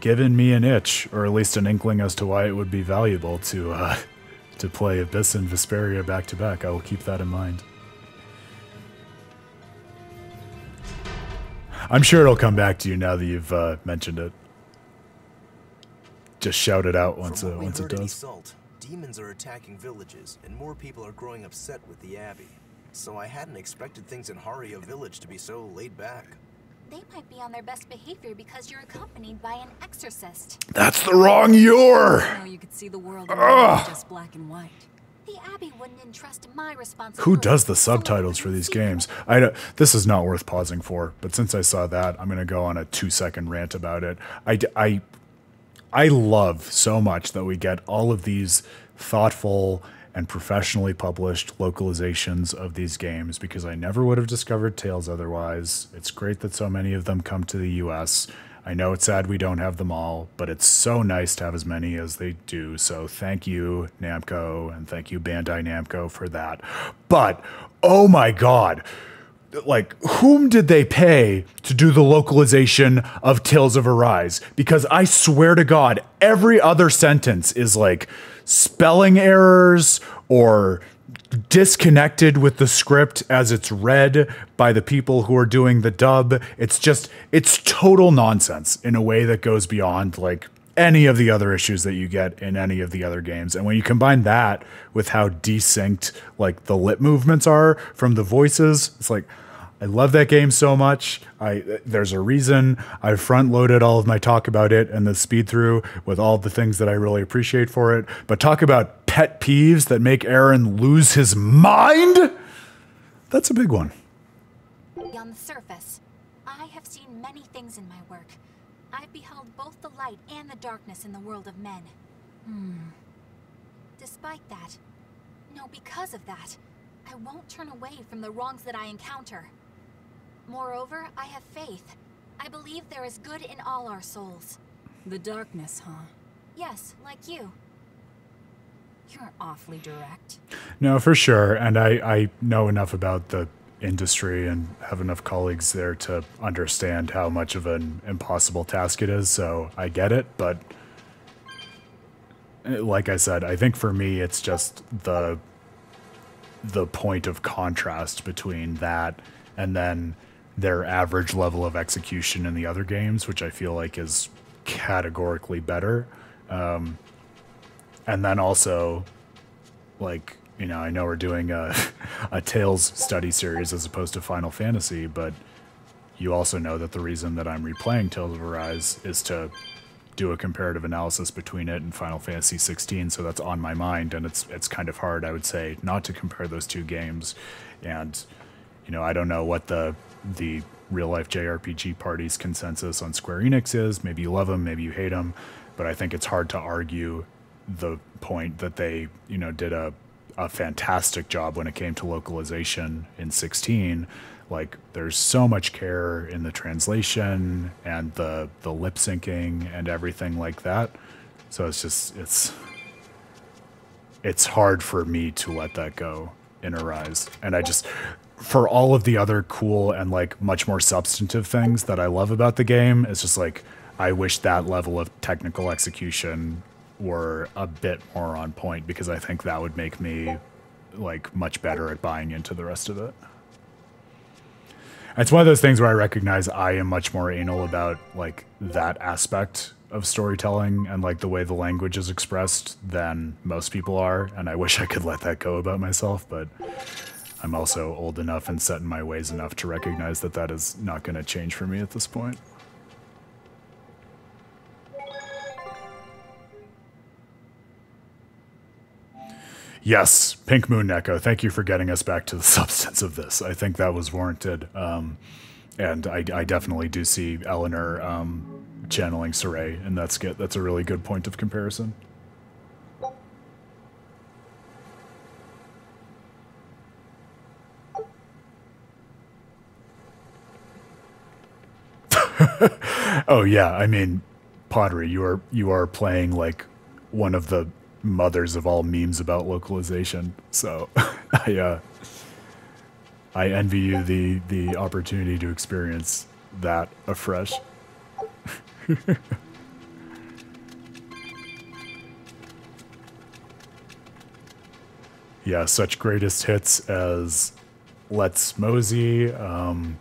Speaker 1: giving me an itch, or at least an inkling as to why it would be valuable to uh, to play Abyss and Vesperia back to back. I will keep that in mind. I'm sure it'll come back to you now that you've uh, mentioned it. Just shout it out once, uh,
Speaker 7: what we
Speaker 1: once it does.
Speaker 7: Assault, demons are attacking villages, and more people are growing upset with the Abbey. So I hadn't expected things in Haria village to be so laid back.
Speaker 2: They might be on their best behavior because you're accompanied by an exorcist.
Speaker 1: That's the wrong your.
Speaker 2: No, you could see the world
Speaker 1: ah.
Speaker 2: just black and white. The Abbey wouldn't entrust my responsibility.
Speaker 1: Who does the subtitles for these games? I don't- this is not worth pausing for, but since I saw that, I'm going to go on a two second rant about it. I I I love so much that we get all of these thoughtful and professionally published localizations of these games because I never would have discovered Tales otherwise. It's great that so many of them come to the US. I know it's sad we don't have them all, but it's so nice to have as many as they do. So thank you, Namco, and thank you, Bandai Namco, for that. But oh my god, like whom did they pay to do the localization of Tales of Arise? Because I swear to God, every other sentence is like spelling errors or disconnected with the script as it's read by the people who are doing the dub. It's just it's total nonsense in a way that goes beyond like any of the other issues that you get in any of the other games. And when you combine that with how desynced like the lip movements are from the voices, it's like I love that game so much. I there's a reason I front loaded all of my talk about it and the speed through with all the things that I really appreciate for it. But talk about pet peeves that make Aaron lose his mind. That's a big one.
Speaker 2: On the surface, I have seen many things in my work. I've beheld both the light and the darkness in the world of men. Hmm. Despite that, no, because of that, I won't turn away from the wrongs that I encounter. Moreover, I have faith. I believe there is good in all our souls.
Speaker 4: The darkness, huh?
Speaker 2: Yes, like you.
Speaker 4: You're awfully direct.
Speaker 1: No, for sure. And I, I know enough about the industry and have enough colleagues there to understand how much of an impossible task it is. So I get it. But eh, like I said, I think for me, it's just the the point of contrast between that and then their average level of execution in the other games, which I feel like is categorically better. Um, and then also, like, you know, I know we're doing a, a Tales study series as opposed to Final Fantasy, but you also know that the reason that I'm replaying Tales of Arise is to do a comparative analysis between it and Final Fantasy 16, so that's on my mind, and it's it's kind of hard, I would say, not to compare those two games. And you know, I don't know what the the real life JRPG party's consensus on Square Enix is. Maybe you love them, maybe you hate them, but I think it's hard to argue the point that they, you know, did a a fantastic job when it came to localization in 16 like there's so much care in the translation and the the lip syncing and everything like that. So it's just it's it's hard for me to let that go in Arise and i just for all of the other cool and like much more substantive things that i love about the game it's just like i wish that level of technical execution were a bit more on point because I think that would make me like much better at buying into the rest of it. It's one of those things where I recognize I am much more anal about like that aspect of storytelling and like the way the language is expressed than most people are and I wish I could let that go about myself but I'm also old enough and set in my ways enough to recognize that that is not going to change for me at this point. Yes, Pink Moon Echo. Thank you for getting us back to the substance of this. I think that was warranted. Um, and I, I, definitely do see Eleanor um, channeling Sorey, and that's. That's a really good point of comparison. oh yeah, I mean, Pottery, you are you are playing like one of the mothers of all memes about localization. So I uh, I envy you the the opportunity to experience that afresh. yeah, such greatest hits as Let's Mosey, um,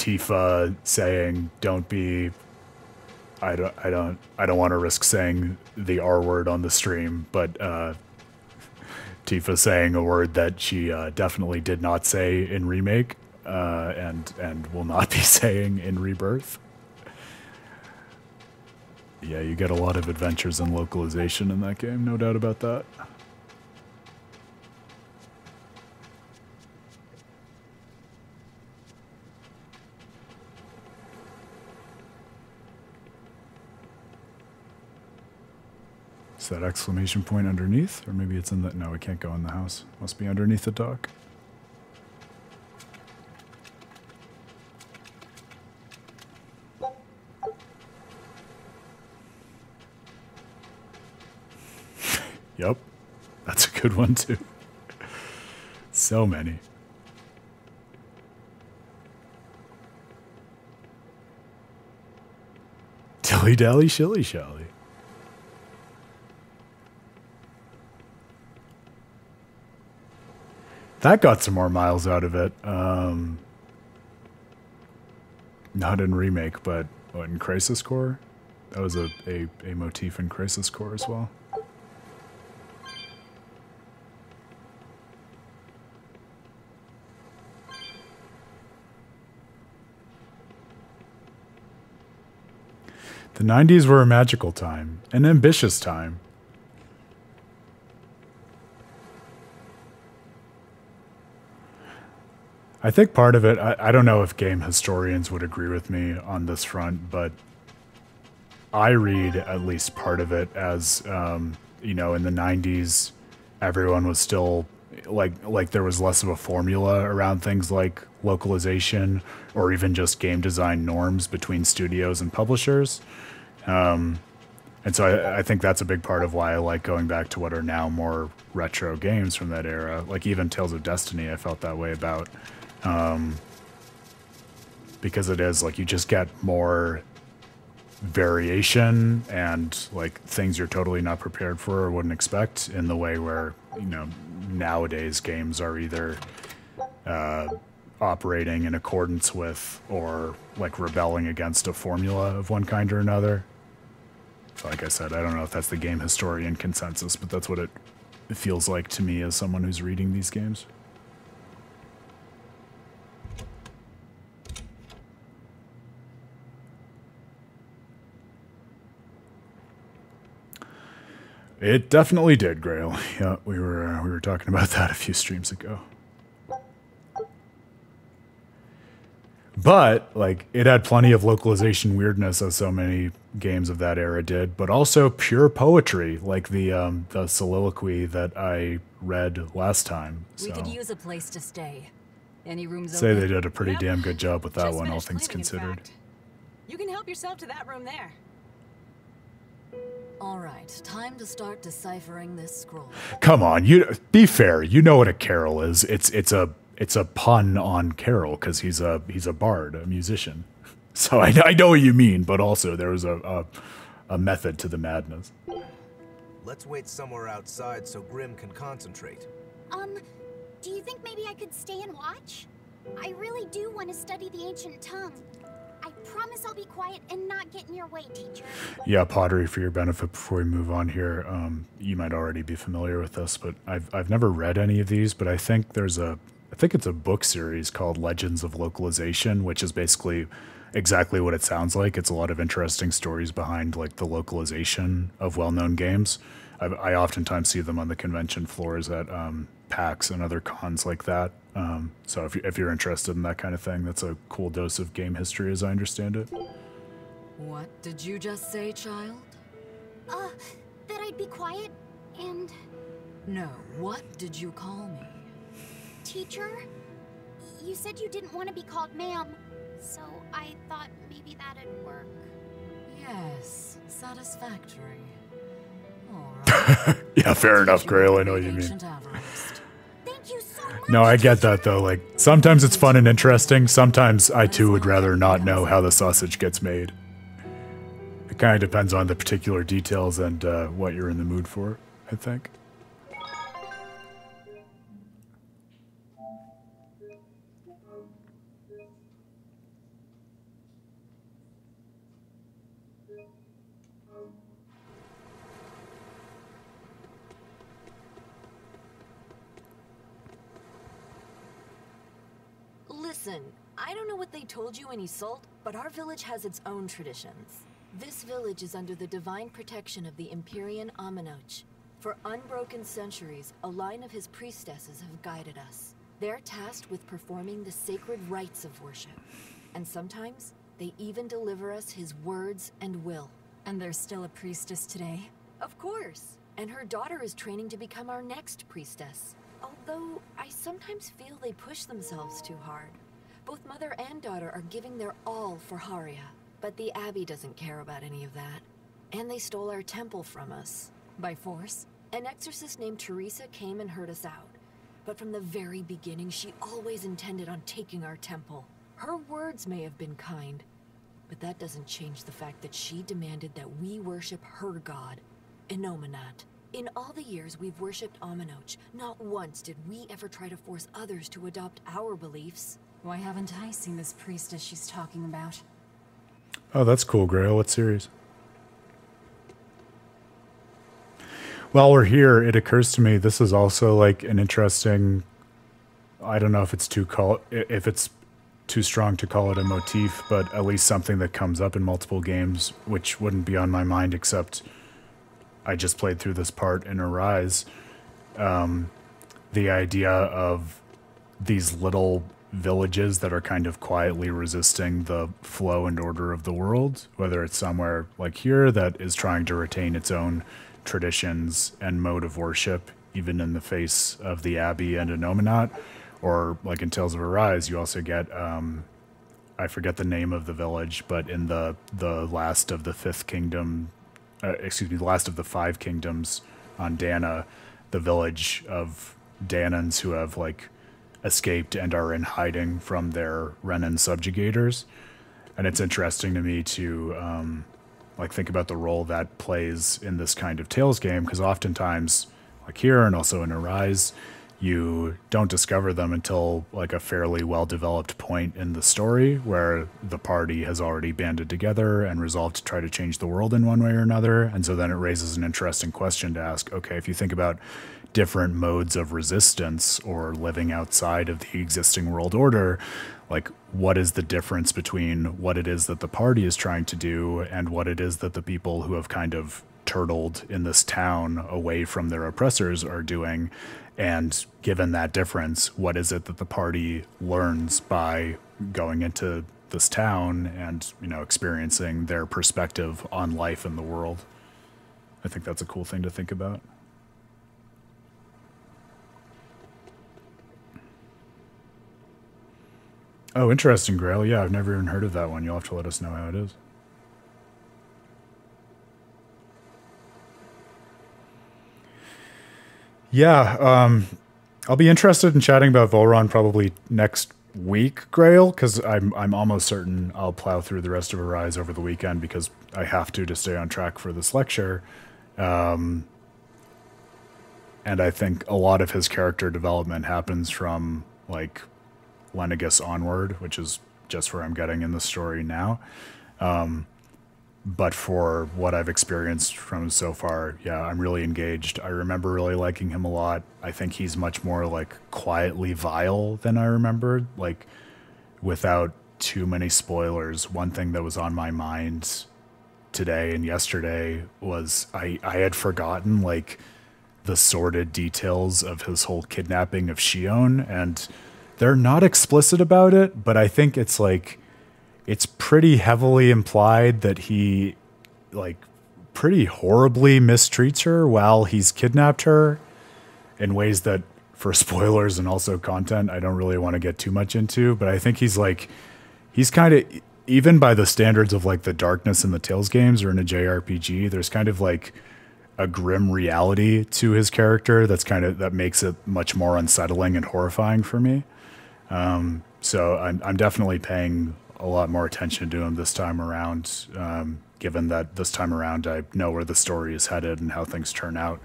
Speaker 1: Tifa saying "Don't be I don't, I don't, I don't want to risk saying the R word on the stream, but uh, Tifa saying a word that she uh, definitely did not say in remake, uh, and and will not be saying in rebirth. Yeah, you get a lot of adventures and localization in that game, no doubt about that. that exclamation point underneath, or maybe it's in the, no, it can't go in the house. Must be underneath the dock. yep, that's a good one too. so many. Dilly dally shilly shally. That got some more miles out of it. Um, not in remake, but what, in Crisis Core. That was a, a, a motif in Crisis Core as well. The 90s were a magical time, an ambitious time. I think part of it, I, I don't know if game historians would agree with me on this front, but I read at least part of it as, um, you know, in the 90s, everyone was still like like there was less of a formula around things like localization or even just game design norms between studios and publishers. Um, and so I, I think that's a big part of why I like going back to what are now more retro games from that era. Like even Tales of Destiny, I felt that way about. Um, because it is like you just get more variation and like things you're totally not prepared for or wouldn't expect in the way where you know nowadays games are either uh, operating in accordance with or like rebelling against a formula of one kind or another. So like I said, I don't know if that's the game historian consensus, but that's what it, it feels like to me as someone who's reading these games. It definitely did, Grail. Yeah, we were uh, we were talking about that a few streams ago. But like it had plenty of localization weirdness as so many games of that era did, but also pure poetry, like the um, the soliloquy that I read last time. So
Speaker 4: We could use a place to stay. Any rooms
Speaker 1: say
Speaker 4: open?
Speaker 1: they did a pretty damn good job with that
Speaker 13: Just
Speaker 1: one, all things
Speaker 13: cleaning,
Speaker 1: considered.
Speaker 13: You can help yourself to that room there.
Speaker 4: All right, time to start deciphering this scroll.
Speaker 1: Come on, you be fair. You know what a carol is. It's it's a it's a pun on Carol because he's a he's a bard, a musician. So I, I know what you mean, but also there was a, a a method to the madness.
Speaker 7: Let's wait somewhere outside so Grim can concentrate.
Speaker 9: Um, do you think maybe I could stay and watch? I really do want to study the ancient tongue. I promise I'll be quiet and not get in your way, teacher.
Speaker 1: Yeah, pottery for your benefit before we move on here. Um, you might already be familiar with this, but I've I've never read any of these, but I think there's a I think it's a book series called Legends of Localization, which is basically exactly what it sounds like. It's a lot of interesting stories behind like the localization of well-known games. I, I oftentimes see them on the convention floors at um, PAX and other cons like that. Um, so if, you, if you're interested in that kind of thing, that's a cool dose of game history, as I understand it.
Speaker 4: What did you just say, child?
Speaker 9: Uh, that I'd be quiet and.
Speaker 4: No, what did you call me?
Speaker 9: Teacher? You said you didn't want to be called ma'am, so I thought maybe that'd work.
Speaker 4: Yes, satisfactory.
Speaker 1: Yeah, fair enough, Grail. I know what you mean.
Speaker 4: Ancient Avarice.
Speaker 1: No, I get that though. Like sometimes it's fun and interesting. Sometimes I too would rather not know how the sausage gets made. It kind of depends on the particular details and uh, what you're in the mood for. I think.
Speaker 19: Listen, I don't know what they told you in Yseult, but our village has its own traditions. This village is under the divine protection of the Empyrean Amenoch. For unbroken centuries, a line of his priestesses have guided us. They're tasked with performing the sacred rites of worship. And sometimes, they even deliver us his words and will.
Speaker 11: And there's still a priestess today?
Speaker 19: Of course. And her daughter is training to become our next priestess. Although, I sometimes feel they push themselves too hard. Both mother and daughter are giving their all for Haria. But the Abbey doesn't care about any of that. And they stole our temple from us.
Speaker 11: By force?
Speaker 19: An exorcist named Teresa came and heard us out. But from the very beginning, she always intended on taking our temple. Her words may have been kind, but that doesn't change the fact that she demanded that we worship her god, Innominat. In all the years we've worshipped Amenoch, not once did we ever try to force others to adopt our beliefs.
Speaker 4: Why haven't I seen this priestess she's talking about?
Speaker 1: Oh, that's cool, Grail. What series? While we're here, it occurs to me this is also like an interesting. I don't know if it's too call if it's too strong to call it a motif, but at least something that comes up in multiple games, which wouldn't be on my mind except I just played through this part in Arise. Um, the idea of these little villages that are kind of quietly resisting the flow and order of the world, whether it's somewhere like here that is trying to retain its own traditions and mode of worship, even in the face of the Abbey and a Innominat, or like in Tales of Arise, you also get um, I forget the name of the village, but in the the last of the fifth kingdom, uh, excuse me, the last of the five kingdoms on Dahna, the village of Dahnans who have like escaped and are in hiding from their Renan subjugators. And it's interesting to me to um, like think about the role that plays in this kind of Tales game because oftentimes, like here and also in Arise, you don't discover them until like a fairly well developed point in the story where the party has already banded together and resolved to try to change the world in one way or another. And so then it raises an interesting question to ask okay, if you think about different modes of resistance or living outside of the existing world order, like what is the difference between what it is that the party is trying to do and what it is that the people who have kind of turtled in this town away from their oppressors are doing? And given that difference what is it that the party learns by going into this town and you know experiencing their perspective on life and the world? I think that's a cool thing to think about Oh, interesting, Grail. Yeah, I've never even heard of that one. You'll have to let us know how it is. Yeah, um, I'll be interested in chatting about Vholran probably next week, Grail, because I'm I'm almost certain I'll plow through the rest of Arise over the weekend because I have to to stay on track for this lecture. Um, and I think a lot of his character development happens from like Lenegis onward, which is just where I'm getting in the story now. Um, but for what I've experienced from him so far, yeah, I'm really engaged. I remember really liking him a lot. I think he's much more like quietly vile than I remembered. Like, without too many spoilers, one thing that was on my mind today and yesterday was I, I had forgotten like the sordid details of his whole kidnapping of Shionne and they're not explicit about it, but I think it's like it's pretty heavily implied that he like pretty horribly mistreats her while he's kidnapped her in ways that for spoilers and also content I don't really want to get too much into, but I think he's like he's kind of even by the standards of like the darkness in the Tales games or in a JRPG, there's kind of like a grim reality to his character that's kind of that makes it much more unsettling and horrifying for me. Um, so I'm, I'm definitely paying a lot more attention to him this time around, um, given that this time around I know where the story is headed and how things turn out.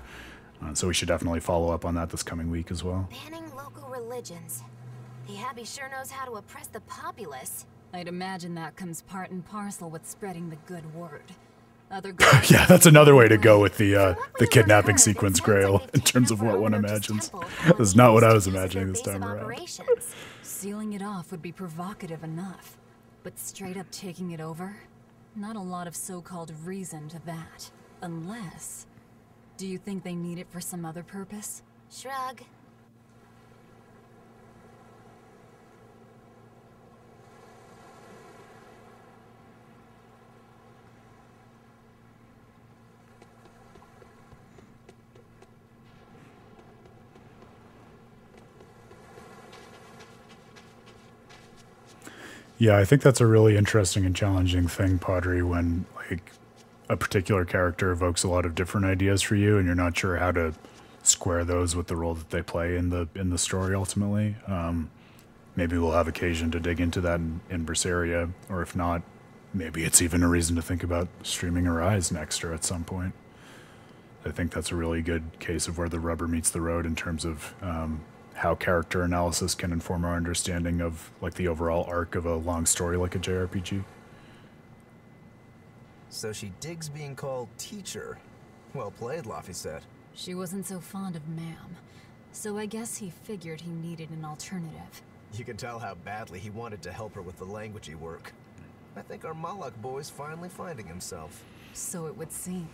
Speaker 1: Uh, so we should definitely follow up on that this coming week as well.
Speaker 2: Banning local religions. The Abbey sure knows how to oppress the populace.
Speaker 4: I'd imagine that comes part and parcel with spreading the good word. Other
Speaker 1: yeah, that's another way to go with the uh, the kidnapping sequence, Grail, in terms of what one imagines. That's not what I was imagining this time around.
Speaker 4: Sealing it off would be provocative enough, but straight up taking it over? Not a lot of so-called reason to that. Unless... Do you think they need it for some other purpose?
Speaker 2: Shrug.
Speaker 1: Yeah, I think that's a really interesting and challenging thing, Padre, when like a particular character evokes a lot of different ideas for you, and you're not sure how to square those with the role that they play in the in the story ultimately. Um, maybe we'll have occasion to dig into that in, in Berseria, or if not, maybe it's even a reason to think about streaming Arise next or at some point. I think that's a really good case of where the rubber meets the road in terms of um, how character analysis can inform our understanding of like the overall arc of a long story like a JRPG.
Speaker 7: So she digs being called teacher. Well played, Laphicet.
Speaker 4: She wasn't so fond of ma'am, so I guess he figured he needed an alternative.
Speaker 7: You can tell how badly he wanted to help her with the languagey work. I think our Malak boy's finally finding himself.
Speaker 4: So it would seem.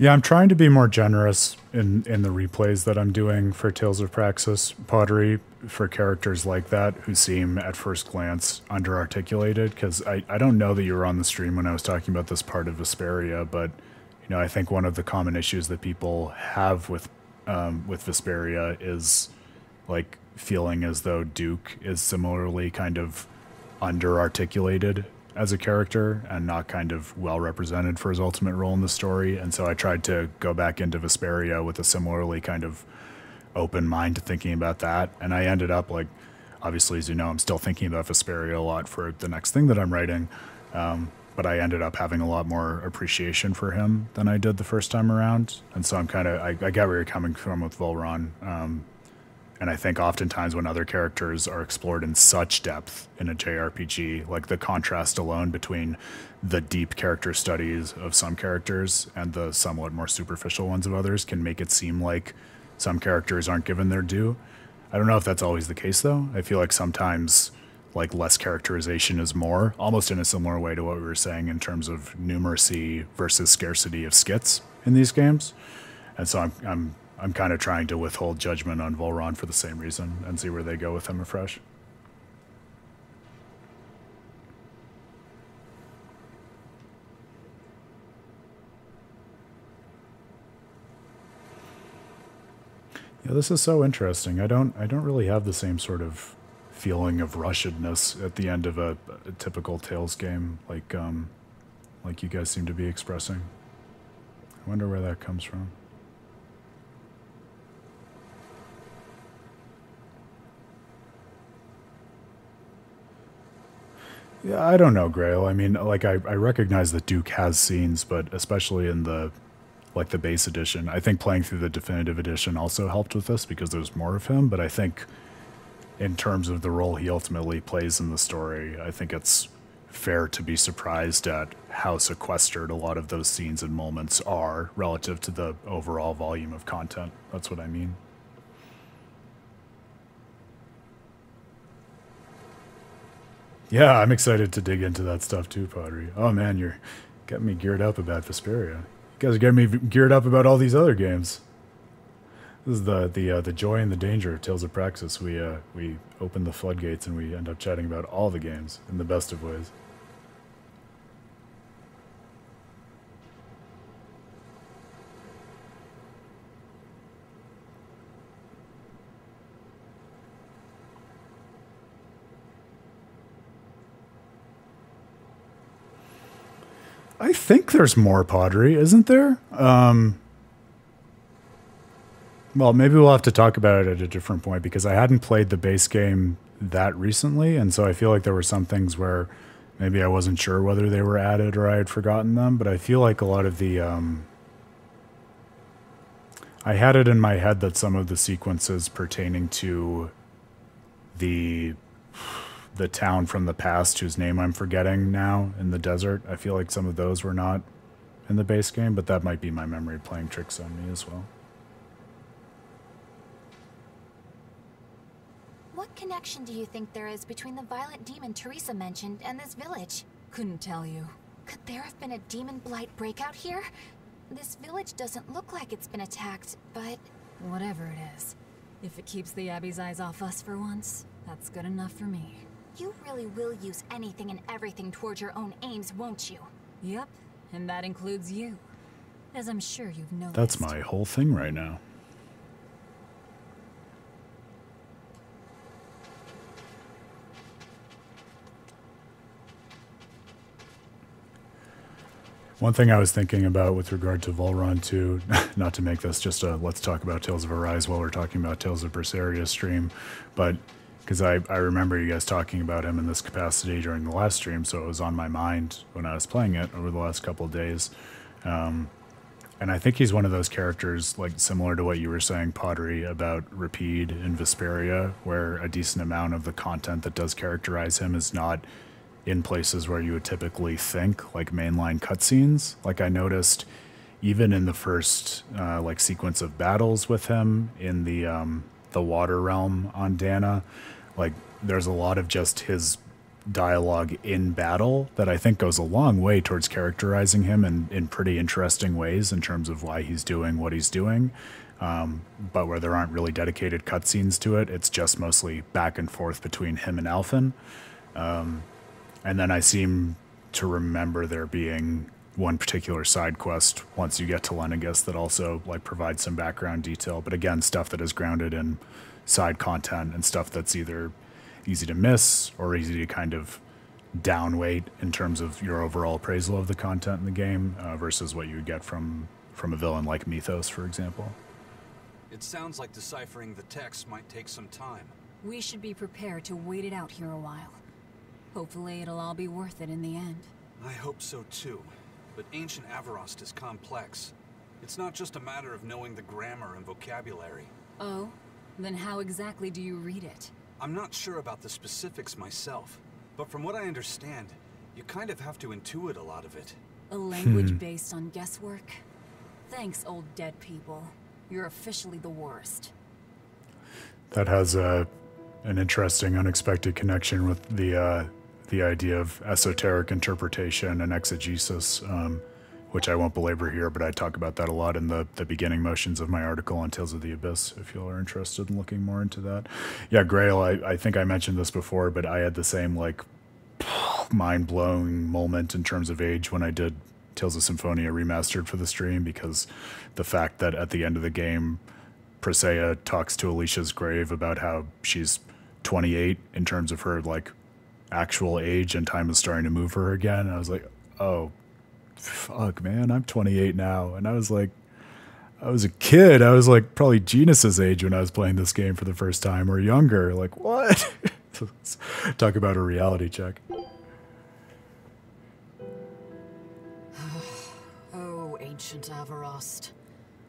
Speaker 1: Yeah, I'm trying to be more generous in, in the replays that I'm doing for Tales of Praxis pottery for characters like that who seem at first glance underarticulated. Because I, I don't know that you were on the stream when I was talking about this part of Vesperia, but you know I think one of the common issues that people have with um, with Vesperia is like feeling as though Duke is similarly kind of underarticulated as a character and not kind of well represented for his ultimate role in the story. And so I tried to go back into Vesperia with a similarly kind of open mind to thinking about that. And I ended up like, obviously, as you know, I'm still thinking about Vesperia a lot for the next thing that I'm writing. Um, but I ended up having a lot more appreciation for him than I did the first time around. And so I'm kind of, I, I, get where you're coming from with Vholran. Um, and I think oftentimes when other characters are explored in such depth in a JRPG, like the contrast alone between the deep character studies of some characters and the somewhat more superficial ones of others can make it seem like some characters aren't given their due. I don't know if that's always the case though. I feel like sometimes like less characterization is more, almost in a similar way to what we were saying in terms of numeracy versus scarcity of skits in these games. And so I'm, I'm I'm kind of trying to withhold judgment on Vholran for the same reason and see where they go with him afresh. Yeah, this is so interesting. I don't I don't really have the same sort of feeling of rushedness at the end of a, a typical Tales game like um like you guys seem to be expressing. I wonder where that comes from. Yeah, I don't know, Grail. I mean, like I, I recognize that Duke has scenes, but especially in the like the base edition, I think playing through the definitive edition also helped with this because there's more of him. But I think in terms of the role he ultimately plays in the story, I think it's fair to be surprised at how sequestered a lot of those scenes and moments are relative to the overall volume of content. That's what I mean. Yeah, I'm excited to dig into that stuff too, Pottery. Oh man, you're getting me geared up about Vesperia. You guys are getting me geared up about all these other games. This is the the uh, the joy and the danger of Tales of Praxis. We uh, we open the floodgates and we end up chatting about all the games in the best of ways. I think there's more pottery, isn't there? Um, well, maybe we'll have to talk about it at a different point because I hadn't played the base game that recently, and so I feel like there were some things where maybe I wasn't sure whether they were added or I had forgotten them. But I feel like a lot of the um, I had it in my head that some of the sequences pertaining to the the town from the past whose name I'm forgetting now in the desert. I feel like some of those were not in the base game, but that might be my memory playing tricks on me as well.
Speaker 2: What connection do you think there is between the violent demon Teresa mentioned and this village?
Speaker 4: Couldn't tell you.
Speaker 2: Could there have been a demon blight breakout here? This village doesn't look like it's been attacked, but...
Speaker 4: Whatever it is. If it keeps the Abbey's eyes off us for once, that's good enough for me.
Speaker 2: You really will use anything and everything toward your own aims, won't you?
Speaker 4: Yep, and that includes you. As I'm sure you've noticed.
Speaker 1: That's my whole thing right now. One thing I was thinking about with regard to Vholran 2, not to make this just a let's talk about Tales of Arise while we're talking about Tales of Berseria stream, but because I, I remember you guys talking about him in this capacity during the last stream, so it was on my mind when I was playing it over the last couple of days. Um, and I think he's one of those characters, like similar to what you were saying, Pottery, about Repede in Vesperia, where a decent amount of the content that does characterize him is not in places where you would typically think, like mainline cutscenes. Like I noticed, even in the first uh, like sequence of battles with him in the um, the water realm on Dahna, like there's a lot of just his dialogue in battle that I think goes a long way towards characterizing him in, in pretty interesting ways in terms of why he's doing what he's doing. Um, but where there aren't really dedicated cutscenes to it, it's just mostly back and forth between him and Alphen. Um, and then I seem to remember there being one particular side quest once you get to Lenegis that also like provides some background detail. But again, stuff that is grounded in side content and stuff that's either easy to miss or easy to kind of downweight in terms of your overall appraisal of the content in the game uh, versus what you would get from from a villain like Mythos, for example.
Speaker 3: It sounds like deciphering the text might take some time.
Speaker 5: We should be prepared to wait it out here a while. Hopefully it'll all be worth it in the end.
Speaker 3: I hope so too. But ancient Avarost is complex. It's not just a matter of knowing the grammar and vocabulary.
Speaker 5: Oh? Then how exactly do you read it?
Speaker 3: I'm not sure about the specifics myself, but from what I understand, you kind of have to intuit a lot of it.
Speaker 5: A language
Speaker 1: Hmm.
Speaker 5: based on guesswork? Thanks, old dead people. You're officially the worst.
Speaker 1: That has a an interesting, unexpected connection with the uh, the idea of esoteric interpretation and exegesis, um, which I won't belabor here, but I talk about that a lot in the the beginning motions of my article on Tales of the Abyss. If you all are interested in looking more into that, yeah, Grail. I, I think I mentioned this before, but I had the same like mind blowing moment in terms of age when I did Tales of Symphonia remastered for the stream because the fact that at the end of the game, Presea talks to Alicia's grave about how she's 28 in terms of her like actual age and time is starting to move her again. I was like, oh, fuck, man, I'm 28 now. And I was like, I was a kid. I was like probably Genis's age when I was playing this game for the first time or younger. Like, what? Talk about a reality check.
Speaker 4: Oh, ancient Avarost.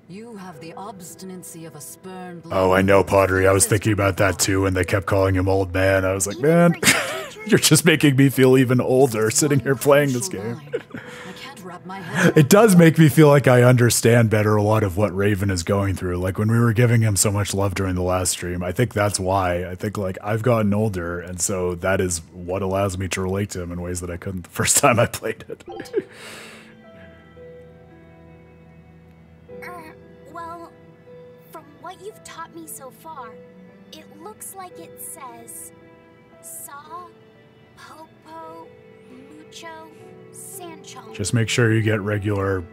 Speaker 4: You have the obstinacy of a spurned
Speaker 1: Oh, I know, Pottery. I was thinking about that too, and they kept calling him old man. I was like, man, you're just making me feel even older sitting here playing this game. It does make me feel like I understand better a lot of what Raven is going through. Like when we were giving him so much love during the last stream, I think that's why. I think like I've gotten older, and so that is what allows me to relate to him in ways that I couldn't the first time I played it.
Speaker 9: So far, it looks like it says Saw, Popo, Mucho, Sancho.
Speaker 1: Just make sure you get regular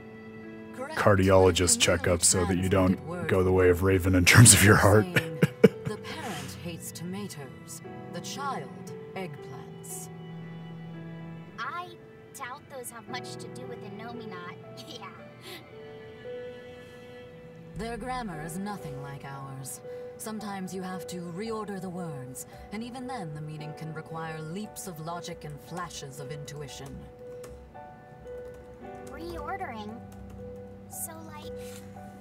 Speaker 1: cardiologist checkups so that you don't go the way of Raven in terms of your heart.
Speaker 4: The parent hates tomatoes, the child eggplants.
Speaker 9: I doubt those have much to do with Innominat. yeah.
Speaker 4: Their grammar is nothing like ours. Sometimes you have to reorder the words, and even then the meaning can require leaps of logic and flashes of intuition.
Speaker 9: Reordering. So, like,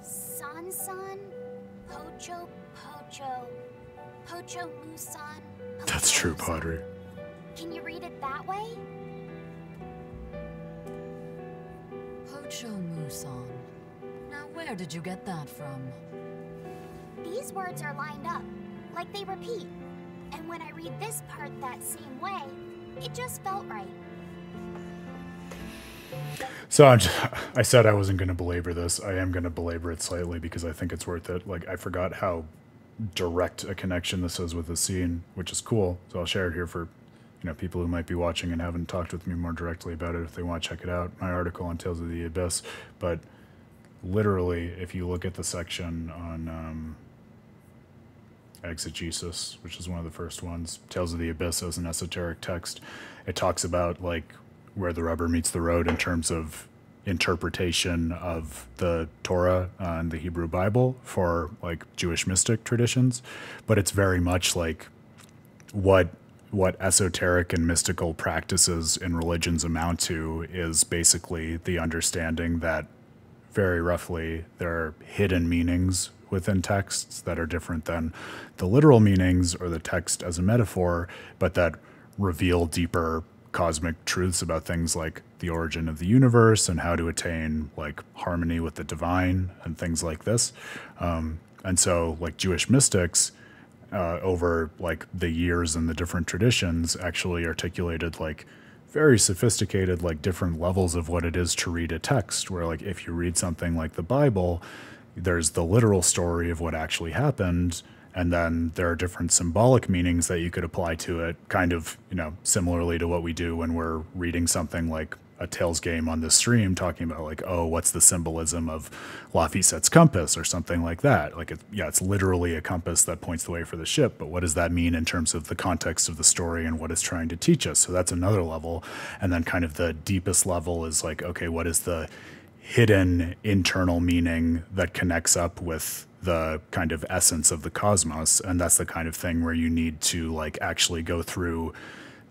Speaker 9: San San, Pocho Pocho, Pocho Musan.
Speaker 1: That's true, Padre.
Speaker 9: Can you read it that way?
Speaker 4: Pocho Muson. Now where did you get that from?
Speaker 9: These words are lined up, like they repeat. And when I read this part that same way, it just felt right.
Speaker 1: So I'm just, I said I wasn't going to belabor this. I am going to belabor it slightly because I think it's worth it. Like I forgot how direct a connection this is with the scene, which is cool. So I'll share it here for you know people who might be watching and haven't talked with me more directly about it if they want to check it out. My article on Tales of the Abyss, but literally, if you look at the section on um, exegesis, which is one of the first ones, Tales of the Abyss as an esoteric text, it talks about like where the rubber meets the road in terms of interpretation of the Torah and the Hebrew Bible for like Jewish mystic traditions, but it's very much like what what esoteric and mystical practices in religions amount to is basically the understanding that very roughly there are hidden meanings within texts that are different than the literal meanings or the text as a metaphor, but that reveal deeper cosmic truths about things like the origin of the universe and how to attain like harmony with the divine and things like this. Um, and so, like Jewish mystics, uh, over like the years and the different traditions, actually articulated like very sophisticated, like different levels of what it is to read a text. Where like if you read something like the Bible, there's the literal story of what actually happened and then there are different symbolic meanings that you could apply to it kind of you know similarly to what we do when we're reading something like a Tales game on the stream talking about like oh what's the symbolism of Laphicet's compass or something like that. Like yeah it's literally a compass that points the way for the ship but what does that mean in terms of the context of the story and what it's trying to teach us? So that's another level. And then kind of the deepest level is like okay what is the hidden internal meaning that connects up with the kind of essence of the cosmos? And that's the kind of thing where you need to like actually go through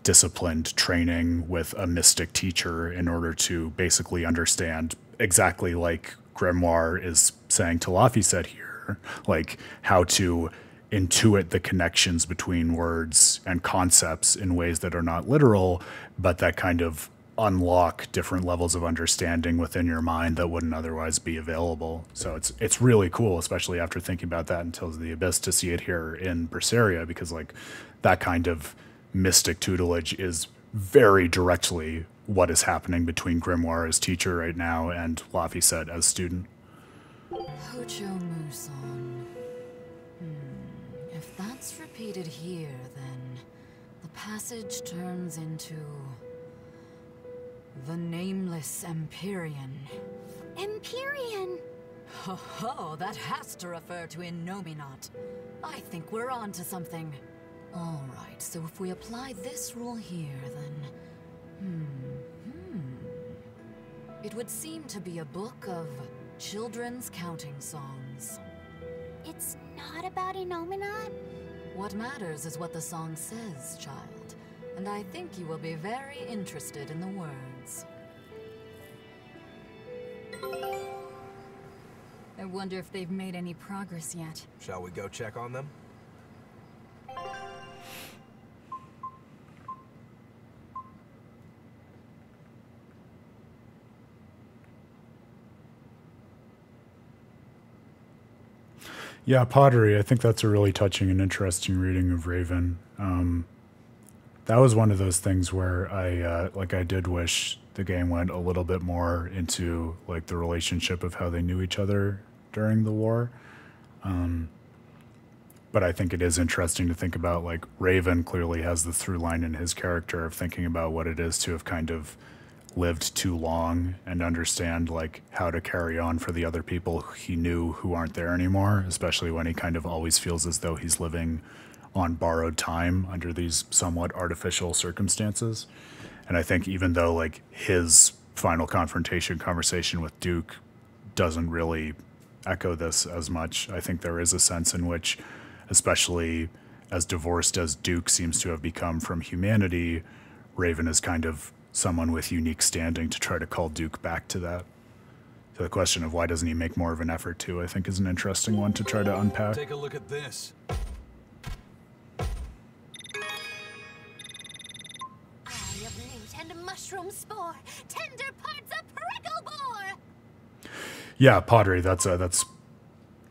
Speaker 1: disciplined training with a mystic teacher in order to basically understand exactly like Grimoirh is saying to Laphicet here like how to intuit the connections between words and concepts in ways that are not literal but that kind of unlock different levels of understanding within your mind that wouldn't otherwise be available. So it's it's really cool, especially after thinking about that until the Abyss, to see it here in Berseria, because like that kind of mystic tutelage is very directly what is happening between Grimoirh as teacher right now and Laphicet as student.
Speaker 4: Hojo Muson. Hmm. If that's repeated here, then the passage turns into the Nameless Empyrean.
Speaker 9: Empyrean!
Speaker 4: Ho ho, that has to refer to Innominat. I think we're on to something. Alright, so if we apply this rule here, then... Hmm, hmm... It would seem to be a book of children's counting songs.
Speaker 9: It's not about Innominat?
Speaker 4: What matters is what the song says, child. And I think you will be very interested in the words.
Speaker 5: I wonder if they've made any progress yet.
Speaker 7: Shall we go check on them?
Speaker 1: Yeah, pottery. I think that's a really touching and interesting reading of Raven. Um, that was one of those things where I uh, like I did wish the game went a little bit more into like the relationship of how they knew each other during the war. Um, but I think it is interesting to think about like Raven clearly has the through line in his character of thinking about what it is to have kind of lived too long and understand like how to carry on for the other people he knew who aren't there anymore, especially when he kind of always feels as though he's living on borrowed time under these somewhat artificial circumstances. And I think even though like his final confrontation conversation with Duke doesn't really echo this as much, I think there is a sense in which, especially as divorced as Duke seems to have become from humanity, Raven is kind of someone with unique standing to try to call Duke back to that. So the question of why doesn't he make more of an effort to, I think, is an interesting one to try to unpack.
Speaker 3: Take a look at this.
Speaker 9: Eye of newt and mushroom spore, tender parts of prickle!
Speaker 1: Yeah, pottery. That's a that's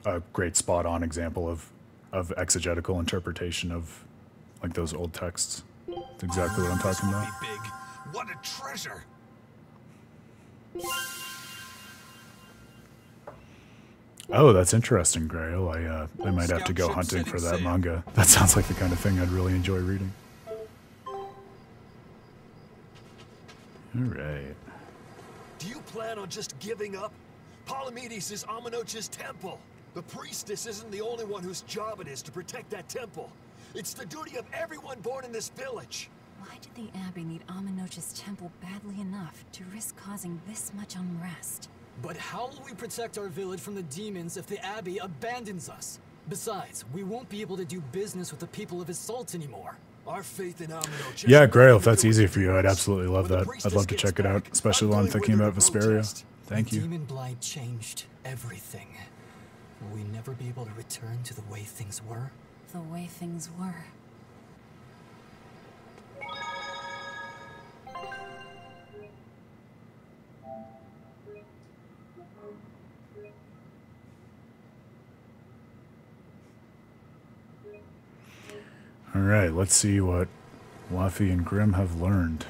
Speaker 1: a great spot on example of of exegetical interpretation of like those old texts. That's exactly what I'm talking about.
Speaker 18: What a treasure!
Speaker 1: Oh, that's interesting, Grail. I uh, I might have to go hunting for that manga. That sounds like the kind of thing I'd really enjoy reading. All right.
Speaker 10: Do you plan on just giving up? Palamedes is Amenoch's temple. The priestess isn't the only one whose job it is to protect that temple. It's the duty of everyone born in this village.
Speaker 5: Why did the Abbey need Amenoch's temple badly enough to risk causing this much unrest?
Speaker 16: But how will we protect our village from the demons if the Abbey abandons us? Besides, we won't be able to do business with the people of Yseult anymore.
Speaker 10: Our faith in Amenoch.
Speaker 1: Yeah, Grail, if that's easy for you, I'd absolutely love that. I'd love to check it out, especially while I'm thinking about Vesperia. Thank
Speaker 16: the
Speaker 1: you.
Speaker 16: Demon Blight changed everything. Will we never be able to return to the way things were?
Speaker 5: The way things were.
Speaker 1: All right, let's see what Waffy and Grim have learned.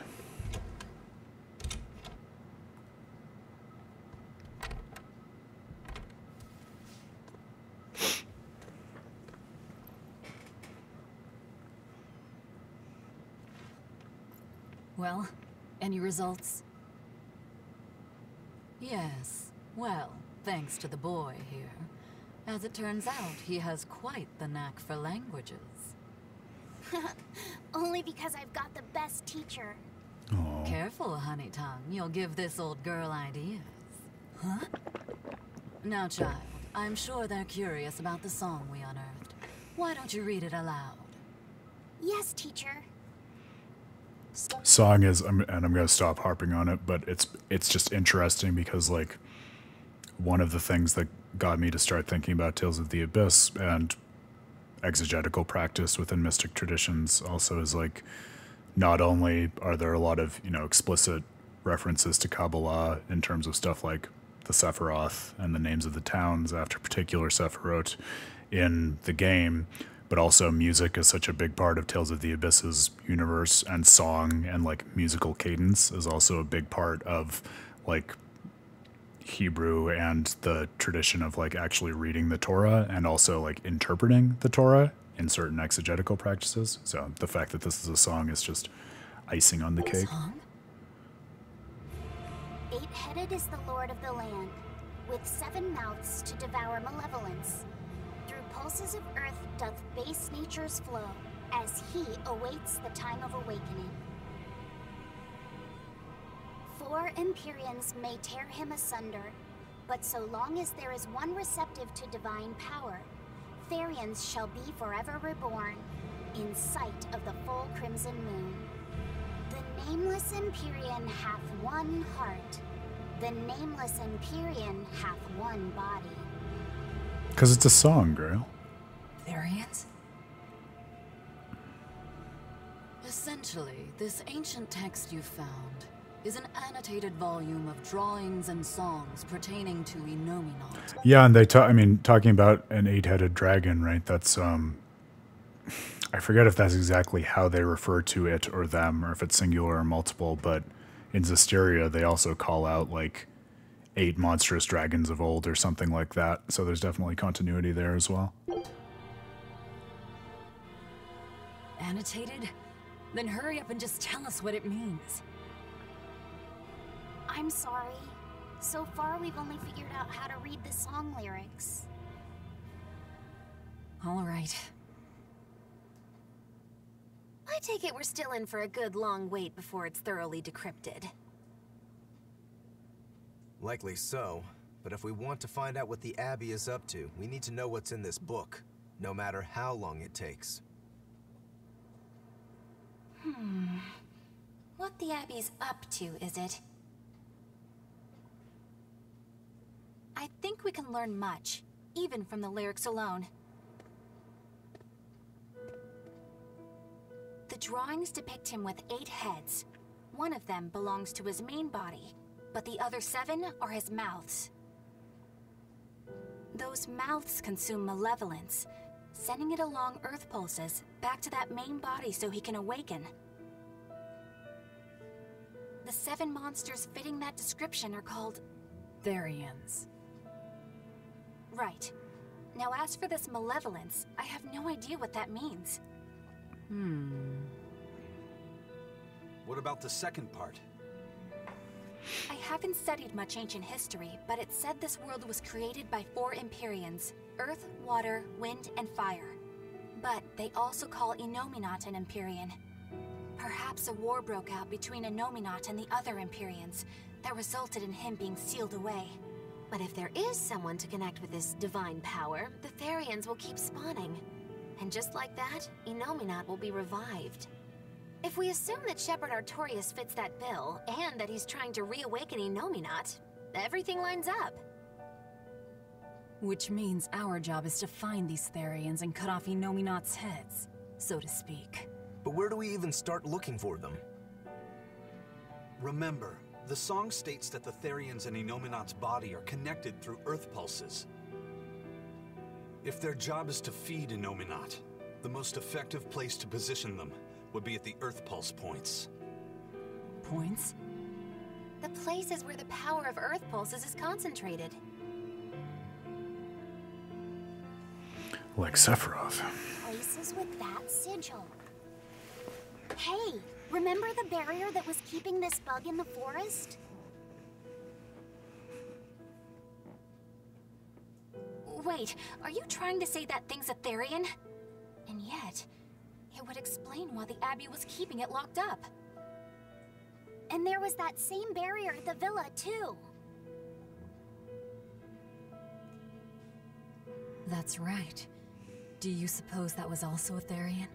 Speaker 4: Well, any results? Yes. Well, thanks to the boy here. As it turns out, he has quite the knack for languages.
Speaker 9: Only because I've got the best teacher.
Speaker 4: Careful, honey tongue. You'll give this old girl ideas. Huh? Now, child, I'm sure they're curious about the song we unearthed. Why don't you read it aloud?
Speaker 9: Yes, teacher.
Speaker 1: Song is, and I'm going to stop harping on it, but it's it's just interesting because like one of the things that got me to start thinking about Tales of the Abyss and exegetical practice within mystic traditions also is like not only are there a lot of you know explicit references to Kabbalah in terms of stuff like the Sephiroth and the names of the towns after particular Sephiroth in the game, but also music is such a big part of Tales of the Abyss's universe, and song and like musical cadence is also a big part of like Hebrew and the tradition of like actually reading the Torah and also like interpreting the Torah in certain exegetical practices. So the fact that this is a song is just icing on the cake.
Speaker 9: Eight-headed is the lord of the land, with seven mouths to devour malevolence. Through pulses of earth doth base nature's flow, as he awaits the time of awakening. Four Empyreans may tear him asunder, but so long as there is one receptive to divine power, Therians shall be forever reborn, in sight of the full crimson moon. The nameless Empyrean hath one heart, the nameless Empyrean hath one body.
Speaker 1: Because it's a song, Grail.
Speaker 5: Therians?
Speaker 4: Essentially, this ancient text you found is an annotated volume of drawings and songs pertaining to Innominat.
Speaker 1: Yeah, and they talk. I mean, talking about an eight-headed dragon, right? That's um, I forget if that's exactly how they refer to it or them, or if it's singular or multiple. But in Zestiria, they also call out like eight monstrous dragons of old or something like that. So there's definitely continuity there as well.
Speaker 5: Annotated? Then hurry up and just tell us what it means.
Speaker 9: I'm sorry. So far, we've only figured out how to read the song lyrics.
Speaker 5: All right.
Speaker 2: I take it we're still in for a good long wait before it's thoroughly decrypted.
Speaker 7: Likely so, but if we want to find out what the Abbey is up to, we need to know what's in this book, no matter how long it takes.
Speaker 2: Hmm. What the Abbey's up to, is it? I think we can learn much, even from the lyrics alone. The drawings depict him with eight heads. One of them belongs to his main body, but the other seven are his mouths. Those mouths consume malevolence, sending it along Earth pulses back to that main body so he can awaken. The seven monsters fitting that description are called
Speaker 5: Therians.
Speaker 2: Right. Now as for this malevolence, I have no idea what that means.
Speaker 4: Hmm.
Speaker 3: What about the second part?
Speaker 2: I haven't studied much ancient history, but it said this world was created by four Empyreans Earth, Water, Wind, and Fire. But they also call Innominat an Empyrean. Perhaps a war broke out between Innominat and the other Empyreans that resulted in him being sealed away.
Speaker 19: But if there is someone to connect with this divine power, the Therians will keep spawning. And just like that, Innominat will be revived. If we assume that Shepard Artorias fits that bill, and that he's trying to reawaken Innominat, everything lines up.
Speaker 5: Which means our job is to find these Therians and cut off Innominat's heads, so to speak.
Speaker 7: But where do we even start looking for them?
Speaker 3: Remember, the song states that the Therians and Innominat's body are connected through Earth pulses. If their job is to feed Innominat, the most effective place to position them would be at the Earth pulse points.
Speaker 5: Points?
Speaker 19: The places where the power of Earth pulses is concentrated.
Speaker 1: Like Sephiroth.
Speaker 9: Places with that sigil. Hey, remember the barrier that was keeping this bug in the forest?
Speaker 2: Wait, are you trying to say that thing's a Therian? And yet, it would explain why the Abbey was keeping it locked up.
Speaker 9: And there was that same barrier at the villa, too.
Speaker 5: That's right. Do you suppose that was also a Therian?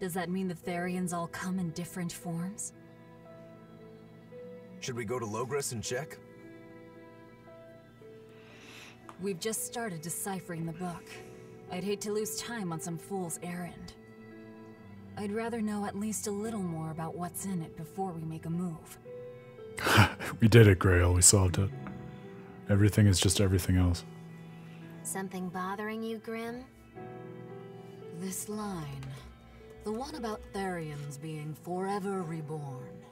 Speaker 5: Does that mean the Therians all come in different forms?
Speaker 7: Should we go to Loegres and check?
Speaker 5: We've just started deciphering the book. I'd hate to lose time on some fool's errand. I'd rather know at least a little more about what's in it before we make a move.
Speaker 1: we did it, Grail. We solved it. Everything is just everything else.
Speaker 19: Something bothering you, Grim?
Speaker 4: This line. The one about Therians being forever reborn.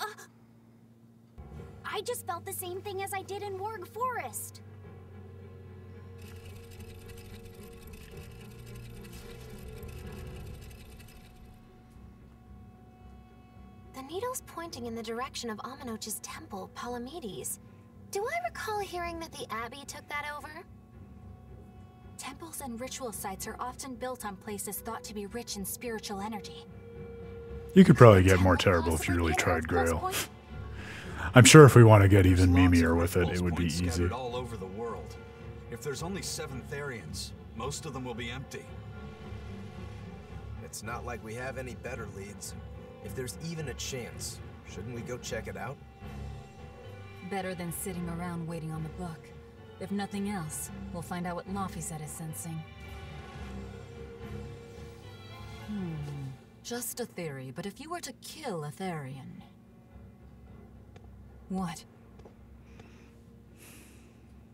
Speaker 9: Uh, I just felt the same thing as I did in Warg Forest.
Speaker 19: The needle's pointing in the direction of Amenoch's temple, Palamedes. Do I recall hearing that the Abbey took that over?
Speaker 2: Temples and ritual sites are often built on places thought to be rich in spiritual energy.
Speaker 1: You could probably get more terrible if you really tried Grail. I'm sure if we want to get even memeier with it, it would be easy.
Speaker 3: all over the world. If there's only seven Therians, most of them will be empty.
Speaker 7: It's not like we have any better leads. If there's even a chance, shouldn't we go check it out?
Speaker 5: Better than sitting around waiting on the book. If nothing else, we'll find out what Laphicet is sensing.
Speaker 4: Hmm. Just a theory, but if you were to kill a Therian...
Speaker 5: What?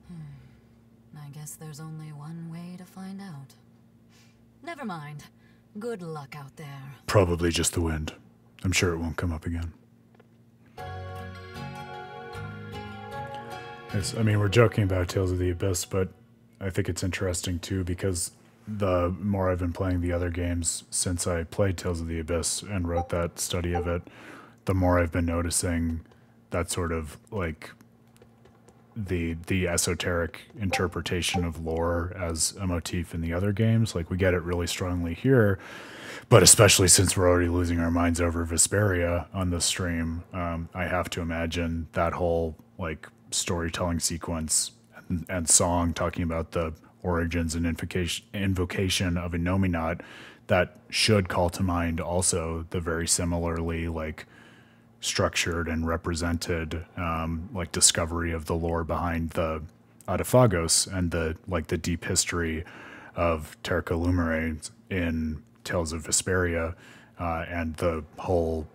Speaker 4: Hmm. I guess there's only one way to find out. Never mind. Good luck out there.
Speaker 1: Probably just the wind. I'm sure it won't come up again. Yes, I mean, we're joking about Tales of the Abyss, but I think it's interesting too because the more I've been playing the other games since I played Tales of the Abyss and wrote that study of it, the more I've been noticing that sort of like the the esoteric interpretation of lore as a motif in the other games. Like we get it really strongly here, but especially since we're already losing our minds over Vesperia on the stream, um, I have to imagine that whole like storytelling sequence and, song talking about the origins and invocation, of Innominat that should call to mind also the very similarly like structured and represented um, like discovery of the lore behind the Adephagos and the like the deep history of Terca Lumireis in Tales of Vesperia uh, and the whole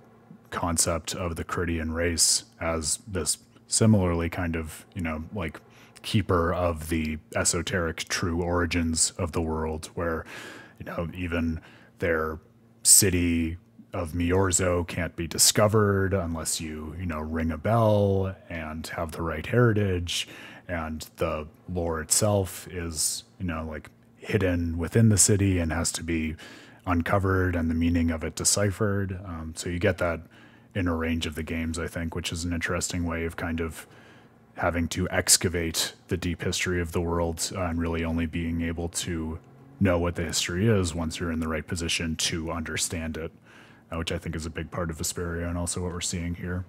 Speaker 1: concept of the Krityan race as this similarly kind of you know like keeper of the esoteric true origins of the world where you know even their city of Myorzo can't be discovered unless you you know ring a bell and have the right heritage. And the lore itself is you know like hidden within the city and has to be uncovered and the meaning of it deciphered. Um, so you get that in a range of the games, I think, which is an interesting way of kind of having to excavate the deep history of the world uh, and really only being able to know what the history is once you're in the right position to understand it, uh, which I think is a big part of Vesperia and also what we're seeing here.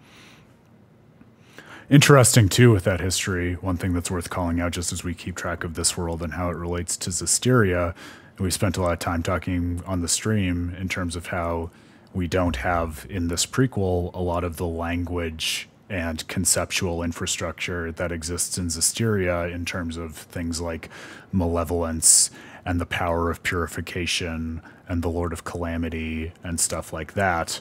Speaker 1: Interesting too with that history. One thing that's worth calling out, just as we keep track of this world and how it relates to Zestiria, and we spent a lot of time talking on the stream in terms of how we don't have in this prequel a lot of the language and conceptual infrastructure that exists in Zestiria in terms of things like malevolence and the power of purification and the Lord of Calamity and stuff like that.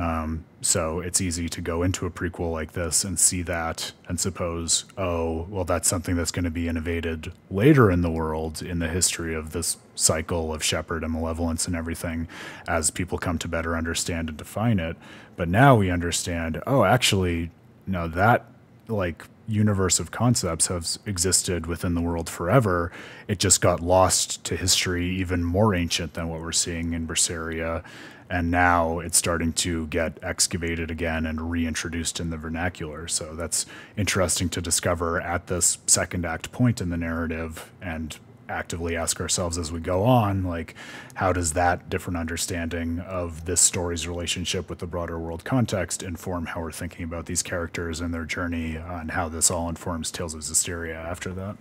Speaker 1: Um, so it's easy to go into a prequel like this and see that and suppose, oh, well, that's something that's going to be innovated later in the world in the history of this cycle of shepherd and malevolence and everything as people come to better understand and define it. But now we understand, oh, actually, no, that like universe of concepts has existed within the world forever. It just got lost to history, even more ancient than what we're seeing in Berseria and now it's starting to get excavated again and reintroduced in the vernacular. So that's interesting to discover at this second act point in the narrative and actively ask ourselves as we go on like how does that different understanding of this story's relationship with the broader world context inform how we're thinking about these characters and their journey uh, and how this all informs tales of Zestiria after that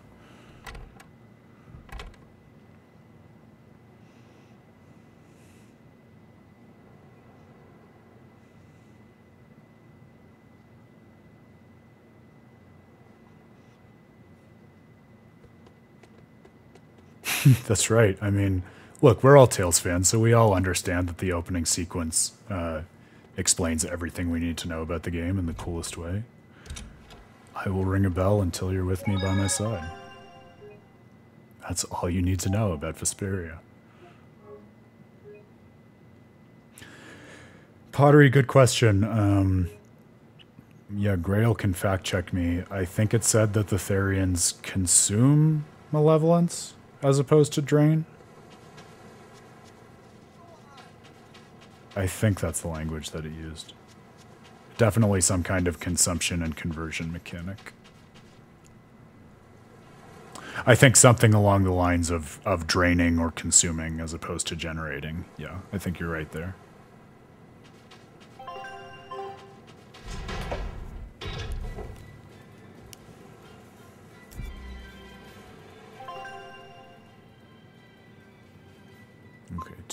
Speaker 1: That's right. I mean, look, we're all Tales fans, so we all understand that the opening sequence uh, explains everything we need to know about the game in the coolest way. I will ring a bell until you're with me by my side. That's all you need to know about Vesperia. Pottery, good question. Um, yeah, Grail can fact check me. I think it said that the Therions consume malevolence as opposed to drain? I think that's the language that it used. Definitely some kind of consumption and conversion mechanic. I think something along the lines of, of draining or consuming as opposed to generating. Yeah, I think you're right there.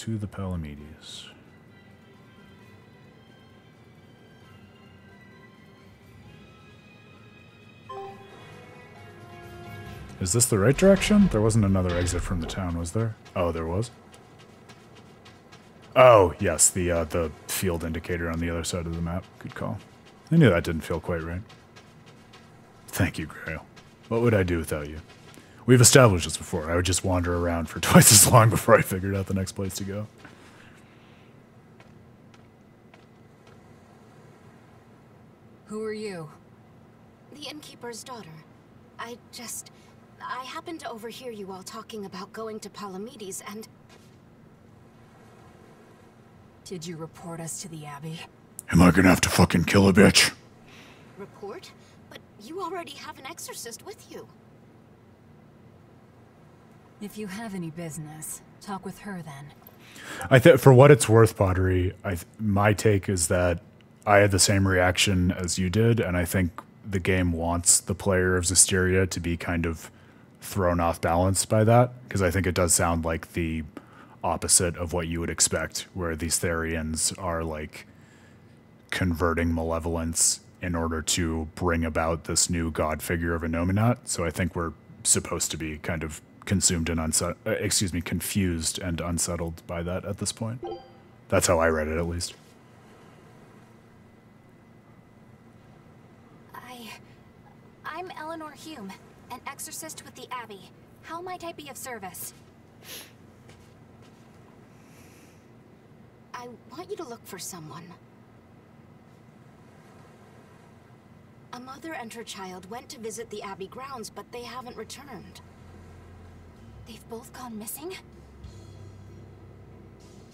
Speaker 1: To the Palamedes. Is this the right direction? There wasn't another exit from the town, was there? Oh, there was? Oh, yes, the uh, the field indicator on the other side of the map. Good call. I knew that didn't feel quite right. Thank you, Grail. What would I do without you? We've established this before. I would just wander around for twice as long before I figured out the next place to go.
Speaker 11: Who are you?
Speaker 9: The innkeeper's daughter. I just... I happened to overhear you all talking about going to Palamedes, and...
Speaker 11: Did you report us to the Abbey?
Speaker 1: Am I gonna have to fucking kill a bitch?
Speaker 9: Report? But you already have an exorcist with you.
Speaker 11: If you have any business, talk with her then.
Speaker 1: I think, for what it's worth, Pottery, I my take is that I had the same reaction as you did, and I think the game wants the player of Zestiria to be kind of thrown off balance by that, because I think it does sound like the opposite of what you would expect, where these Therions are like converting malevolence in order to bring about this new god figure of Innominat. So I think we're supposed to be kind of consumed and unset, uh, excuse me, confused and unsettled by that at this point. That's how I read it, at least.
Speaker 2: I, I'm Eleanor Hume, an exorcist with the Abbey. How might I be of service?
Speaker 9: I want you to look for someone. A mother and her child went to visit the Abbey grounds, but they haven't returned.
Speaker 2: They've both gone missing?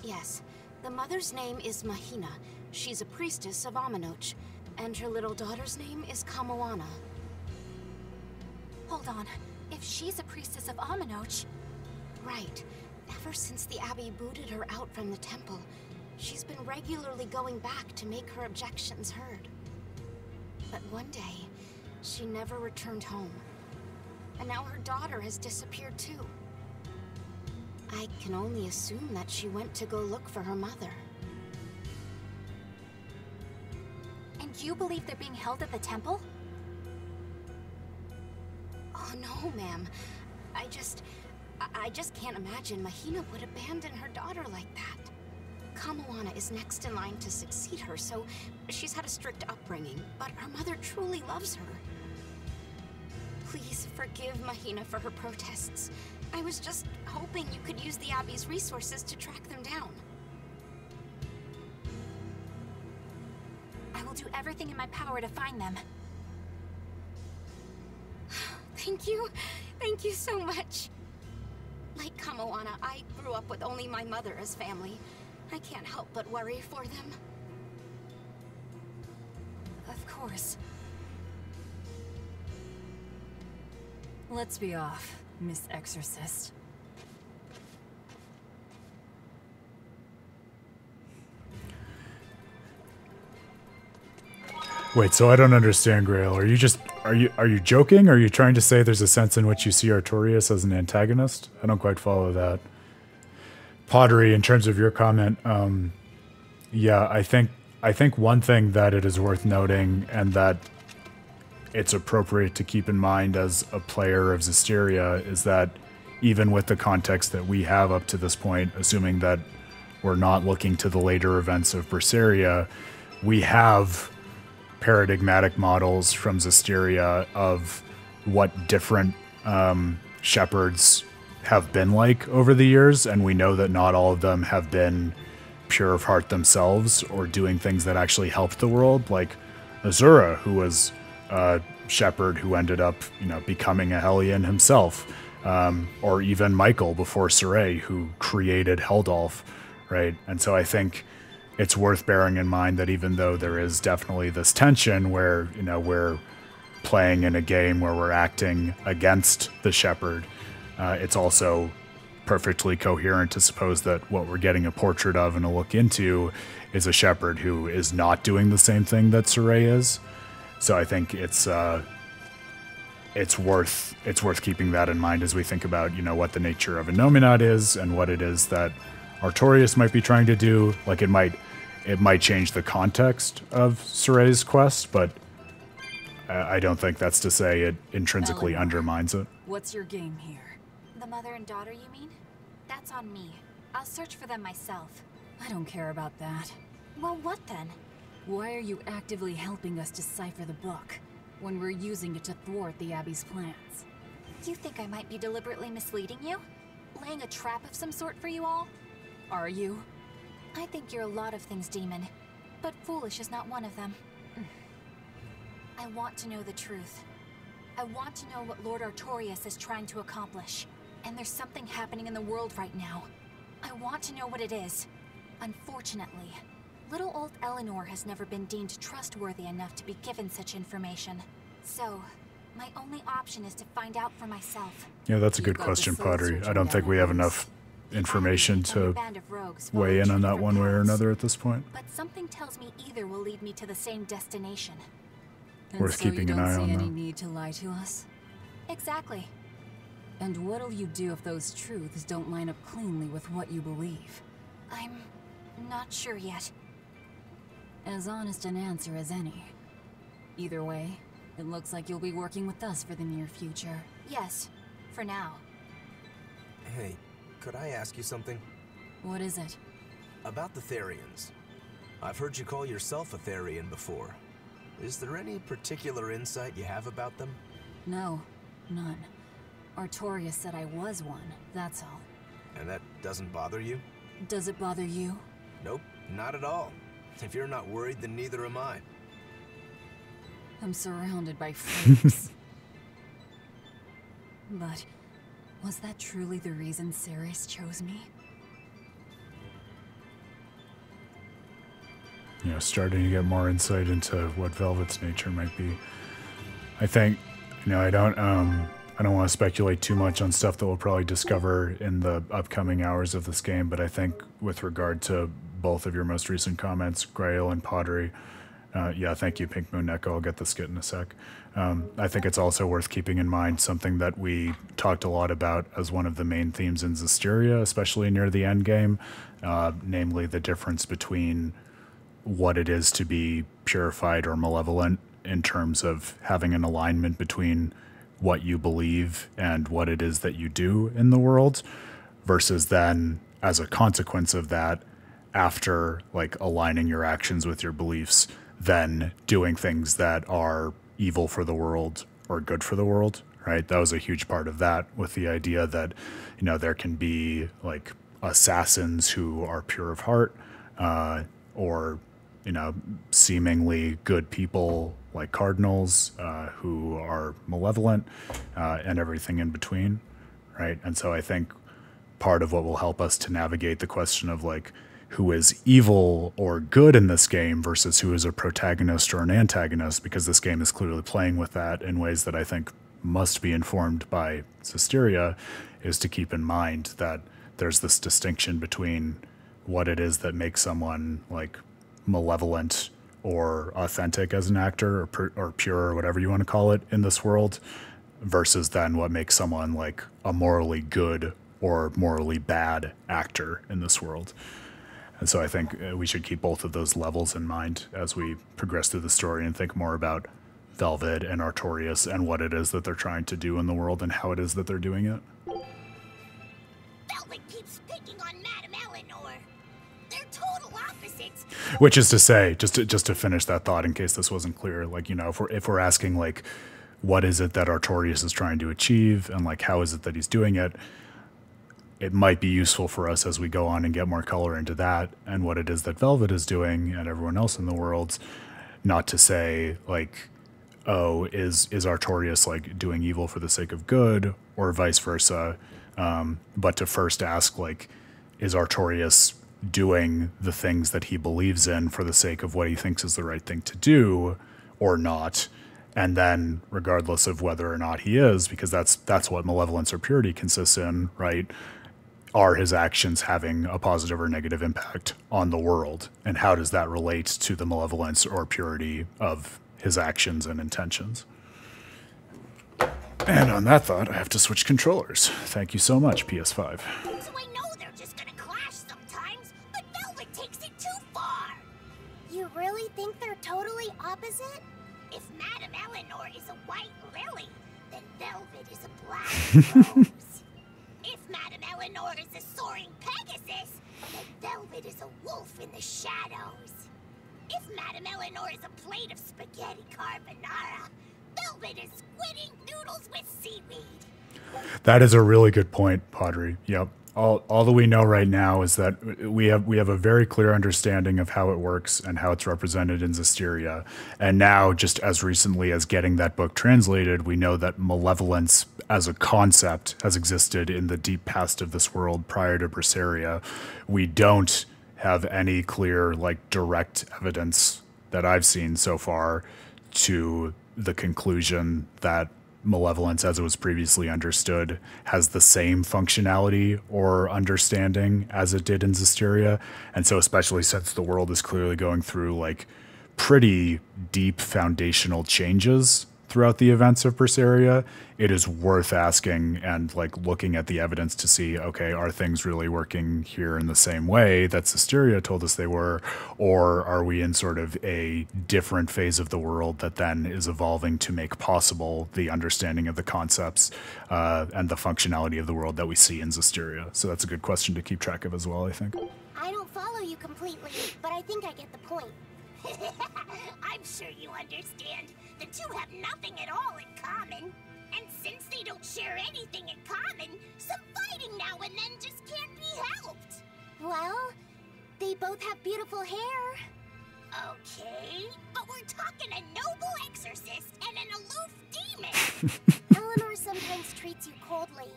Speaker 9: Yes. The mother's name is Mahina. She's a priestess of Amenoch. And her little daughter's name is Kamoana.
Speaker 2: Hold on. If she's a priestess of Amenoch...
Speaker 9: Right.
Speaker 17: Ever since the Abbey booted her out from the temple, she's been regularly going back to make her objections heard. But one day, she never returned home. And now her daughter has disappeared too. I can only assume that she went to go look for her mother.
Speaker 5: And you believe they're being held at the temple?
Speaker 17: Oh no, ma'am. I just... I, just can't imagine Mahina would abandon her daughter like that. Kamoana is next in line to succeed her, so she's had a strict upbringing, but her mother truly loves her. Please forgive Mahina for her protests. I was just hoping you could use the Abbey's resources to track them down.
Speaker 5: I will do everything in my power to find them.
Speaker 17: Thank you. Thank you so much. Like Kamoana, I grew up with only my mother as family. I can't help but worry for them.
Speaker 4: Of course. Let's be off, Miss Exorcist.
Speaker 1: Wait, so I don't understand, Grail. Are you just are you are you joking? Are you trying to say there's a sense in which you see Artorias as an antagonist? I don't quite follow that. Pottery, in terms of your comment, um, yeah, I think I think one thing that it is worth noting and that it's appropriate to keep in mind as a player of Zestiria is that even with the context that we have up to this point, assuming that we're not looking to the later events of Berseria, we have paradigmatic models from Zestiria of what different um, shepherds have been like over the years, and we know that not all of them have been pure of heart themselves or doing things that actually helped the world, like Azura, who was a shepherd who ended up, you know, becoming a Hellion himself, um, or even Michael before Sorey, who created Heldalf, right? And so I think it's worth bearing in mind that even though there is definitely this tension where you know we're playing in a game where we're acting against the shepherd, uh, it's also perfectly coherent to suppose that what we're getting a portrait of and a look into is a shepherd who is not doing the same thing that Sorey is. So I think it's uh, it's worth it's worth keeping that in mind as we think about you know what the nature of Innominat is and what it is that Artorias might be trying to do. Like it might it might change the context of Sorey's quest, but I don't think that's to say it intrinsically
Speaker 4: Eleanor.
Speaker 1: undermines it.
Speaker 4: What's your game here?
Speaker 5: The mother and daughter, you mean? That's on me. I'll search for them myself.
Speaker 4: I don't care about that.
Speaker 5: Well, what then?
Speaker 4: Why are you actively helping us decipher the book when we're using it to thwart the Abbey's plans?
Speaker 5: Do you think I might be deliberately misleading you? Laying a trap of some sort for you all?
Speaker 4: Are you?
Speaker 5: I think you're a lot of things, Demon. But foolish is not one of them. I want to know the truth. I want to know what Lord Artorias is trying to accomplish. And there's something happening in the world right now. I want to know what it is. Unfortunately, little old Eleanor has never been deemed trustworthy enough to be given such information. So, my only option is to find out for myself.
Speaker 1: Yeah, that's a good question, Pottery. I don't think we have enough information to
Speaker 5: band of rogues
Speaker 1: weigh in on that one way or another at this point.
Speaker 5: But something tells me either will lead me to the same destination.
Speaker 4: And
Speaker 1: Worth
Speaker 4: so
Speaker 1: keeping an eye on,
Speaker 4: any
Speaker 1: though.
Speaker 4: need to lie to us?
Speaker 5: Exactly.
Speaker 4: And what'll you do if those truths don't line up cleanly with what you believe?
Speaker 5: I'm not sure yet.
Speaker 4: As honest an answer as any. Either way, it looks like you'll be working with us for the near future.
Speaker 5: Yes, for now.
Speaker 7: Hey, could I ask you something?
Speaker 4: What is it?
Speaker 7: About the Therions. I've heard you call yourself a Therion before. Is there any particular insight you have about them?
Speaker 4: No, none. Artorias said I was one, that's all.
Speaker 7: And that doesn't bother you?
Speaker 4: Does it bother you?
Speaker 7: Nope, not at all. If you're not worried, then neither am I.
Speaker 4: I'm surrounded by freaks. but was that truly the reason Ceres chose me?
Speaker 1: you know, starting to get more insight into what Velvet's nature might be. I think, you know, I don't, um, I I don't want to speculate too much on stuff that we'll probably discover in the upcoming hours of this game, but I think with regard to both of your most recent comments, Grail and Pottery, uh, yeah, thank you, Pink Moon Neko. I'll get the skit in a sec. Um, I think it's also worth keeping in mind something that we talked a lot about as one of the main themes in Zestiria, especially near the end game, uh, namely the difference between what it is to be purified or malevolent in terms of having an alignment between what you believe and what it is that you do in the world versus then as a consequence of that after like aligning your actions with your beliefs then doing things that are evil for the world or good for the world right? That was a huge part of that with the idea that you know there can be like assassins who are pure of heart uh, or you know seemingly good people like cardinals uh, who are malevolent uh, and everything in between right? And so i think part of what will help us to navigate the question of like who is evil or good in this game versus who is a protagonist or an antagonist, because this game is clearly playing with that in ways that I think must be informed by Zestiria, is to keep in mind that there's this distinction between what it is that makes someone like malevolent or authentic as an actor or, or pure or whatever you want to call it in this world versus then what makes someone like a morally good or morally bad actor in this world. And so I think uh, we should keep both of those levels in mind as we progress through the story and think more about Velvet and Artorias and what it is that they're trying to do in the world and how it is that they're doing it.
Speaker 9: Velvet keeps picking on Madame Eleanor. They're total opposites.
Speaker 1: Which is to say, just to, just to finish that thought, in case this wasn't clear, like you know, if we're if we're asking like, what is it that Artorias is trying to achieve, and like how is it that he's doing it, it might be useful for us as we go on and get more color into that and what it is that Velvet is doing and everyone else in the world. Not to say like, oh, is is Artorias like doing evil for the sake of good or vice versa, um, but to first ask like, is Artorias doing the things that he believes in for the sake of what he thinks is the right thing to do or not? and then regardless of whether or not he is because that's that's what malevolence or purity consists in right are his actions having a positive or negative impact on the world? And how does that relate to the malevolence or purity of his actions and intentions? And on that thought, I have to switch controllers. Thank you so much, PS5.
Speaker 9: So I know they're just gonna clash sometimes, but Velvet takes it too far. You really think they're totally opposite? If Madame Eleanor is a white lily, then Velvet is a black rose. Eleanor is a soaring Pegasus, then Velvet is a wolf in the shadows. If Madame Eleanor is a plate of spaghetti carbonara, Velvet is squidding noodles with seaweed.
Speaker 1: That is a really good point, Padre. Yep all, all that we know right now is that we have we have a very clear understanding of how it works and how it's represented in Zestiria. And now, just as recently as getting that book translated, we know that malevolence as a concept has existed in the deep past of this world prior to Berseria. We don't have any clear, like, direct evidence that I've seen so far to the conclusion that malevolence as it was previously understood has the same functionality or understanding as it did in Zestiria. And so especially since the world is clearly going through like pretty deep foundational changes throughout the events of Berseria, it is worth asking and like looking at the evidence to see, okay, are things really working here in the same way that Zestiria told us they were, or are we in sort of a different phase of the world that then is evolving to make possible the understanding of the concepts uh, and the functionality of the world that we see in Zestiria? So that's a good question to keep track of as well, I think.
Speaker 9: I don't follow you completely, but I think I get the point. I'm sure you understand. The two have nothing at all in common. And since they don't share anything in common, some fighting now and then just can't be helped. Well, they both have beautiful hair. Okay, but we're talking a noble exorcist and an aloof demon. Eleanor sometimes treats you coldly.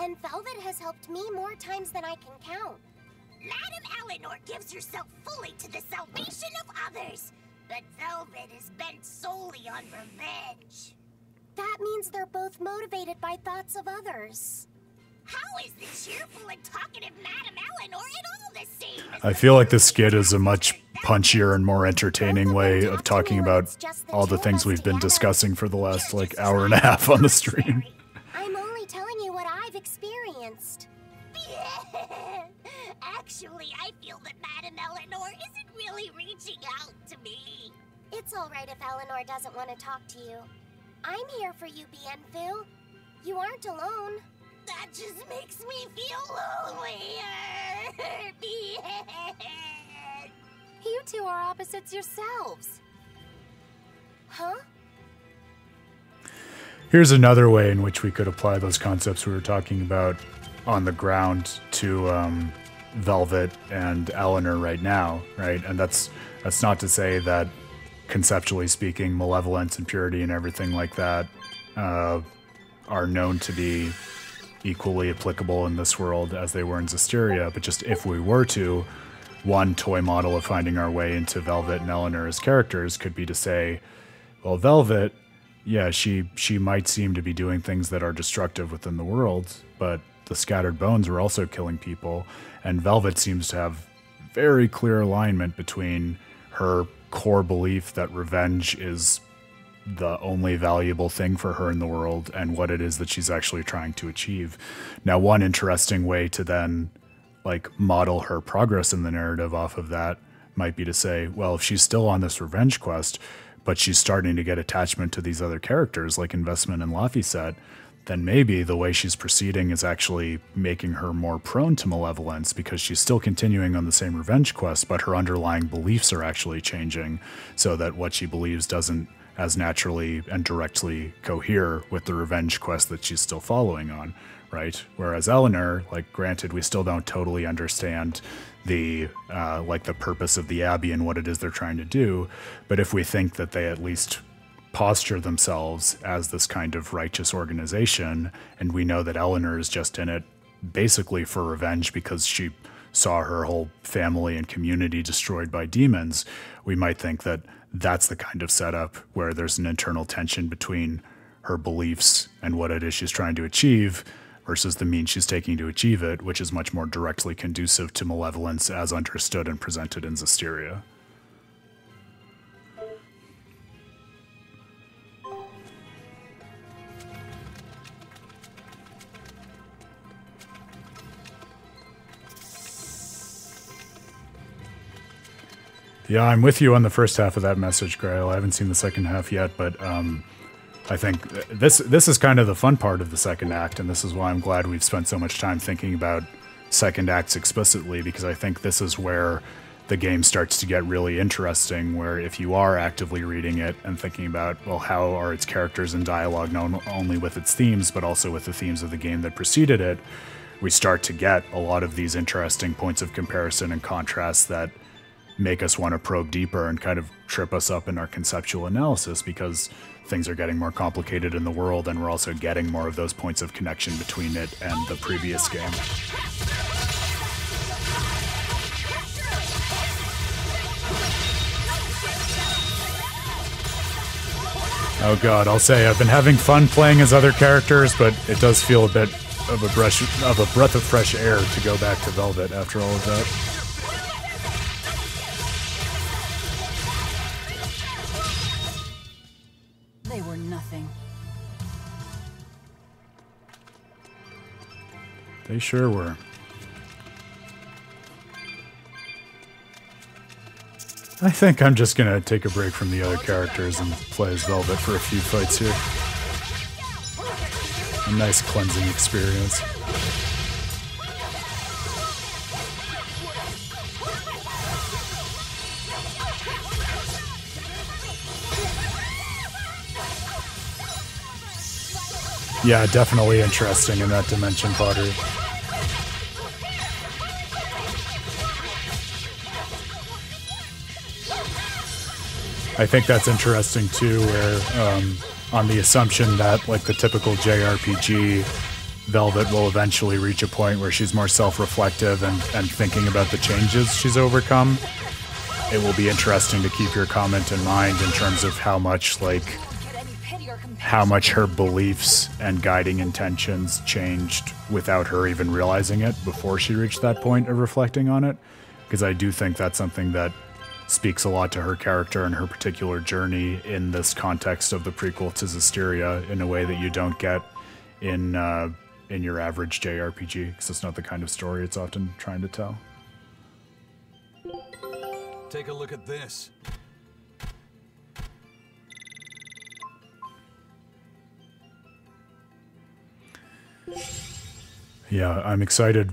Speaker 9: And Velvet has helped me more times than I can count. Madame Eleanor gives herself fully to the salvation of others, but Velvet is bent solely on revenge. That means they're both motivated by thoughts of others.
Speaker 17: How is the cheerful and talkative Madame Eleanor at all the same?
Speaker 1: I feel like this skit is a much punchier and more entertaining way of talking about all the things we've been discussing for the last like hour and a half on the stream.
Speaker 9: I'm only telling you what I've experienced.
Speaker 17: Actually, I feel that Madame Eleanor isn't really reaching out to me.
Speaker 9: It's alright if Eleanor doesn't want to talk to you. I'm here for you, Bienfu. You aren't alone.
Speaker 17: That just makes me feel lonelier.
Speaker 19: You two are opposites yourselves.
Speaker 9: Huh?
Speaker 1: Here's another way in which we could apply those concepts we were talking about on the ground to um, Velvet and Eleanor right now, right? And that's that's not to say that conceptually speaking, malevolence and purity and everything like that uh, are known to be equally applicable in this world as they were in Zestiria. But just if we were to, one toy model of finding our way into Velvet and Eleanor as characters could be to say, well, Velvet, yeah, she she might seem to be doing things that are destructive within the world, but the scattered bones were also killing people, and Velvet seems to have very clear alignment between her core belief that revenge is the only valuable thing for her in the world and what it is that she's actually trying to achieve. Now, one interesting way to then like model her progress in the narrative off of that might be to say, well, if she's still on this revenge quest, but she's starting to get attachment to these other characters like Investment and Laphicet, then maybe the way she's proceeding is actually making her more prone to malevolence because she's still continuing on the same revenge quest, but her underlying beliefs are actually changing so that what she believes doesn't as naturally and directly cohere with the revenge quest that she's still following on, right? Whereas Eleanor, like, granted, we still don't totally understand the uh, like the purpose of the abbey and what it is they're trying to do, but if we think that they at least posture themselves as this kind of righteous organization, and we know that Eleanor is just in it basically for revenge because she saw her whole family and community destroyed by demons, we might think that that's the kind of setup where there's an internal tension between her beliefs and what it is she's trying to achieve versus the means she's taking to achieve it, which is much more directly conducive to malevolence as understood and presented in Zestiria. Yeah, I'm with you on the first half of that message, Grail. I haven't seen the second half yet, but um, I think this this is kind of the fun part of the second act, and this is why I'm glad we've spent so much time thinking about second acts explicitly, because I think this is where the game starts to get really interesting. Where if you are actively reading it and thinking about, well, how are its characters and dialogue, not only with its themes, but also with the themes of the game that preceded it, we start to get a lot of these interesting points of comparison and contrast that make us want to probe deeper and kind of trip us up in our conceptual analysis because things are getting more complicated in the world and we're also getting more of those points of connection between it and the previous game. Oh god, I'll say I've been having fun playing as other characters, but it does feel a bit of a brush of a breath of fresh air to go back to Velvet after all of that. They sure were. I think I'm just gonna take a break from the other characters and play as Velvet for a few fights here. A nice cleansing experience. Yeah, definitely interesting in that dimension, Pottery. I think that's interesting too, where um, on the assumption that, like the typical JRPG, Velvet will eventually reach a point where she's more self-reflective and, and thinking about the changes she's overcome. It will be interesting to keep your comment in mind in terms of how much like how much her beliefs and guiding intentions changed without her even realizing it before she reached that point of reflecting on it. Because I do think that's something that speaks a lot to her character and her particular journey in this context of the prequel to Zestiria in a way that you don't get in uh, in your average JRPG because it's not the kind of story it's often trying to tell.
Speaker 3: Take a look at this.
Speaker 1: Yeah, I'm excited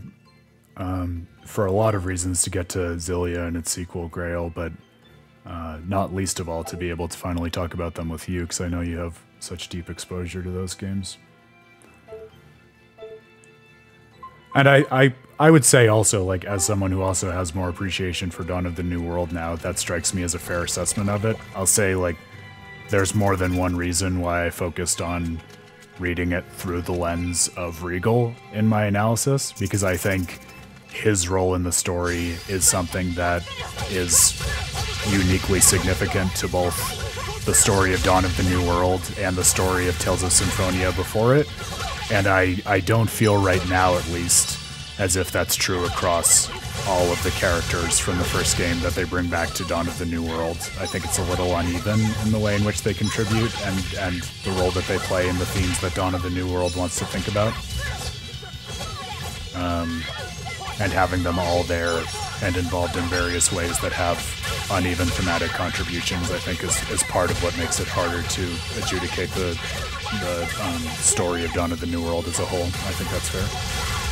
Speaker 1: um, for a lot of reasons to get to Xillia and its sequel, Grail, but uh, not least of all to be able to finally talk about them with you because I know you have such deep exposure to those games. And I, I, I would say also, like, as someone who also has more appreciation for Dawn of the New World now, that strikes me as a fair assessment of it. I'll say, like, there's more than one reason why I focused on reading it through the lens of Regal in my analysis, because I think his role in the story is something that is uniquely significant to both the story of Dawn of the New World and the story of Tales of Symphonia before it. And I, I don't feel right now, at least, as if that's true across all of the characters from the first game that they bring back to Dawn of the New World. I think it's a little uneven in the way in which they contribute and, and the role that they play in the themes that Dawn of the New World wants to think about. Um, and having them all there and involved in various ways that have uneven thematic contributions, I think, is, is part of what makes it harder to adjudicate the the um, story of Dawn of the New World as a whole. I think that's fair.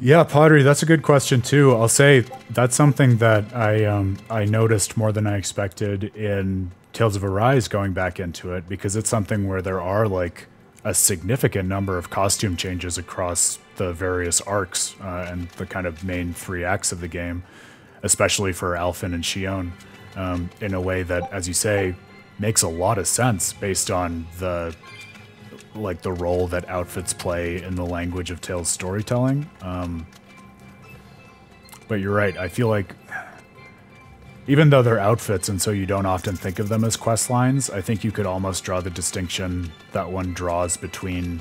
Speaker 1: Yeah, pottery. That's a good question too. I'll say that's something that I um, I noticed more than I expected in Tales of Arise going back into it because it's something where there are like a significant number of costume changes across the various arcs uh, and the kind of main three acts of the game, especially for Alphen and Shionne, um, in a way that, as you say, makes a lot of sense based on the like the role that outfits play in the language of Tales storytelling. Um, but you're right. I feel like even though they're outfits and so you don't often think of them as quest lines, I think you could almost draw the distinction that one draws between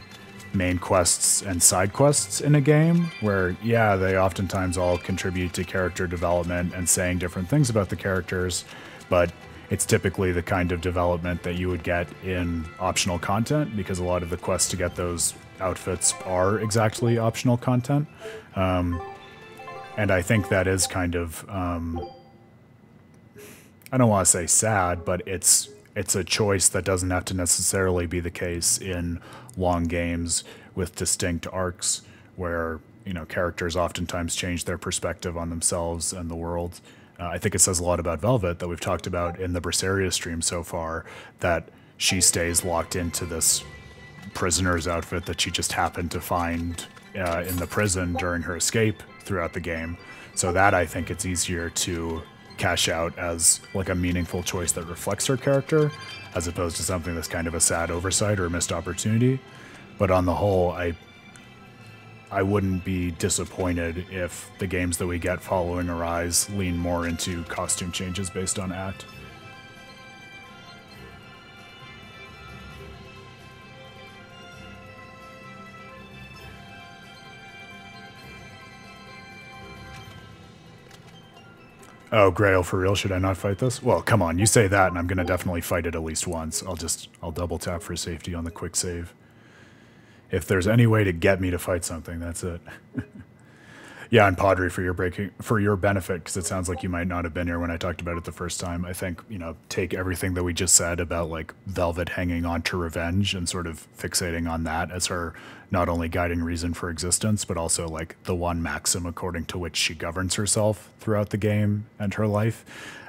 Speaker 1: main quests and side quests in a game, where, yeah, they oftentimes all contribute to character development and saying different things about the characters, but it's typically the kind of development that you would get in optional content because a lot of the quests to get those outfits are exactly optional content. Um, and I think that is kind of, um, I don't want to say sad, but it's it's a choice that doesn't have to necessarily be the case in long games with distinct arcs where you know characters oftentimes change their perspective on themselves and the world. Uh, I think it says a lot about Velvet that we've talked about in the Berseria stream so far that she stays locked into this prisoner's outfit that she just happened to find uh, in the prison during her escape throughout the game. So that I think it's easier to cash out as like a meaningful choice that reflects her character as opposed to something that's kind of a sad oversight or a missed opportunity. But on the whole, I I wouldn't be disappointed if the games that we get following Arise lean more into costume changes based on Act. Oh, Grail, for real? Should I not fight this? Well, come on, you say that, and I'm gonna definitely fight it at least once. I'll just, I'll double tap for safety on the quick save if there's any way to get me to fight something, that's it. yeah, and Padre for your breaking for your benefit because it sounds like you might not have been here when I talked about it the first time. I think you know take everything that we just said about like Velvet hanging on to revenge and sort of fixating on that as her not only guiding reason for existence but also like the one maxim according to which she governs herself throughout the game and her life.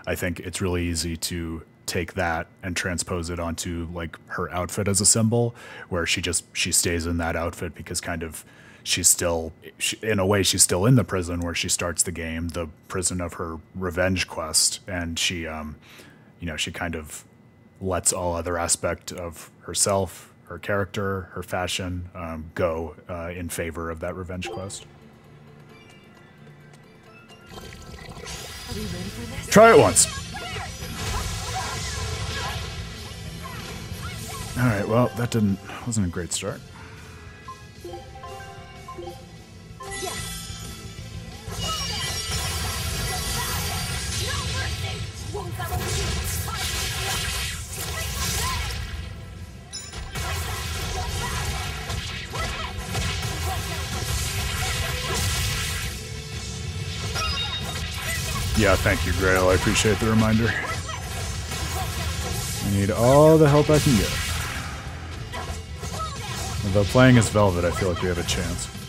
Speaker 1: I think it's really easy to take that and transpose it onto like her outfit as a symbol, where she just she stays in that outfit because kind of she's still she, in a way she's still in the prison where she starts the game, the prison of her revenge quest, and she um, you know she kind of lets all other aspect of herself, her character, her fashion um, go uh, in favor of that revenge quest. Try it once. All right. Well, that didn't wasn't a great start. Yeah, thank you, Grail. I appreciate the reminder. I need all the help I can get. Although playing as Velvet, I feel like we have a chance.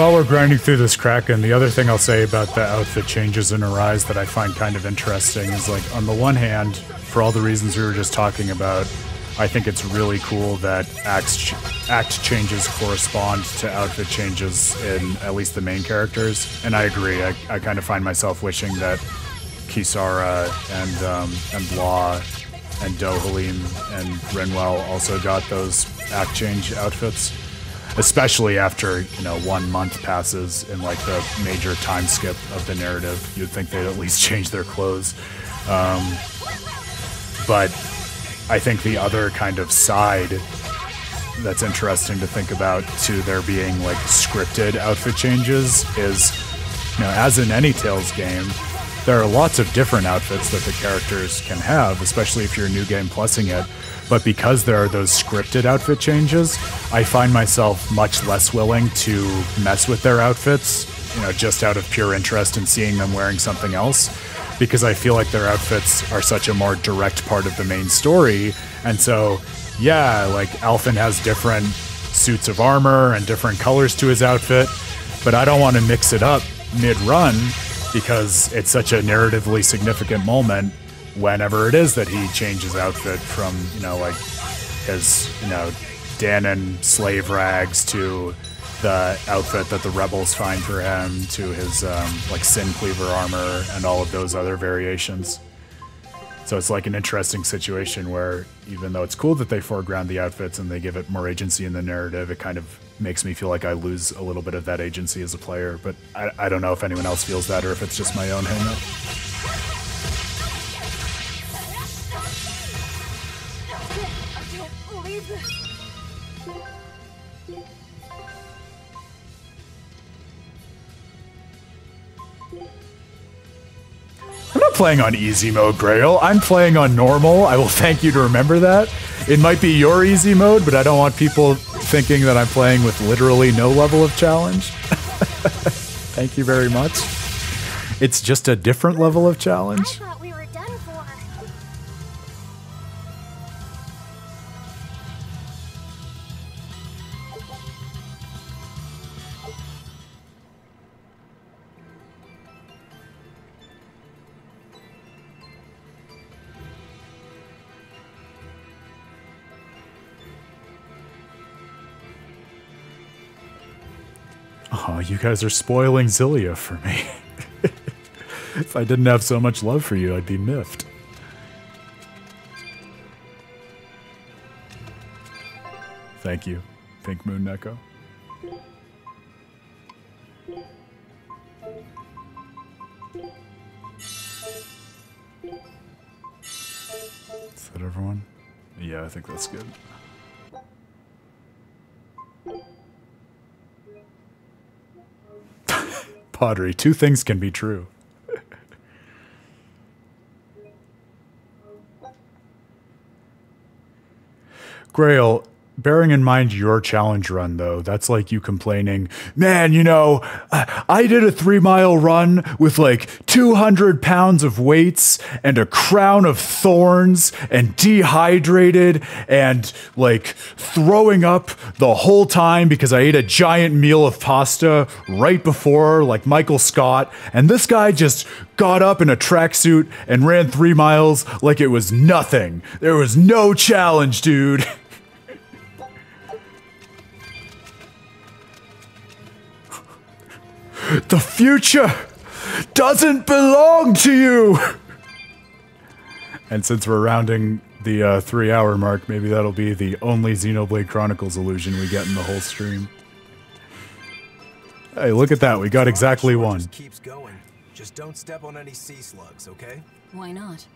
Speaker 1: While we're grinding through this Kraken, the other thing I'll say about the outfit changes in Arise that I find kind of interesting is like, on the one hand, for all the reasons we were just talking about, I think it's really cool that act, act changes correspond to outfit changes in at least the main characters. And I agree. I, I kind of find myself wishing that Kisara and um, and Law and Dohalim and Rinwell also got those act change outfits especially after you know one month passes in like the major time skip of the narrative you'd think they'd at least change their clothes. Um, but i think the other kind of side that's interesting to think about to there being like scripted outfit changes is you know as in any tales game there are lots of different outfits that the characters can have especially if you're new game plusing it but because there are those scripted outfit changes, I find myself much less willing to mess with their outfits, you know, just out of pure interest in seeing them wearing something else. Because I feel like their outfits are such a more direct part of the main story. And so, yeah, like Alphen has different suits of armor and different colors to his outfit, but I don't want to mix it up mid run because it's such a narratively significant moment whenever it is that he changes outfit from you know like his you know Dahnan slave rags to the outfit that the rebels find for him to his um, like sin cleaver armor and all of those other variations. So it's like an interesting situation where even though it's cool that they foreground the outfits and they give it more agency in the narrative, it kind of makes me feel like I lose a little bit of that agency as a player. But I, I don't know if anyone else feels that or if it's just my own hangup. I'm not playing on easy mode, Grail. I'm playing on normal. I will thank you to remember that. It might be your easy mode, but I don't want people thinking that I'm playing with literally no level of challenge. thank you very much. It's just a different level of challenge. Guys are spoiling Xillia for me. if I didn't have so much love for you, I'd be miffed. Thank you, Pink Moon Neko. Is that everyone? Yeah, I think that's good. Pottery. Two things can be true. Grail, bearing in mind your challenge run though that's like you complaining man you know I, did a three mile run with like 200 pounds of weights and a crown of thorns and dehydrated and like throwing up the whole time because i ate a giant meal of pasta right before like michael scott. And this guy just got up in a tracksuit and ran three miles like it was nothing. There was no challenge dude The future doesn't belong to you! And since we're rounding the uh, three hour mark, maybe that'll be the only Xenoblade Chronicles illusion we get in the whole stream. Hey, look at that. We got exactly one.
Speaker 7: Keeps going. Just don't step on any sea slugs, okay?
Speaker 5: Why not?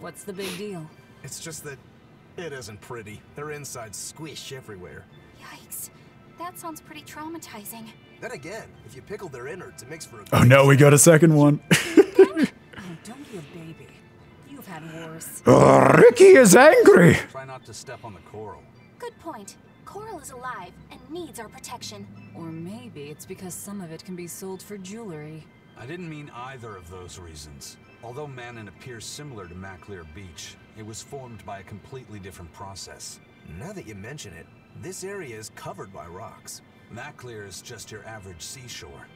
Speaker 5: What's the big deal?
Speaker 7: It's just that it isn't pretty. Their insides squish everywhere.
Speaker 2: Yikes. That sounds pretty traumatizing.
Speaker 7: Then again, if you pickle their innards, it makes for a.
Speaker 1: Oh no, we got a second one.
Speaker 5: oh, don't be a baby. You've had worse.
Speaker 1: Uh, Ricky is angry.
Speaker 3: Try not to step on the coral.
Speaker 2: Good point. Coral is alive and needs our protection.
Speaker 5: Or maybe it's because some of it can be sold for jewelry.
Speaker 3: I didn't mean either of those reasons. Although Manon appears similar to Maclir Beach, it was formed by a completely different process.
Speaker 7: Now that you mention it, this area is covered by rocks.
Speaker 3: Maclir is just your average seashore.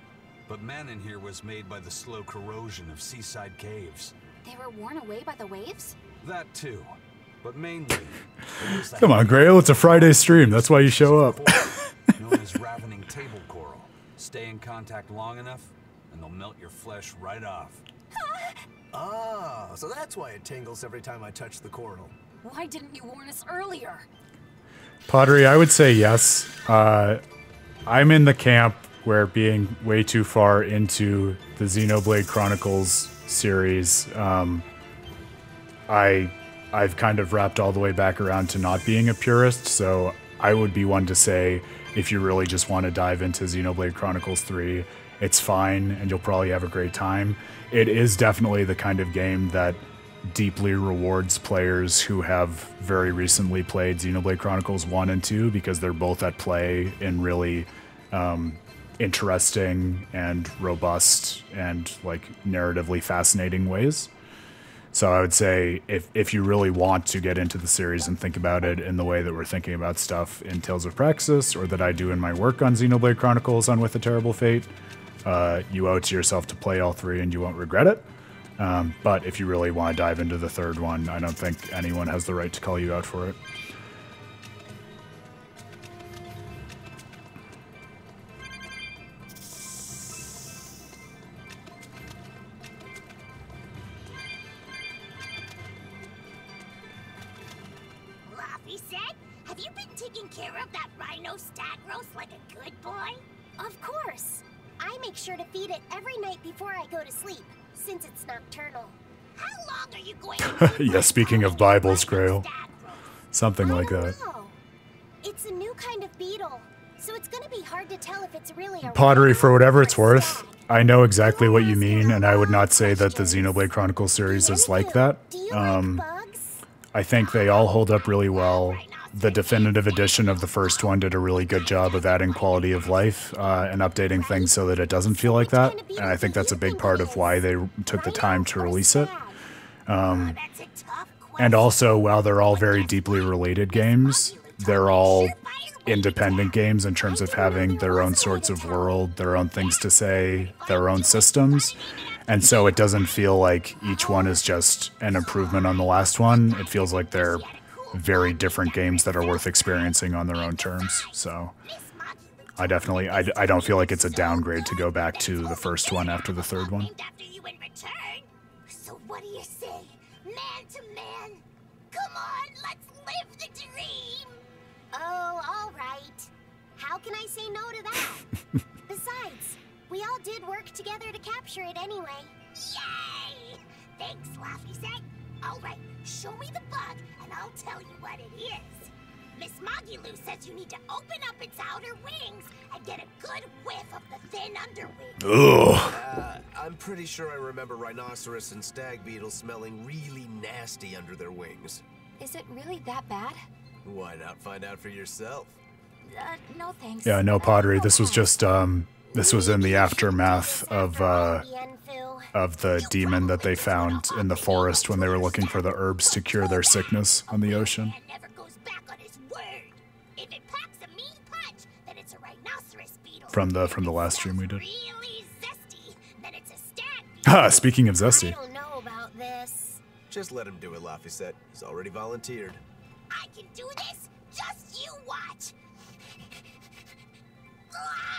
Speaker 3: But Manon here was made by the slow corrosion of seaside caves.
Speaker 2: They were worn away by the waves?
Speaker 3: That too. But mainly,
Speaker 1: Come on, Grail, it's a Friday stream. That's why you show up.
Speaker 3: known as ravening table coral. Stay in contact long enough, and they'll melt your flesh right off.
Speaker 7: ah, so that's why it tingles every time I touch the coral.
Speaker 5: Why didn't you warn us earlier?
Speaker 1: Pottery, I would say yes. Uh, I'm in the camp where being way too far into the Xenoblade Chronicles series, um, I I've kind of wrapped all the way back around to not being a purist. So I would be one to say if you really just want to dive into Xenoblade Chronicles 3, it's fine and you'll probably have a great time. It is definitely the kind of game that deeply rewards players who have very recently played Xenoblade Chronicles 1 and 2 because they're both at play in really um, interesting and robust and like narratively fascinating ways. So I would say if, if you really want to get into the series and think about it in the way that we're thinking about stuff in Tales of Praxis or that I do in my work on Xenoblade Chronicles on With a Terrible Fate, uh, you owe it to yourself to play all three and you won't regret it. Um, but if you really want to dive into the third one, I don't think anyone has the right to call you out for it.
Speaker 9: Laffy said, have you been taking care of that rhino Stagros like a good boy? Of course. I make sure to feed it every night before I go to sleep, since it's nocturnal. How long are you going to
Speaker 1: yeah, speaking of Bibles, Grail. Something like that.
Speaker 9: know. It's a new kind of beetle, so it's gonna be hard to tell if it's really a
Speaker 1: Pottery, for whatever it's worth, I know exactly what you mean, and I would not say that the Xenoblade Chronicles series is like that. Um, I think they all hold up really well. The definitive edition of the first one did a really good job of adding quality of life uh, and updating things so that it doesn't feel like that. And I think that's a big part of why they took the time to release it. Um, and also, while they're all very deeply related games, they're all independent games in terms of having their own sorts of world, their own things to say, their own systems. And so it doesn't feel like each one is just an improvement on the last one. It feels like they're very different games that are worth experiencing on their own terms. So I definitely, I, I don't feel like it's a downgrade to go back to the first one after the third one.
Speaker 9: So what do you say? Man to man? Come on, let's live the dream! Oh, all right. How can I say no to that? Besides, we all did work together to capture it anyway. Yay! Thanks, Laphicet. All right, show me the bug, I'll tell you what it is. Miss Magilou says you need to open up its outer wings and get a good whiff of the thin underwing.
Speaker 1: Ugh.
Speaker 7: Uh, I'm pretty sure I remember rhinoceros and stag beetles smelling really nasty under their wings.
Speaker 2: Is it really that bad?
Speaker 7: Why not find out for yourself?
Speaker 2: Uh, no thanks.
Speaker 1: Yeah, no pottery. This was just um this was in the aftermath of uh of the demon that they found in the forest when they were looking for the herbs to cure their sickness on the ocean.
Speaker 9: Never goes back on his word. If it packs a mean punch, then it's a rhinoceros beetle.
Speaker 1: From the from the last stream we did.
Speaker 9: Really zesty, then it's a stag
Speaker 1: Ah, speaking of zesty.
Speaker 9: don't know about this.
Speaker 7: Just let him do it, Laphicet. He's already volunteered.
Speaker 9: I can do this. Just you watch.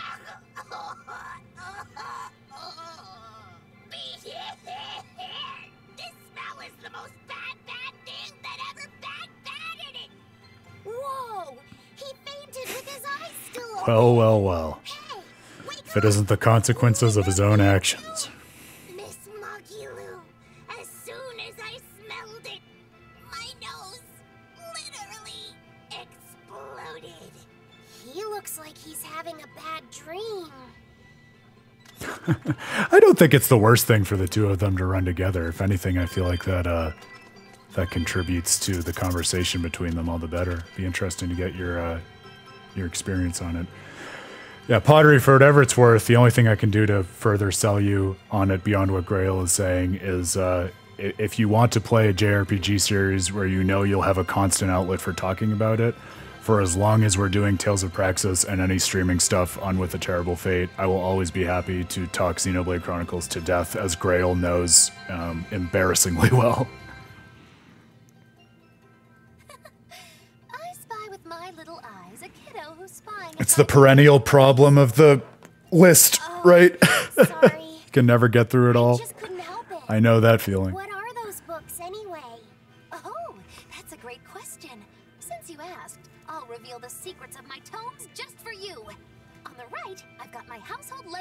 Speaker 9: this smell is the most bad, bad thing that ever bad, it. Whoa! He fainted with his eyes still open.
Speaker 1: Well, well, well. If it isn't the consequences of his own actions.
Speaker 9: I
Speaker 1: don't think it's the worst thing for the two of them to run together. If anything, I feel like that uh, that contributes to the conversation between them all the better. Be interesting to get your uh, your experience on it. Yeah, pottery for whatever it's worth. The only thing I can do to further sell you on it beyond what Grail is saying is uh, if you want to play a JRPG series where you know you'll have a constant outlet for talking about it, for as long as we're doing Tales of Praxis and any streaming stuff on With a Terrible Fate, I will always be happy to talk Xenoblade Chronicles to death, as Grail knows um, embarrassingly well.
Speaker 2: I spy with my little eyes a kiddo who's spying.
Speaker 1: It's the perennial problem of the list, right? Can never get through it all. I know that feeling.
Speaker 9: What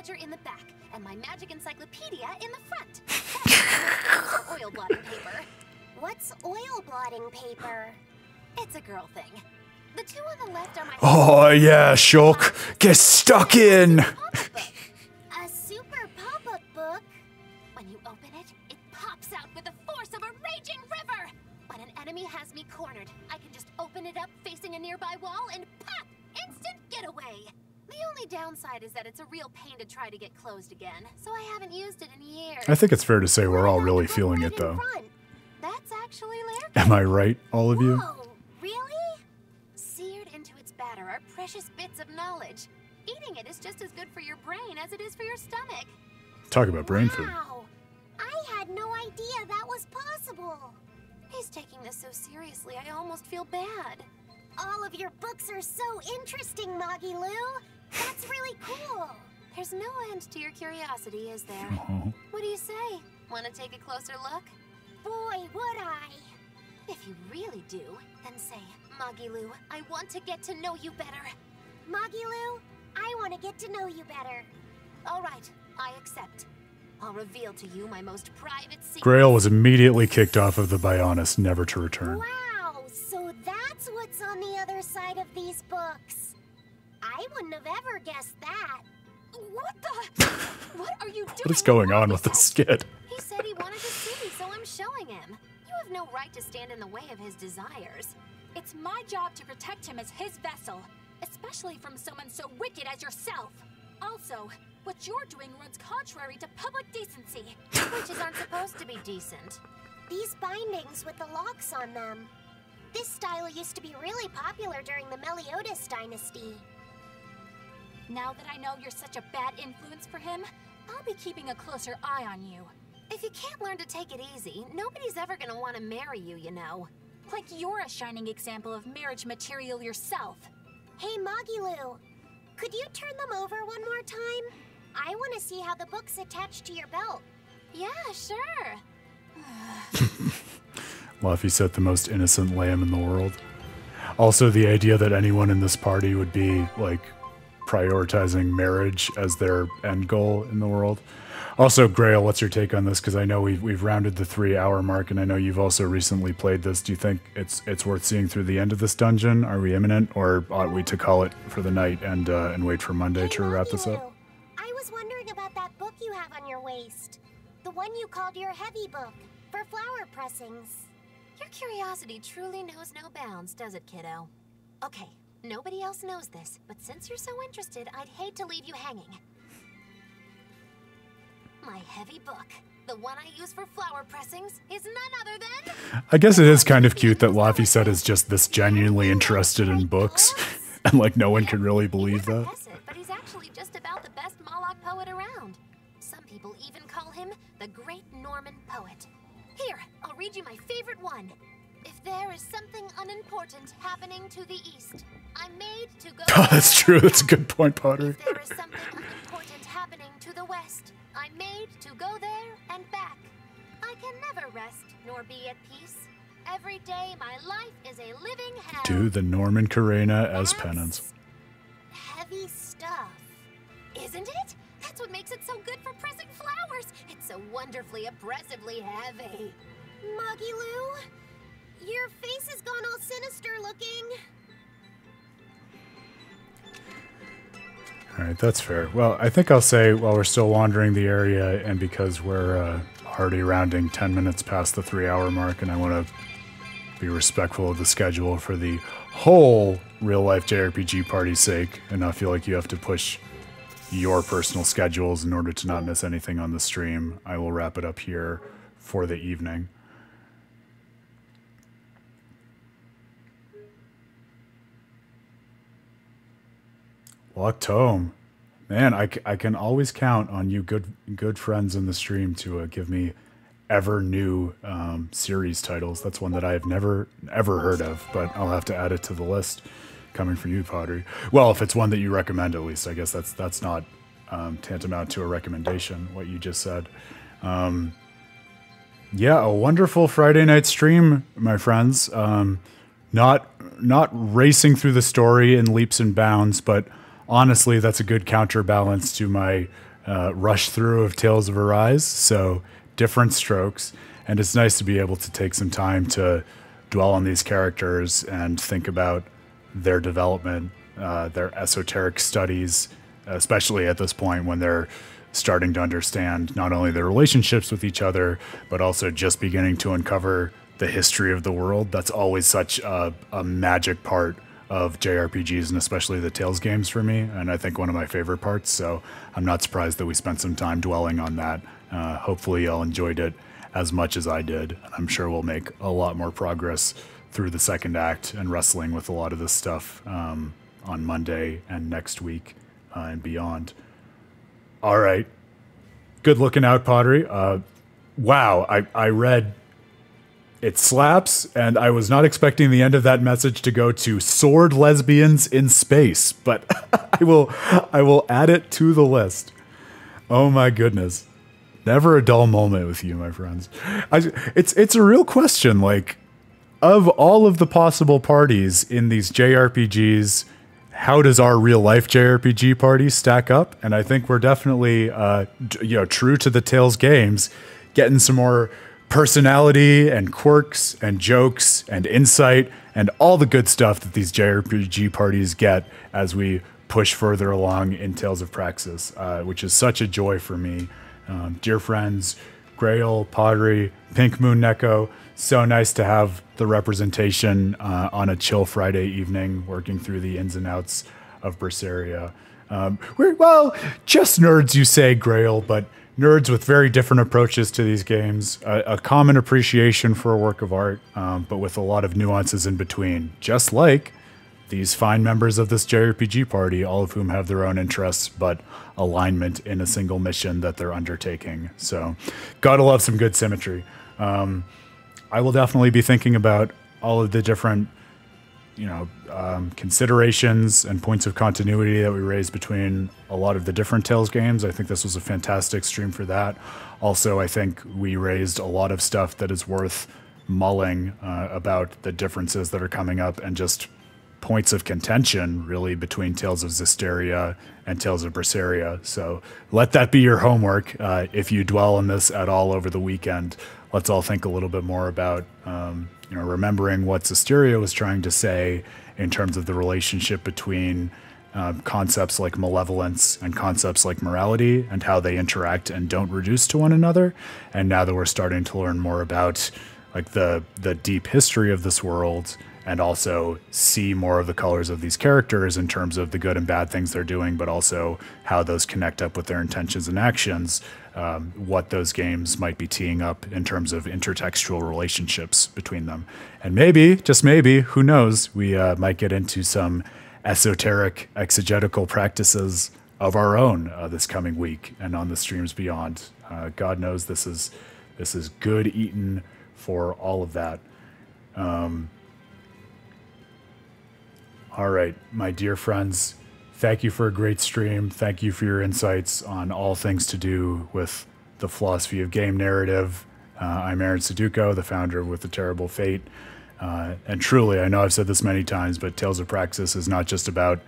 Speaker 2: ledger in the back and my magic encyclopedia in the front. Oil blotting paper.
Speaker 9: What's oil blotting paper?
Speaker 2: It's a girl thing. The two on the left are my
Speaker 1: Oh, yeah, Shulk. Get stuck in.
Speaker 9: A super pop-up book?
Speaker 2: When you open it, it pops out with the force of a raging river. When an enemy has me cornered, I can just open it up facing a nearby wall and pop! Instant getaway! The only downside is that it's a real pain to try to get closed again, so I haven't used it in years.
Speaker 1: I think it's fair to say we're all really feeling it, though.
Speaker 2: That's actually.
Speaker 1: Am I right, all of you?
Speaker 2: Whoa, Really? Seared into its batter are precious bits of knowledge. Eating it is just as good for your brain as it is for your stomach.
Speaker 1: Talk about brain food.
Speaker 9: Wow! I had no idea that was possible.
Speaker 2: He's taking this so seriously, I almost feel bad.
Speaker 9: All of your books are so interesting, Magilou. That's really cool.
Speaker 2: There's no end to your curiosity, is there? What do you say? Want to take a closer look?
Speaker 9: Boy, would I.
Speaker 2: If you really do, then say, Magilou, I want to get to know you better.
Speaker 9: Magilou, I want to get to know you better.
Speaker 2: All right, I accept. I'll reveal to you my most private secret.
Speaker 1: Grail was immediately kicked off of the Bionis, never to return.
Speaker 9: Wow, so that's what's on the other side of these books. I wouldn't have ever guessed that.
Speaker 2: What the? what are you doing?
Speaker 1: What is going on with this skit?
Speaker 2: He said he wanted to see me, so I'm showing him. You have no right to stand in the way of his desires. It's my job to protect him as his vessel, especially from someone so wicked as yourself. Also, what you're doing runs contrary to public decency. Witches aren't supposed to be decent.
Speaker 9: These bindings with the locks on them. This style used to be really popular during the Meliodas dynasty.
Speaker 2: Now that I know you're such a bad influence for him, I'll be keeping a closer eye on you. If you can't learn to take it easy, nobody's ever gonna want to marry you, you know. Like you're a shining example of marriage material yourself.
Speaker 9: Hey, Magilou, could you turn them over one more time? I want to see how the book's attached to your belt.
Speaker 2: Yeah, sure.
Speaker 1: Laphicet the most innocent lamb in the world. Also, the idea that anyone in this party would be like prioritizing marriage as their end goal in the world. Also, Grail, what's your take on this? Because I know we've we've rounded the three hour mark, and I know you've also recently played this. Do you think it's it's worth seeing through the end of this dungeon? Are we imminent, or ought we to call it for the night and uh, and wait for Monday to wrap this up?
Speaker 9: I was wondering about that book you have on your waist. The one you called your heavy book for flower pressings.
Speaker 2: Your curiosity truly knows no bounds, does it, kiddo? Okay, nobody else knows this, but since you're so interested, I'd hate to leave you hanging. My heavy book, the one I use for flower pressings, is none other than.
Speaker 1: I guess it is kind of cute that Laphicet is just this genuinely interested in books, and like no one can really believe that.
Speaker 2: But he's actually just about the best Malak poet around. Some people even call him the Great Normin Poet. Here, I'll read you my favorite one. If there is something unimportant happening to the east, I'm made to go.
Speaker 1: Oh, that's true. That's a good point, Potter.
Speaker 2: If there is something unimportant happening to the west, I'm made to go there and back. I can never rest nor be at peace. Every day my life is a living hell.
Speaker 1: Do the Normin Karena as penance.
Speaker 9: Heavy stuff.
Speaker 2: Isn't it? That's what makes it so good for pressing flowers. It's so wonderfully oppressively heavy.
Speaker 9: Magilou, your face has gone all sinister looking.
Speaker 1: All right, that's fair. Well, I think I'll say while we're still wandering the area, and because we're uh, already rounding 10 minutes past the three hour mark, and I want to be respectful of the schedule for the whole real life JRPG party's sake, and not feel like you have to push your personal schedules in order to not miss anything on the stream, I will wrap it up here for the evening. Locked home. Man, I, I can always count on you good good friends in the stream to uh, give me ever new um, series titles. That's one that I have never ever heard of, but I'll have to add it to the list coming from you, Pottery. Well, if it's one that you recommend, at least I guess that's that's not um, tantamount to a recommendation. What you just said. Um, yeah, a wonderful Friday night stream, my friends. Um, not not racing through the story in leaps and bounds, but honestly, that's a good counterbalance to my uh, rush through of Tales of Arise. So different strokes, and it's nice to be able to take some time to dwell on these characters and think about their development, uh, their esoteric studies, especially at this point when they're starting to understand not only their relationships with each other, but also just beginning to uncover the history of the world. That's always such a, a magic part of JRPGs and especially the Tales games for me, and I think one of my favorite parts. So I'm not surprised that we spent some time dwelling on that. Uh, hopefully, y'all enjoyed it as much as I did. I'm sure we'll make a lot more progress through the second act and wrestling with a lot of this stuff um, on Monday and next week uh, and beyond. All right. Good looking out, Pottery. Uh, wow, I, I read it slaps, and I was not expecting the end of that message to go to sword lesbians in space, but I will I will add it to the list. Oh my goodness. Never a dull moment with you, my friends. I, it's it's a real question. Like, of all of the possible parties in these JRPGs, how does our real life JRPG party stack up? And I think we're definitely, uh, you know, true to the Tales games, getting some more personality and quirks and jokes and insight and all the good stuff that these JRPG parties get as we push further along in Tales of Praxis, uh, which is such a joy for me. Um, dear friends, Grail, Pottery, Pink Moon Neko, so nice to have the representation uh, on a chill Friday evening, working through the ins and outs of Berseria. Um, well, just nerds, you say, Grail, but nerds with very different approaches to these games, a, a common appreciation for a work of art, um, but with a lot of nuances in between, just like these fine members of this JRPG party, all of whom have their own interests, but alignment in a single mission that they're undertaking. So, gotta love some good symmetry. Um, I will definitely be thinking about all of the different, you know, um, considerations and points of continuity that we raised between a lot of the different Tales games. I think this was a fantastic stream for that. Also, I think we raised a lot of stuff that is worth mulling uh, about the differences that are coming up and just points of contention really between Tales of Zestiria and Tales of Berseria. So let that be your homework. Uh, if you dwell on this at all over the weekend, let's all think a little bit more about um, you know remembering what Zestiria was trying to say in terms of the relationship between um, concepts like malevolence and concepts like morality and how they interact and don't reduce to one another. And now that we're starting to learn more about like the the deep history of this world and also see more of the colors of these characters in terms of the good and bad things they're doing, but also how those connect up with their intentions and actions. Um, what those games might be teeing up in terms of intertextual relationships between them. And maybe, just maybe, who knows, we uh, might get into some esoteric exegetical practices of our own uh, this coming week and on the streams beyond. Uh, God knows this is this is good eating for all of that. Um, all right, my dear friends, thank you for a great stream. Thank you for your insights on all things to do with the philosophy of game narrative. Uh, I'm Aaron Suduiko, the founder of With a Terrible Fate. Uh, and truly, I know I've said this many times, but Tales of Praxis is not just about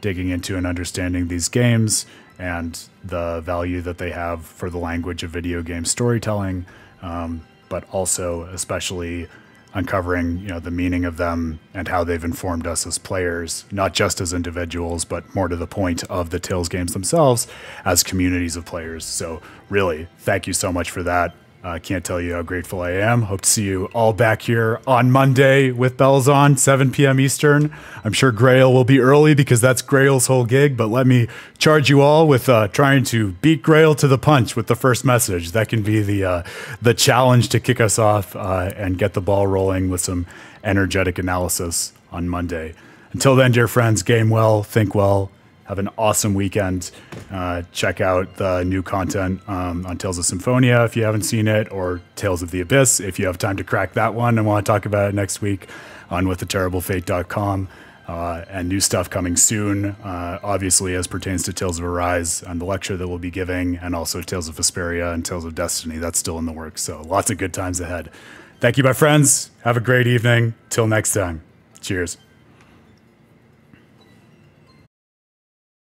Speaker 1: digging into and understanding these games and the value that they have for the language of video game storytelling, um, but also especially uncovering you know the meaning of them and how they've informed us as players, not just as individuals, but more to the point of the Tales games themselves as communities of players. So really, thank you so much for that. I uh, can't tell you how grateful I am. Hope to see you all back here on Monday with bells on, 7 p.m. Eastern. I'm sure Grail will be early because that's Grail's whole gig, but let me charge you all with uh, trying to beat Grail to the punch with the first message. That can be the, uh, the challenge to kick us off uh, and get the ball rolling with some energetic analysis on Monday. Until then, dear friends, game well, think well, have an awesome weekend. Uh, check out the new content um, on Tales of Symphonia if you haven't seen it, or Tales of the Abyss if you have time to crack that one and want to talk about it next week on withaterriblefate.com. Uh, and new stuff coming soon, uh, obviously, as pertains to Tales of Arise and the lecture that we'll be giving, and also Tales of Vesperia and Tales of Destiny. That's still in the works. So lots of good times ahead. Thank you, my friends. Have a great evening. Till next time. Cheers.